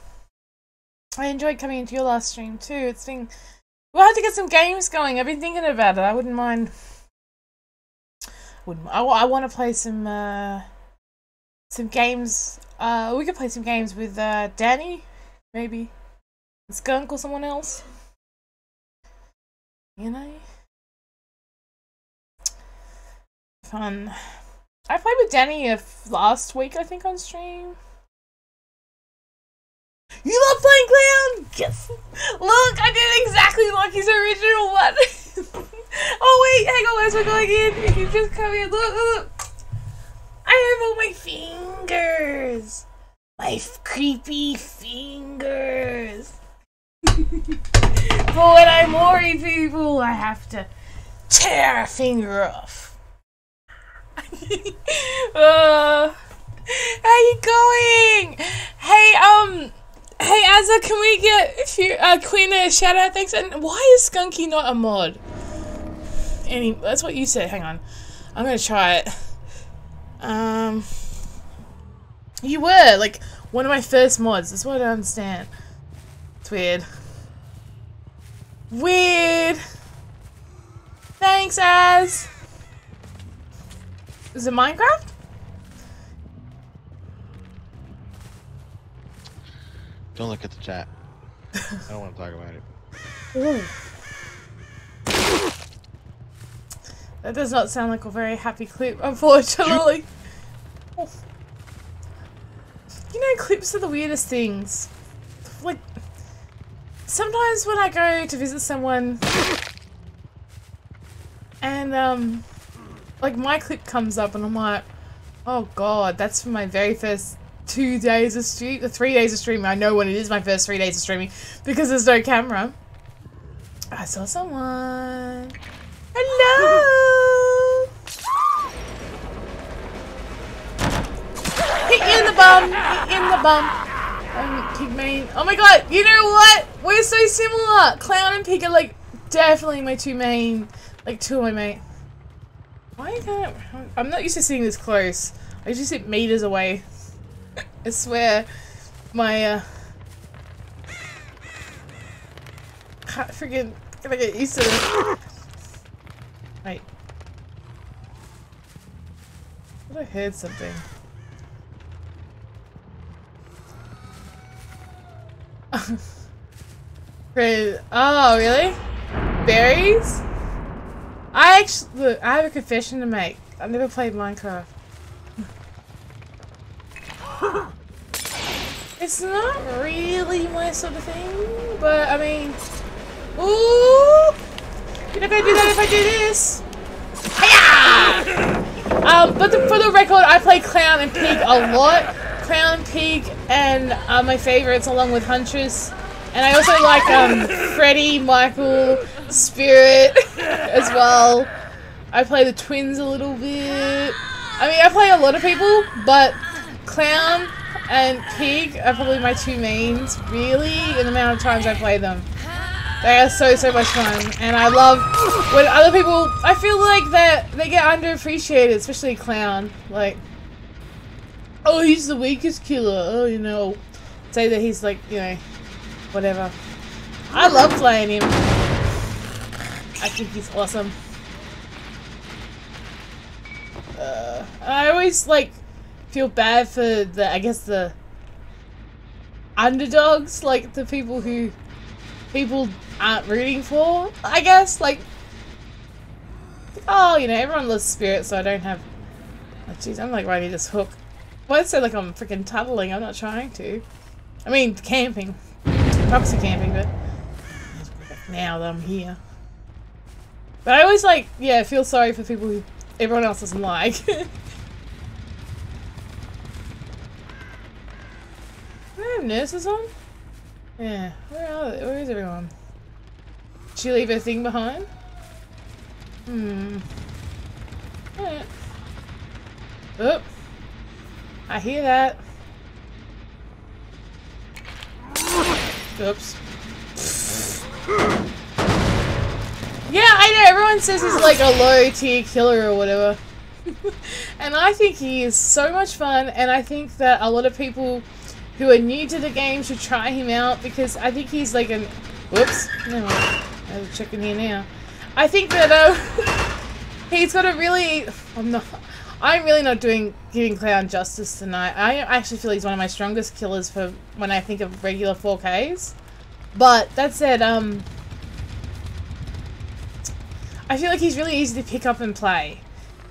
I enjoyed coming into your last stream too. It's been We'll have to get some games going. I've been thinking about it. I wouldn't mind. Wouldn't. I, I want to play some uh, some games. Uh, we could play some games with uh, Danny, maybe Skunk or someone else. You know, fun. I played with Danny last week, I think, on stream. You love playing clown? Yes. Look, I did exactly like his original one. oh wait, hang on, as we're going in, you can just come in. Look, look. I have all my fingers. My creepy fingers. when I'm worried people, I have to tear a finger off. uh, how you going? Hey, um, Hey Azza, can we get you, uh, Queen a shout out? Thanks. And why is Skunky not a mod? Any, that's what you said. Hang on, I'm gonna try it. Um, you were like one of my first mods. That's what I don't understand. It's weird. Weird. Thanks, Az. Is it Minecraft? Don't look at the chat. I don't want to talk about it. That does not sound like a very happy clip, unfortunately. you know, clips are the weirdest things. Sometimes when I go to visit someone and, um, like my clip comes up and I'm like, oh god, that's for my very first two days of stream, the three days of streaming. I know when it is my first three days of streaming because there's no camera. I saw someone. Hello. Hit you in the bum, in the bum. Um, Pigman. Oh my god, you know what? We're so similar. Clown and Pig are like definitely my two main, like two of my main. Why can't I'm not used to sitting this close. I usually sit meters away. I swear, my uh, can't freaking gonna get used to this. Wait. I I heard something. Great. Oh, really? Berries? I actually, look, I have a confession to make. I've never played Minecraft. it's not really my sort of thing, but I mean, ooh, you're not gonna do that if I do this. Um, but the, for the record, I play Clown and Pig a lot. Clown, Pig, and uh, my favorites along with Huntress. And I also like um, Freddy, Michael, Spirit as well. I play the twins a little bit. I mean, I play a lot of people, but Clown and Pig are probably my two mains, really, in the amount of times I play them. They are so, so much fun. And I love when other people, I feel like that they get underappreciated, especially Clown. Like, oh, he's the weakest killer. Oh, you know, say that he's like, you know, whatever. I love playing him. I think he's awesome. Uh, I always like feel bad for the, I guess the underdogs, like the people who people aren't rooting for. I guess like, oh, you know, everyone loves Spirit, so I don't have. Oh, jeez, I'm like riding this hook. Why well, say like I'm freaking tunneling? I'm not trying to. I mean, camping, proxy camping, but now that I'm here. But I always like, yeah, feel sorry for people who everyone else doesn't like. Do I have nurses on? Yeah, where are they? Where is everyone? Did she leave her thing behind? Hmm. Yeah. Oh. I hear that. Oops. Yeah, I know, everyone says he's like a low tier killer or whatever. and I think he is so much fun, and I think that a lot of people who are new to the game should try him out because I think he's like an. Whoops. No, I'm checking here now. I think that uh, he's got a really. I'm not. I'm really not doing giving Clown justice tonight. I actually feel he's one of my strongest killers for when I think of regular 4Ks. But that said, um, I feel like he's really easy to pick up and play.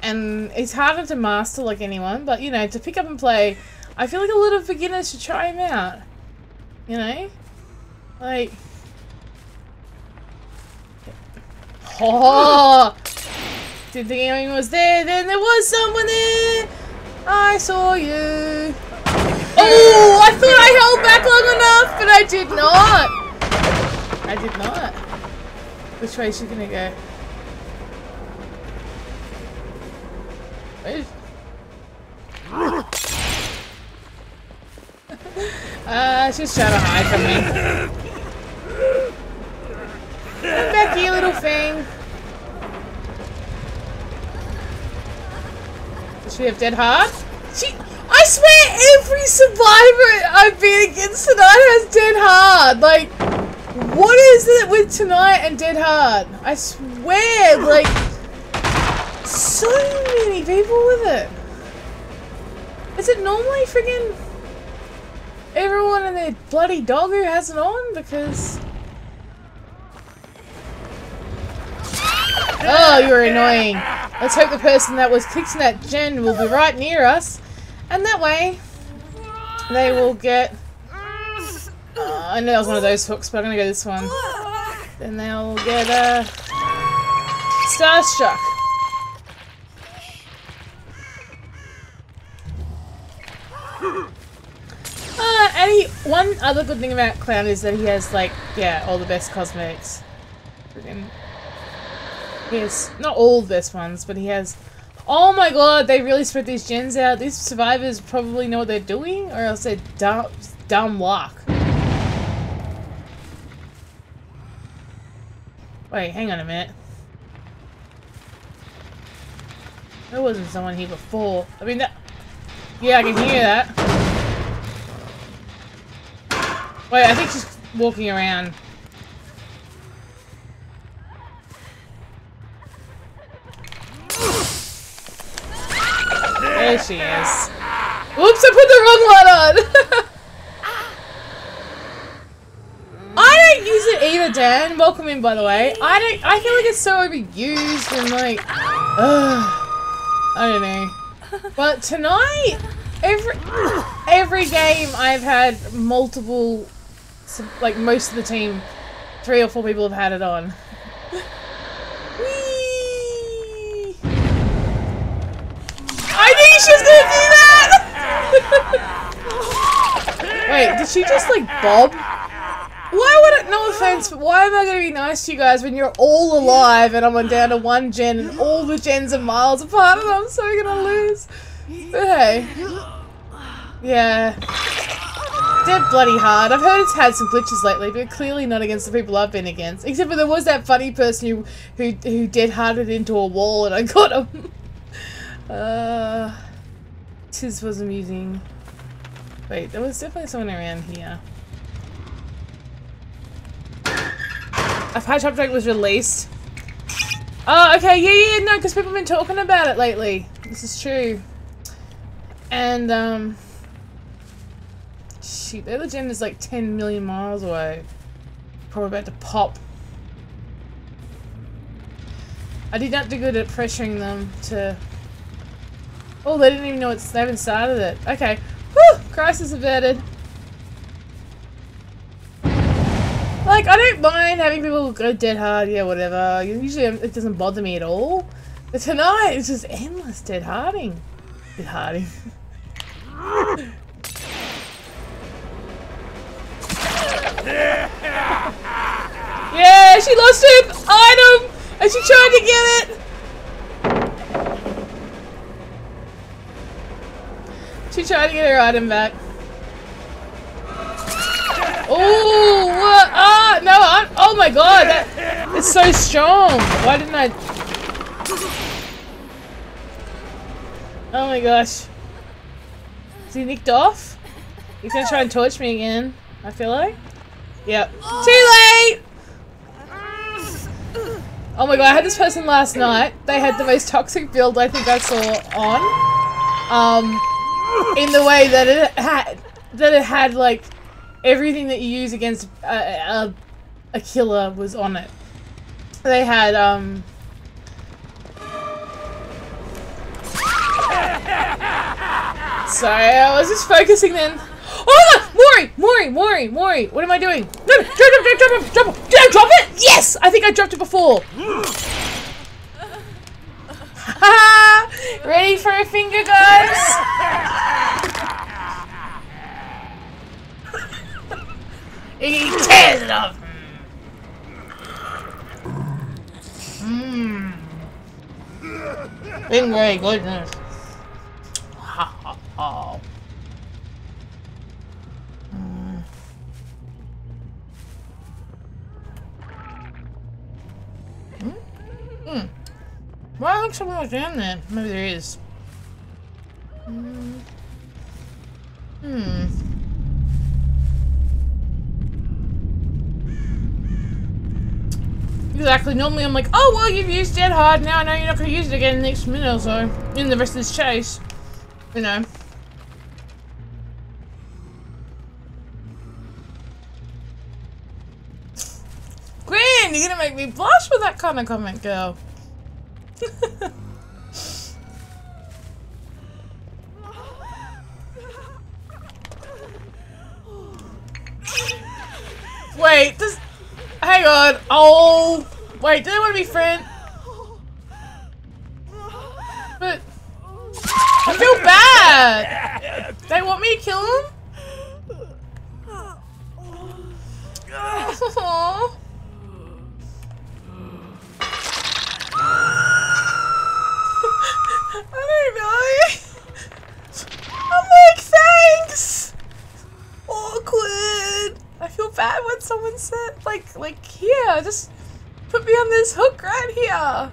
And it's harder to master like anyone, but you know, to pick up and play, I feel like a lot of beginners should try him out. You know? Like... Oh! Didn't think anyone was there, then there was someone there! I saw you! Oh! I thought I held back long enough, but I did not! I did not. Which way is she gonna go? uh, she's trying to hide from me. Come back here, little thing. Does she have dead hard? She- I swear every survivor I've been against tonight has dead hard. Like, what is it with tonight and dead hard? I swear, like, so many people with it. Is it normally friggin' everyone and their bloody dog who has it on? Because... Oh, you're annoying. Let's hope the person that was kicking that gen will be right near us. And that way, they will get... Uh, I know that was one of those hooks, but I'm going to go this one. Then they'll get a... Starstruck. Uh, and he, one other good thing about Clown is that he has, like, yeah, all the best cosmetics. He has, not all the best ones, but he has Oh my god, they really spread these gens out. These survivors probably know what they're doing, or else they're dumb, dumb luck. Wait, hang on a minute. There wasn't someone here before. I mean, that... Yeah, I can hear that. Wait, I think she's walking around. There she is. Oops, I put the wrong one on! I don't use it either, Dan. Welcome in, by the way. I don't. I feel like it's so overused and like, ugh, I don't know. But tonight, every every game I've had multiple, like most of the team, three or four people have had it on. Wait, did she just like bob? Why would it, no offense, but why am I going to be nice to you guys when you're all alive and I'm on down to one gen and all the gens are miles apart and I'm so going to lose? But hey. Yeah. They're bloody hard. I've heard it's had some glitches lately, but clearly not against the people I've been against. Except for there was that funny person who who, who dead harded into a wall and I got him. Uh, this was amusing. Wait, there was definitely someone around here. A patch update was released. Oh, okay, yeah, yeah, no, because people have been talking about it lately. This is true. And, um... Shoot, the other gen is like 10 million miles away. Probably about to pop. I did not do good at pressuring them to... Oh, they didn't even know it's... They haven't started it. Okay. Whew! Crisis averted. Like, I don't mind having people go dead hard, yeah, whatever. Usually um, it doesn't bother me at all. But tonight, it's just endless dead harding. Dead harding. yeah, she lost her item! And she tried to get it! She tried to get her item back. Oh, what? Ah, no, I'm, oh my god, that, it's so strong. Why didn't I? Oh my gosh. Is he nicked off? He's gonna try and torch me again, I feel like. Yep. Too late! Oh my god, I had this person last night. They had the most toxic build I think I saw on. Um, in the way that it had, that it had like everything that you use against a, a, a killer was on it. They had, um... Sorry, I was just focusing then. Oh! Mori! Mori! Mori! Mori! What am I doing? No! Drop it! Drop it! Drop it! Did I drop it? Yes! I think I dropped it before. Ready for a finger, guys? He tears it off. Mmm. Very goodness. Ha hmm. ha hmm. ha. Well, I think someone was down there. Maybe there is. Hmm. Hmm. Exactly. Normally I'm like, oh, well, you've used dead hard. Now I know you're not going to use it again next minute or so. In the rest of this chase. You know. Gwen, you're going to make me blush with that kind of comment, girl. Wait, does... Hang on. Oh, wait. Do they want to be friends? But I feel bad. They want me to kill them? Aww. I don't know. I'm like, thanks! Awkward. I feel bad when someone said, like, like, here, just put me on this hook right here.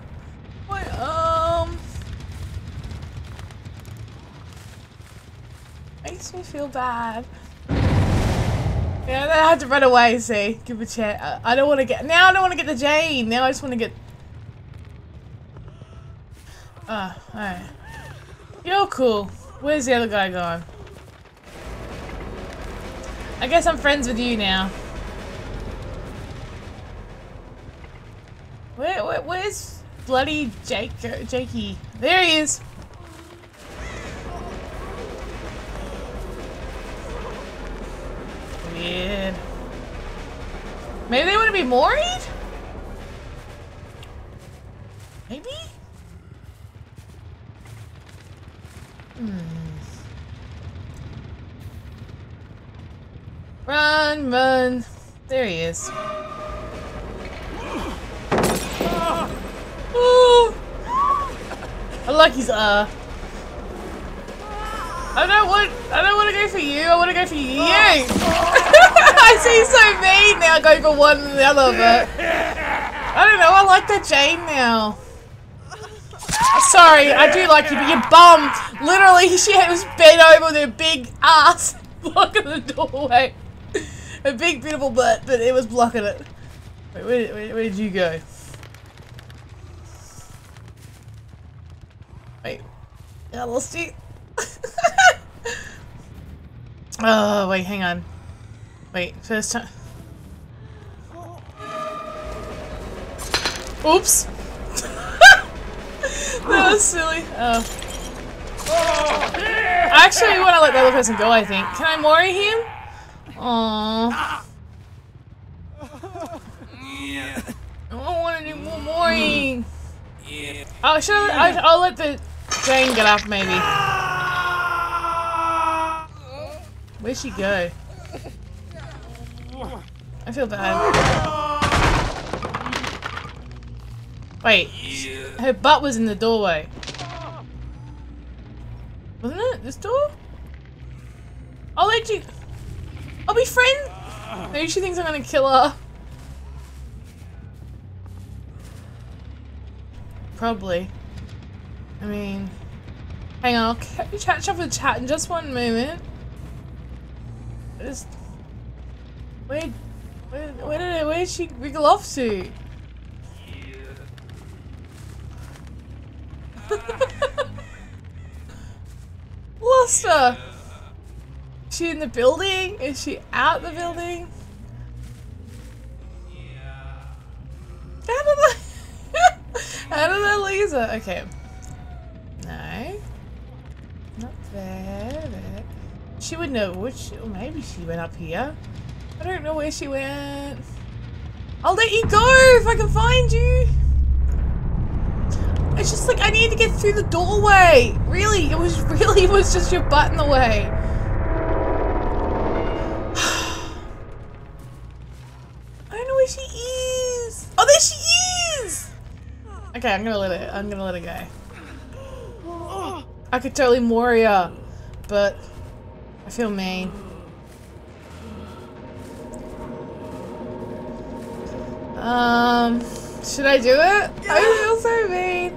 Wait, um... Makes me feel bad. Yeah, I had to run away, see? Give a chat. I don't want to get- now I don't want to get the Jane! Now I just want to get Ah, uh, alright. You're cool. Where's the other guy gone? I guess I'm friends with you now. Where, where where's bloody Jake, Jakey? There he is. Weird. Maybe they want to be worried? Maybe? Hmm. Run, run. There he is. Oh. I like his uh. I don't want. I don't want to go for you. I want to go for you. I see so mean now, going for one and the other, but I don't know. I like the Jane now. Sorry, I do like you, but you bum. Literally, she was bent over with her big ass blocking the doorway. A big, beautiful butt, but it was blocking it. Wait, where, where, where did you go? Wait, I lost you. oh, wait, hang on. Wait, first time. Oops. that was silly. Oh. I actually want to let the other person go, I think. Can I mori him? Aww. I don't want to do more mooring. Oh, should I, I'll let the Jane get up, maybe. Where'd she go? I feel bad. Wait, her butt was in the doorway. Wasn't it? This door? I'll let you... I'll be friend... Maybe she thinks I'm gonna kill her. Probably. I mean... Hang on, I'll catch up with chat in just one moment. Just... Where... Where, where did, where did she wriggle off to? Lost her! Is she in the building? Is she out the building? Did I... How did I lose her? Okay. No. Not there, there. She would know which... Or maybe she went up here. I don't know where she went. I'll let you go if I can find you. It's just like I need to get through the doorway. Really, it was really it was just your butt in the way. I don't know where she is. Oh, there she is. Okay, I'm gonna let it. I'm gonna let it go. I could totally Moria, but I feel mean. Um, should I do it? I feel so mean.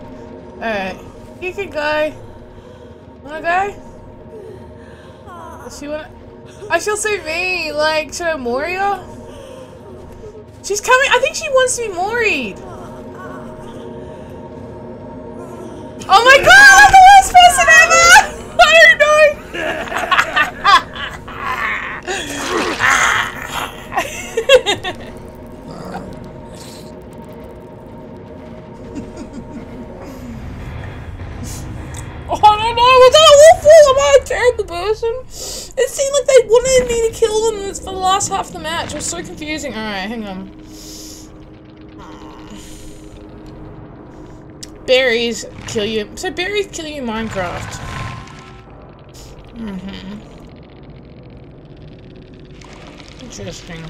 Alright, you can go. Wanna go? Does she wanna? I feel so mean. Like, should I Moria? She's coming. I think she wants to be Moried. Oh my god, I'm the worst person ever! I don't know. Was that? Am I a terrible person? It seemed like they wanted me to kill them for the last half of the match. It was so confusing. Alright, hang on. Berries kill you. So berries kill you in Minecraft. Mm-hmm. Interesting.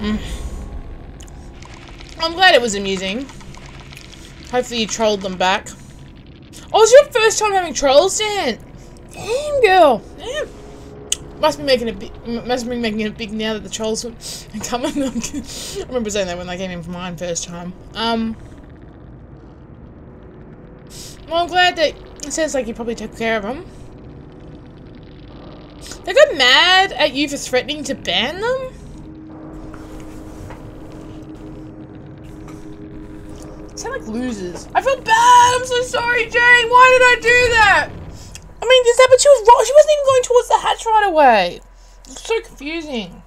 Mm. I'm glad it was amusing. Hopefully you trolled them back. Oh, it's your first time having trolls, Dan? Damn, girl. Damn. must be making it big. Must be making it big now that the trolls are coming. I remember saying that when they came in for mine first time. Um. Well, I'm glad that it sounds like you probably took care of them. They got mad at you for threatening to ban them? Sound like losers. I feel bad. I'm so sorry, Jane. Why did I do that? I mean, is that but she was wrong. She wasn't even going towards the hatch right away. It's so confusing.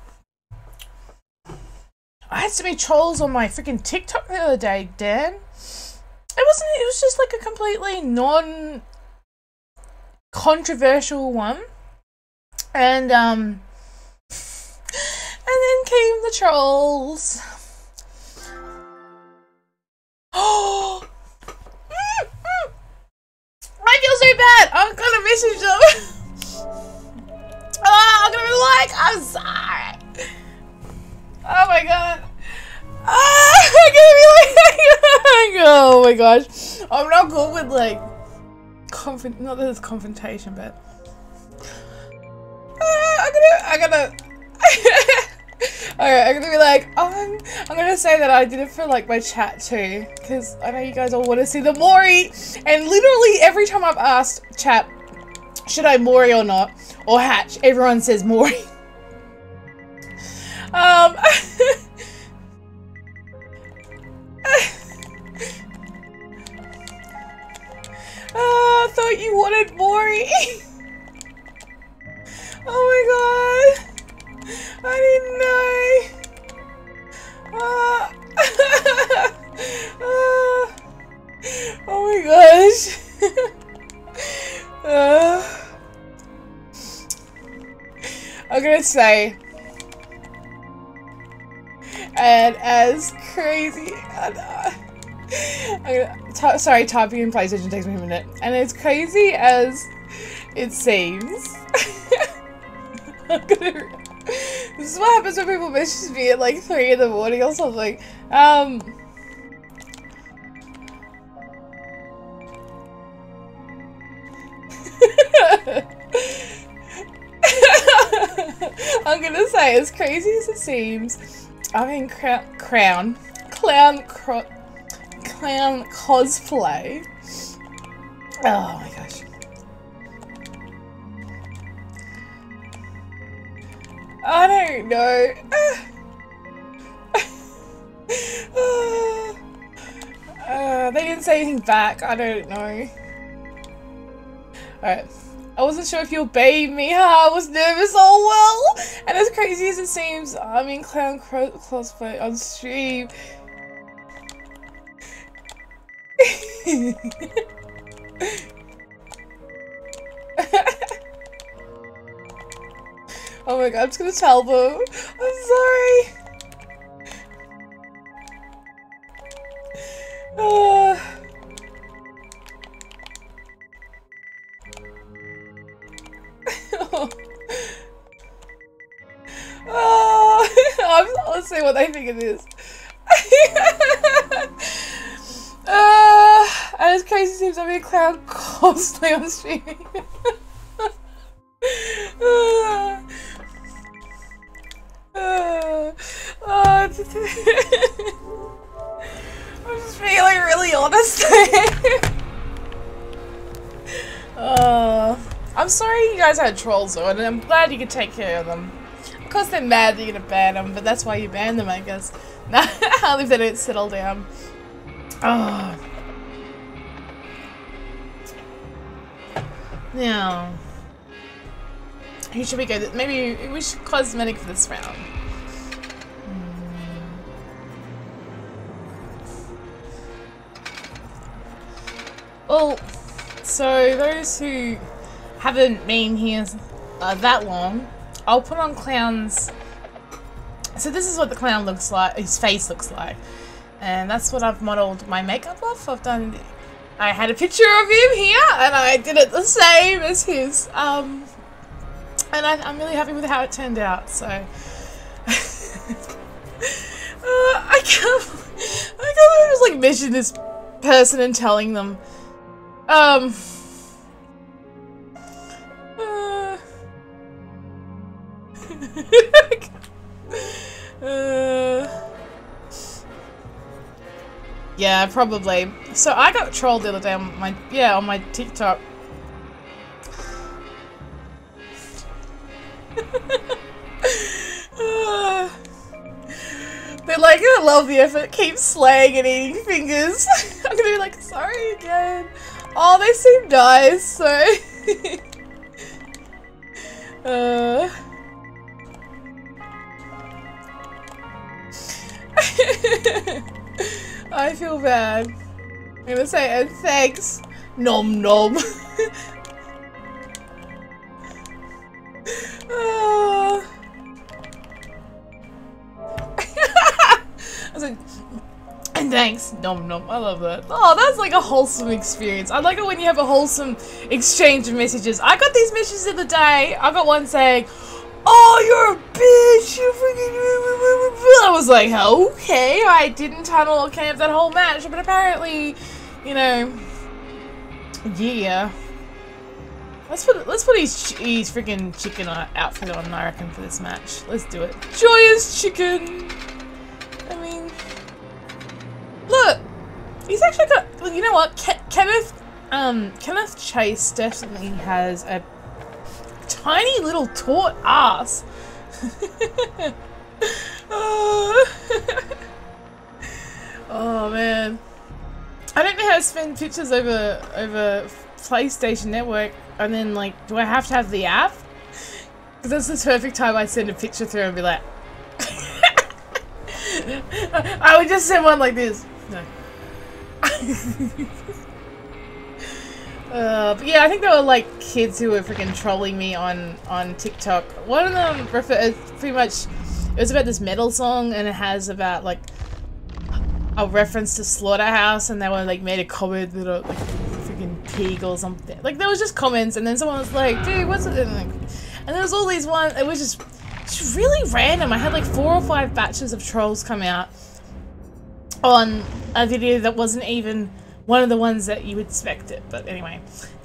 I had so many trolls on my freaking TikTok the other day, Dan. It wasn't. It was just like a completely non controversial one, and um, and then came the trolls. My gosh. I'm not good with like, confront. Not that it's confrontation, but uh, I'm gonna, I'm gonna. Alright, I'm gonna be like, um, I'm gonna say that I did it for like my chat too, because I know you guys all want to see the Mori, and literally every time I've asked chat, should I Mori or not, or hatch, everyone says Mori. say, and as crazy, and, uh, sorry, typing in PlayStation takes me a minute, and as crazy as it seems, gonna this is what happens when people message me at like 3 in the morning or something. Um... as crazy as it seems, I'm in cr crown, clown, clown cosplay. Oh my gosh. I don't know. uh, they didn't say anything back. I don't know. Alright. I wasn't sure if you'll bathe me. I was nervous Oh well. And as crazy as it seems, I'm in clown cosplay on stream. Oh my god, I'm just gonna tell them. I'm sorry. Uh. oh, I'm, let's see what they think it is. uh, and as crazy seems I'm in a clown cosplay on stream. uh, I'm just feeling really honest. uh, I'm sorry you guys had trolls though, and I'm glad you could take care of them. Of course they're mad that you're gonna ban them, but that's why you ban them, I guess. Now, if they don't settle down. Oh. Now. Who should we go? Maybe we should cosmetic for this round. Hmm. Well, so those who haven't been here uh, that long, I'll put on Clown's... So this is what the clown looks like, his face looks like. And that's what I've modelled my makeup off. I've done... I had a picture of him here, and I did it the same as his. Um, and I, am really happy with how it turned out. So uh, I can't, I can't just like mention this person and telling them, um, uh, yeah, probably. So I got trolled the other day on my yeah on my TikTok. They're like, I love the effort. Keep slaying and eating fingers. I'm gonna be like, sorry again. Oh, they seem nice. So. uh. I feel bad. I'm gonna say uh, thanks. Nom nom. Ah. I was like, and thanks. Nom nom. I love that. Oh, that's like a wholesome experience. I like it when you have a wholesome exchange of messages. I got these messages of the day. I got one saying, Oh, you're a bitch! You freaking. I was like, okay, I didn't tunnel camp that whole match, but apparently, you know, yeah. Let's put let's put his his freaking chicken outfit on. I reckon for this match. Let's do it. Joyous chicken. I mean, look, he's actually got. You know what, Ke Kenneth. Um, Kenneth Chase definitely has a tiny little taut ass. oh man. I don't know how to spend pictures over over PlayStation Network and then like do I have to have the app? Because that's the perfect time I send a picture through and be like I would just send one like this. No. Uh, but yeah, I think there were like kids who were freaking trolling me on on TikTok. One of them referred pretty much it was about this metal song, and it has about like a reference to Slaughterhouse, and they were like made a comment that a like freaking pig or something. Like there was just comments, and then someone was like, "Dude, what's it?" And, like, and there was all these ones. It was just just really random. I had like four or five batches of trolls come out on a video that wasn't even one of the ones that you would expect it. But anyway,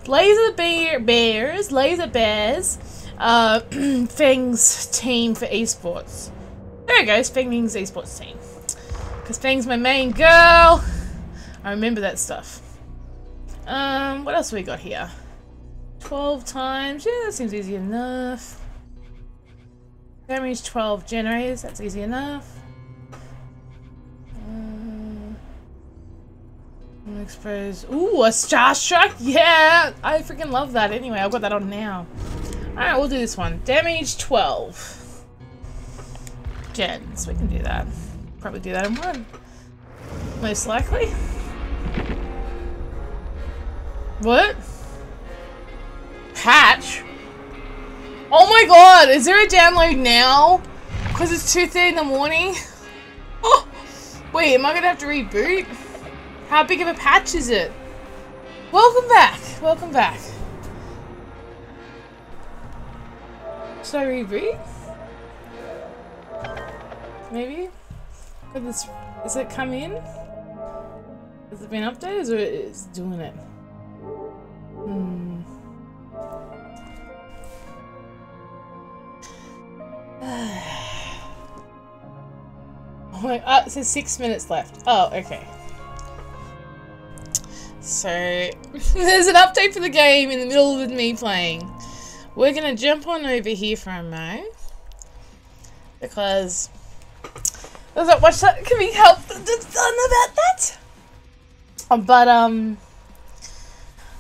Laser Bear Bears, Laser Bears, uh, Feng's team for esports. There it goes, Feng's esports team. Because Feng's my main girl. I remember that stuff. Um, what else we got here? 12 times. Yeah, that seems easy enough. Damage 12 generators. That's easy enough. Expose. Ooh, a Starstruck? Yeah! I freaking love that. Anyway, I've got that on now. Alright, we'll do this one. Damage 12. Gens. We can do that. Probably do that in one. Most likely. What? Patch? Oh my god, is there a download now? Because it's 2.30 in the morning? Oh, wait, am I going to have to reboot? How big of a patch is it? Welcome back. Welcome back. Should I? Maybe? Could this is it come in? Has it been updated or is it doing it? Hmm. oh my uh, it says six minutes left. Oh, okay. So, there's an update for the game in the middle of me playing. We're gonna jump on over here for a moment. Because there's not much that can be helped done about that. Um, but, um,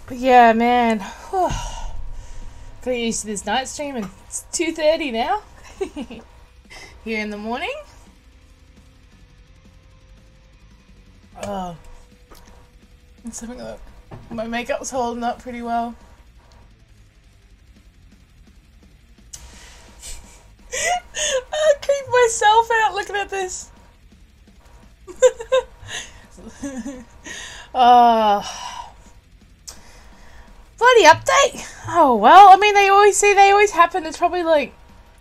but yeah, man. Whew. Got used to this night stream and it's 2.30 now. here in the morning. Oh. Let's have a look. My makeup's holding up pretty well. I creep myself out looking at this. uh, bloody update. Oh well, I mean they always see they always happen. It's probably like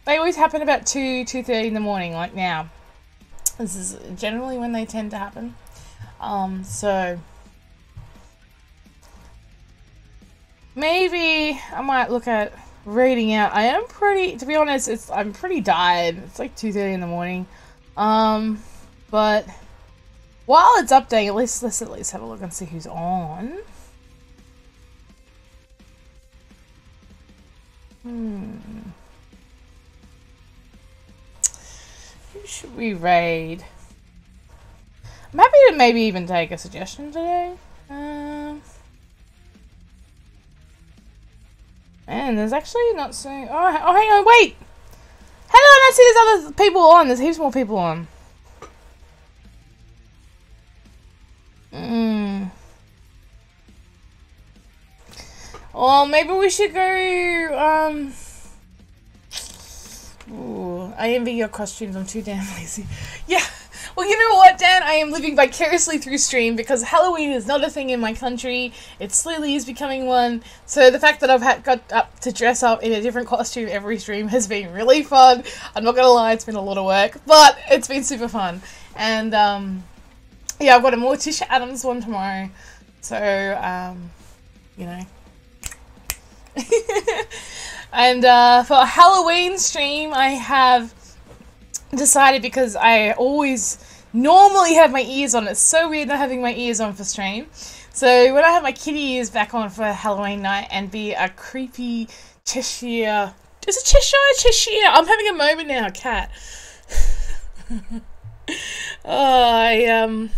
they always happen about two two thirty in the morning, like now. This is generally when they tend to happen. Um, so Maybe I might look at reading out. I am pretty, to be honest, it's I'm pretty tired. It's like two thirty in the morning. Um, but while it's updating, at least let's at least have a look and see who's on. Hmm. Who should we raid? I'm happy to maybe even take a suggestion today. Um. Man, there's actually not so. Oh, oh, hang on, wait! How did I not see there's other people on? There's heaps more people on. Hmm. Well, maybe we should go. Um. Ooh, I envy your costumes. I'm too damn lazy. Yeah. Well, you know what, Dan? I am living vicariously through stream because Halloween is not a thing in my country. It slowly is becoming one. So the fact that I've had, got up to dress up in a different costume every stream has been really fun. I'm not gonna lie, it's been a lot of work, but it's been super fun. And um, yeah, I've got a Morticia Addams one tomorrow. So um, you know. and uh, for a Halloween stream, I have decided because I always normally have my ears on. It's so weird not having my ears on for stream. So when I have my kitty ears back on for Halloween night and be a creepy Cheshire. Is it Cheshire? Cheshire. I'm having a moment now, cat. oh, I um.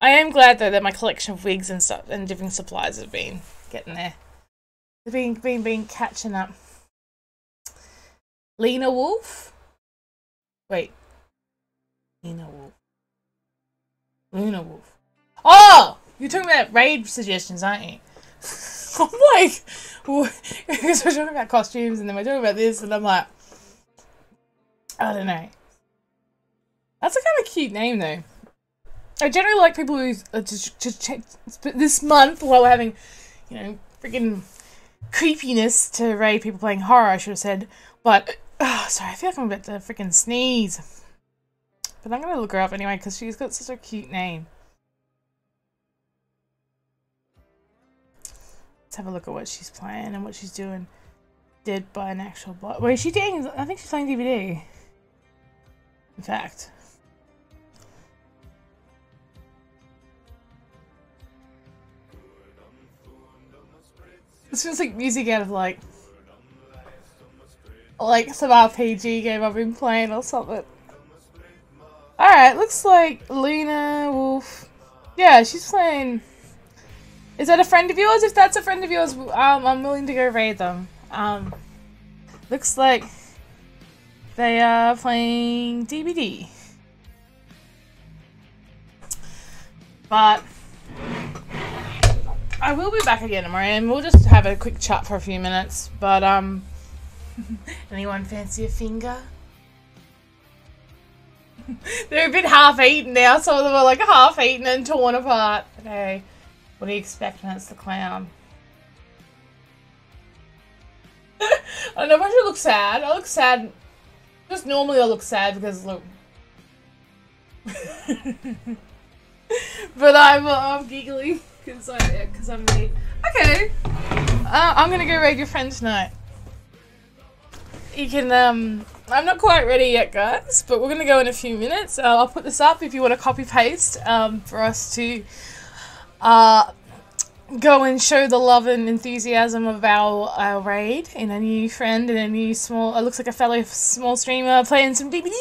I am glad though that my collection of wigs and stuff and different supplies have been getting there. They've been been been catching up. Lena Wolf. Wait. Lena Wolf. Luna Wolf. Oh! You're talking about raid suggestions, aren't you? I'm like, because we're talking about costumes and then we're talking about this, and I'm like, I don't know. That's a kind of cute name, though. I generally like people who uh, just, just check this month while we're having, you know, freaking creepiness to raid people playing horror. I should have said, but oh, sorry, I feel like I'm about to freaking sneeze. But I'm gonna look her up anyway because she's got such a cute name. Let's have a look at what she's playing and what she's doing. Dead by an actual bot. Wait, she doing? I think she's playing DBD. In fact. This feels like music out of like like some RPG game I've been playing or something. Alright, looks like Lena Wolf. Yeah, she's playing. Is that a friend of yours? If that's a friend of yours, um, I'm willing to go raid them. Um, looks like they are playing DBD. But I will be back again tomorrow, and we'll just have a quick chat for a few minutes. But um, anyone fancy a finger? They're a bit half eaten now. Some of them are like half eaten and torn apart. Okay, what do you expect when it's the clown? I know I should look sad. I look sad. Just normally I look sad because look. but I'm uh, I'm giggling because I because I'm me. Okay, uh, I'm gonna go raid your friend tonight. You can um. I'm not quite ready yet, guys, but we're gonna go in a few minutes. Uh, I'll put this up if you want to copy paste um, for us to uh, go and show the love and enthusiasm of our, our raid in a new friend and a new small. It looks like a fellow small streamer playing some DBD.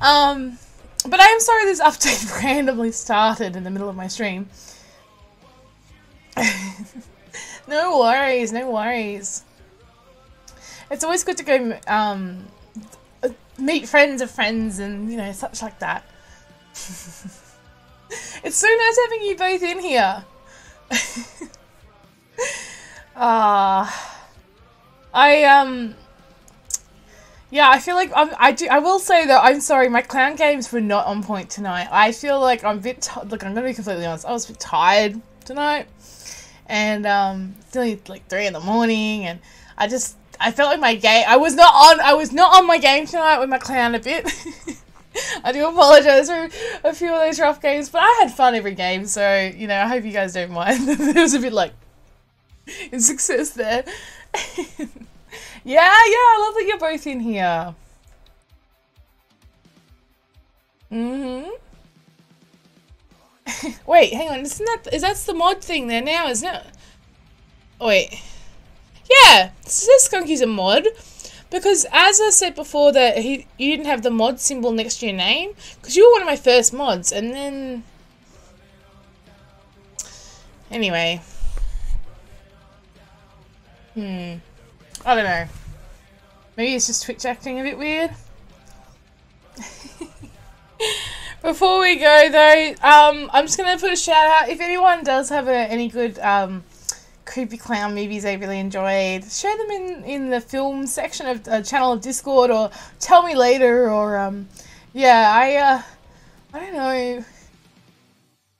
Um, but I am sorry this update randomly started in the middle of my stream. no worries, no worries. It's always good to go um, meet friends of friends and, you know, such like that. it's so nice having you both in here. Ah, uh, I um, yeah, I feel like I'm, I do. I will say though, I'm sorry, my clown games were not on point tonight. I feel like I'm a bit. T- look, I'm gonna be completely honest. I was a bit tired tonight, and um, it's only like three in the morning, and I just I felt like my game. I was not on. I was not on my game tonight with my clown a bit. I do apologize for a few of those rough games, but I had fun every game, so you know I hope you guys don't mind. it was a bit like in success there. yeah, yeah, I love that you're both in here. Mm-hmm. Wait, hang on, isn't that is that's the mod thing there now, isn't it? Oh, wait. Yeah, this Skunky's a mod. Because as I said before that he you didn't have the mod symbol next to your name, because you were one of my first mods, and then Anyway. Hmm. I don't know. Maybe it's just Twitch acting a bit weird. Before we go though, um, I'm just gonna put a shout out. If anyone does have a, any good um, creepy clown movies they really enjoyed, share them in, in the film section of uh, channel of Discord, or tell me later, or um, yeah, I uh, I don't know.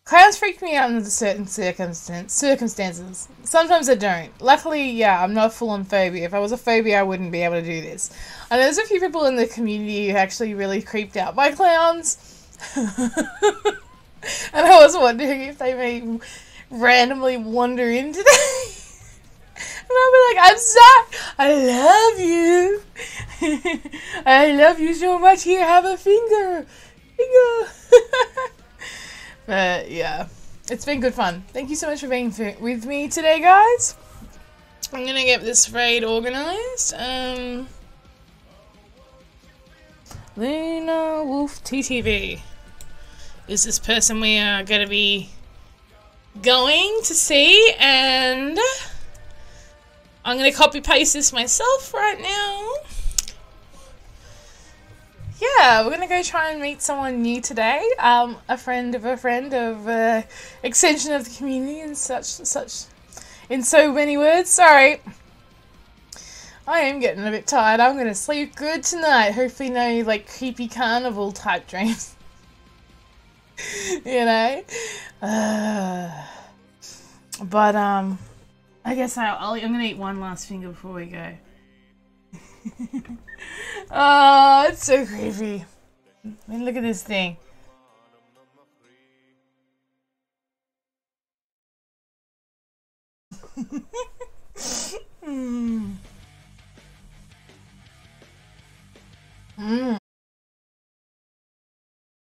Clowns freak me out under certain circumstance, circumstances. Sometimes I don't. Luckily, yeah, I'm not a full-on phobia. If I was a phobia, I wouldn't be able to do this. And there's a few people in the community who actually really creeped out by clowns. and I was wondering if they may randomly wander into them. And I'll be like, I'm sorry. I love you. I love you so much. Here, have a finger. Finger. But yeah, it's been good fun. Thank you so much for being with me today, guys. I'm gonna get this raid organized. Um, Luna Wolf TTV is this person we are gonna be going to see, and I'm gonna copy paste this myself right now yeah, we're gonna go try and meet someone new today. Um, a friend of a friend of uh, extension of the community and such such. In so many words, sorry. I am getting a bit tired. I'm gonna sleep good tonight. Hopefully, no like creepy carnival type dreams. you know. Uh, but um, I guess I'll, I'll, I'm gonna eat one last finger before we go. oh, it's so creepy. I mean, look at this thing. mm. Mm.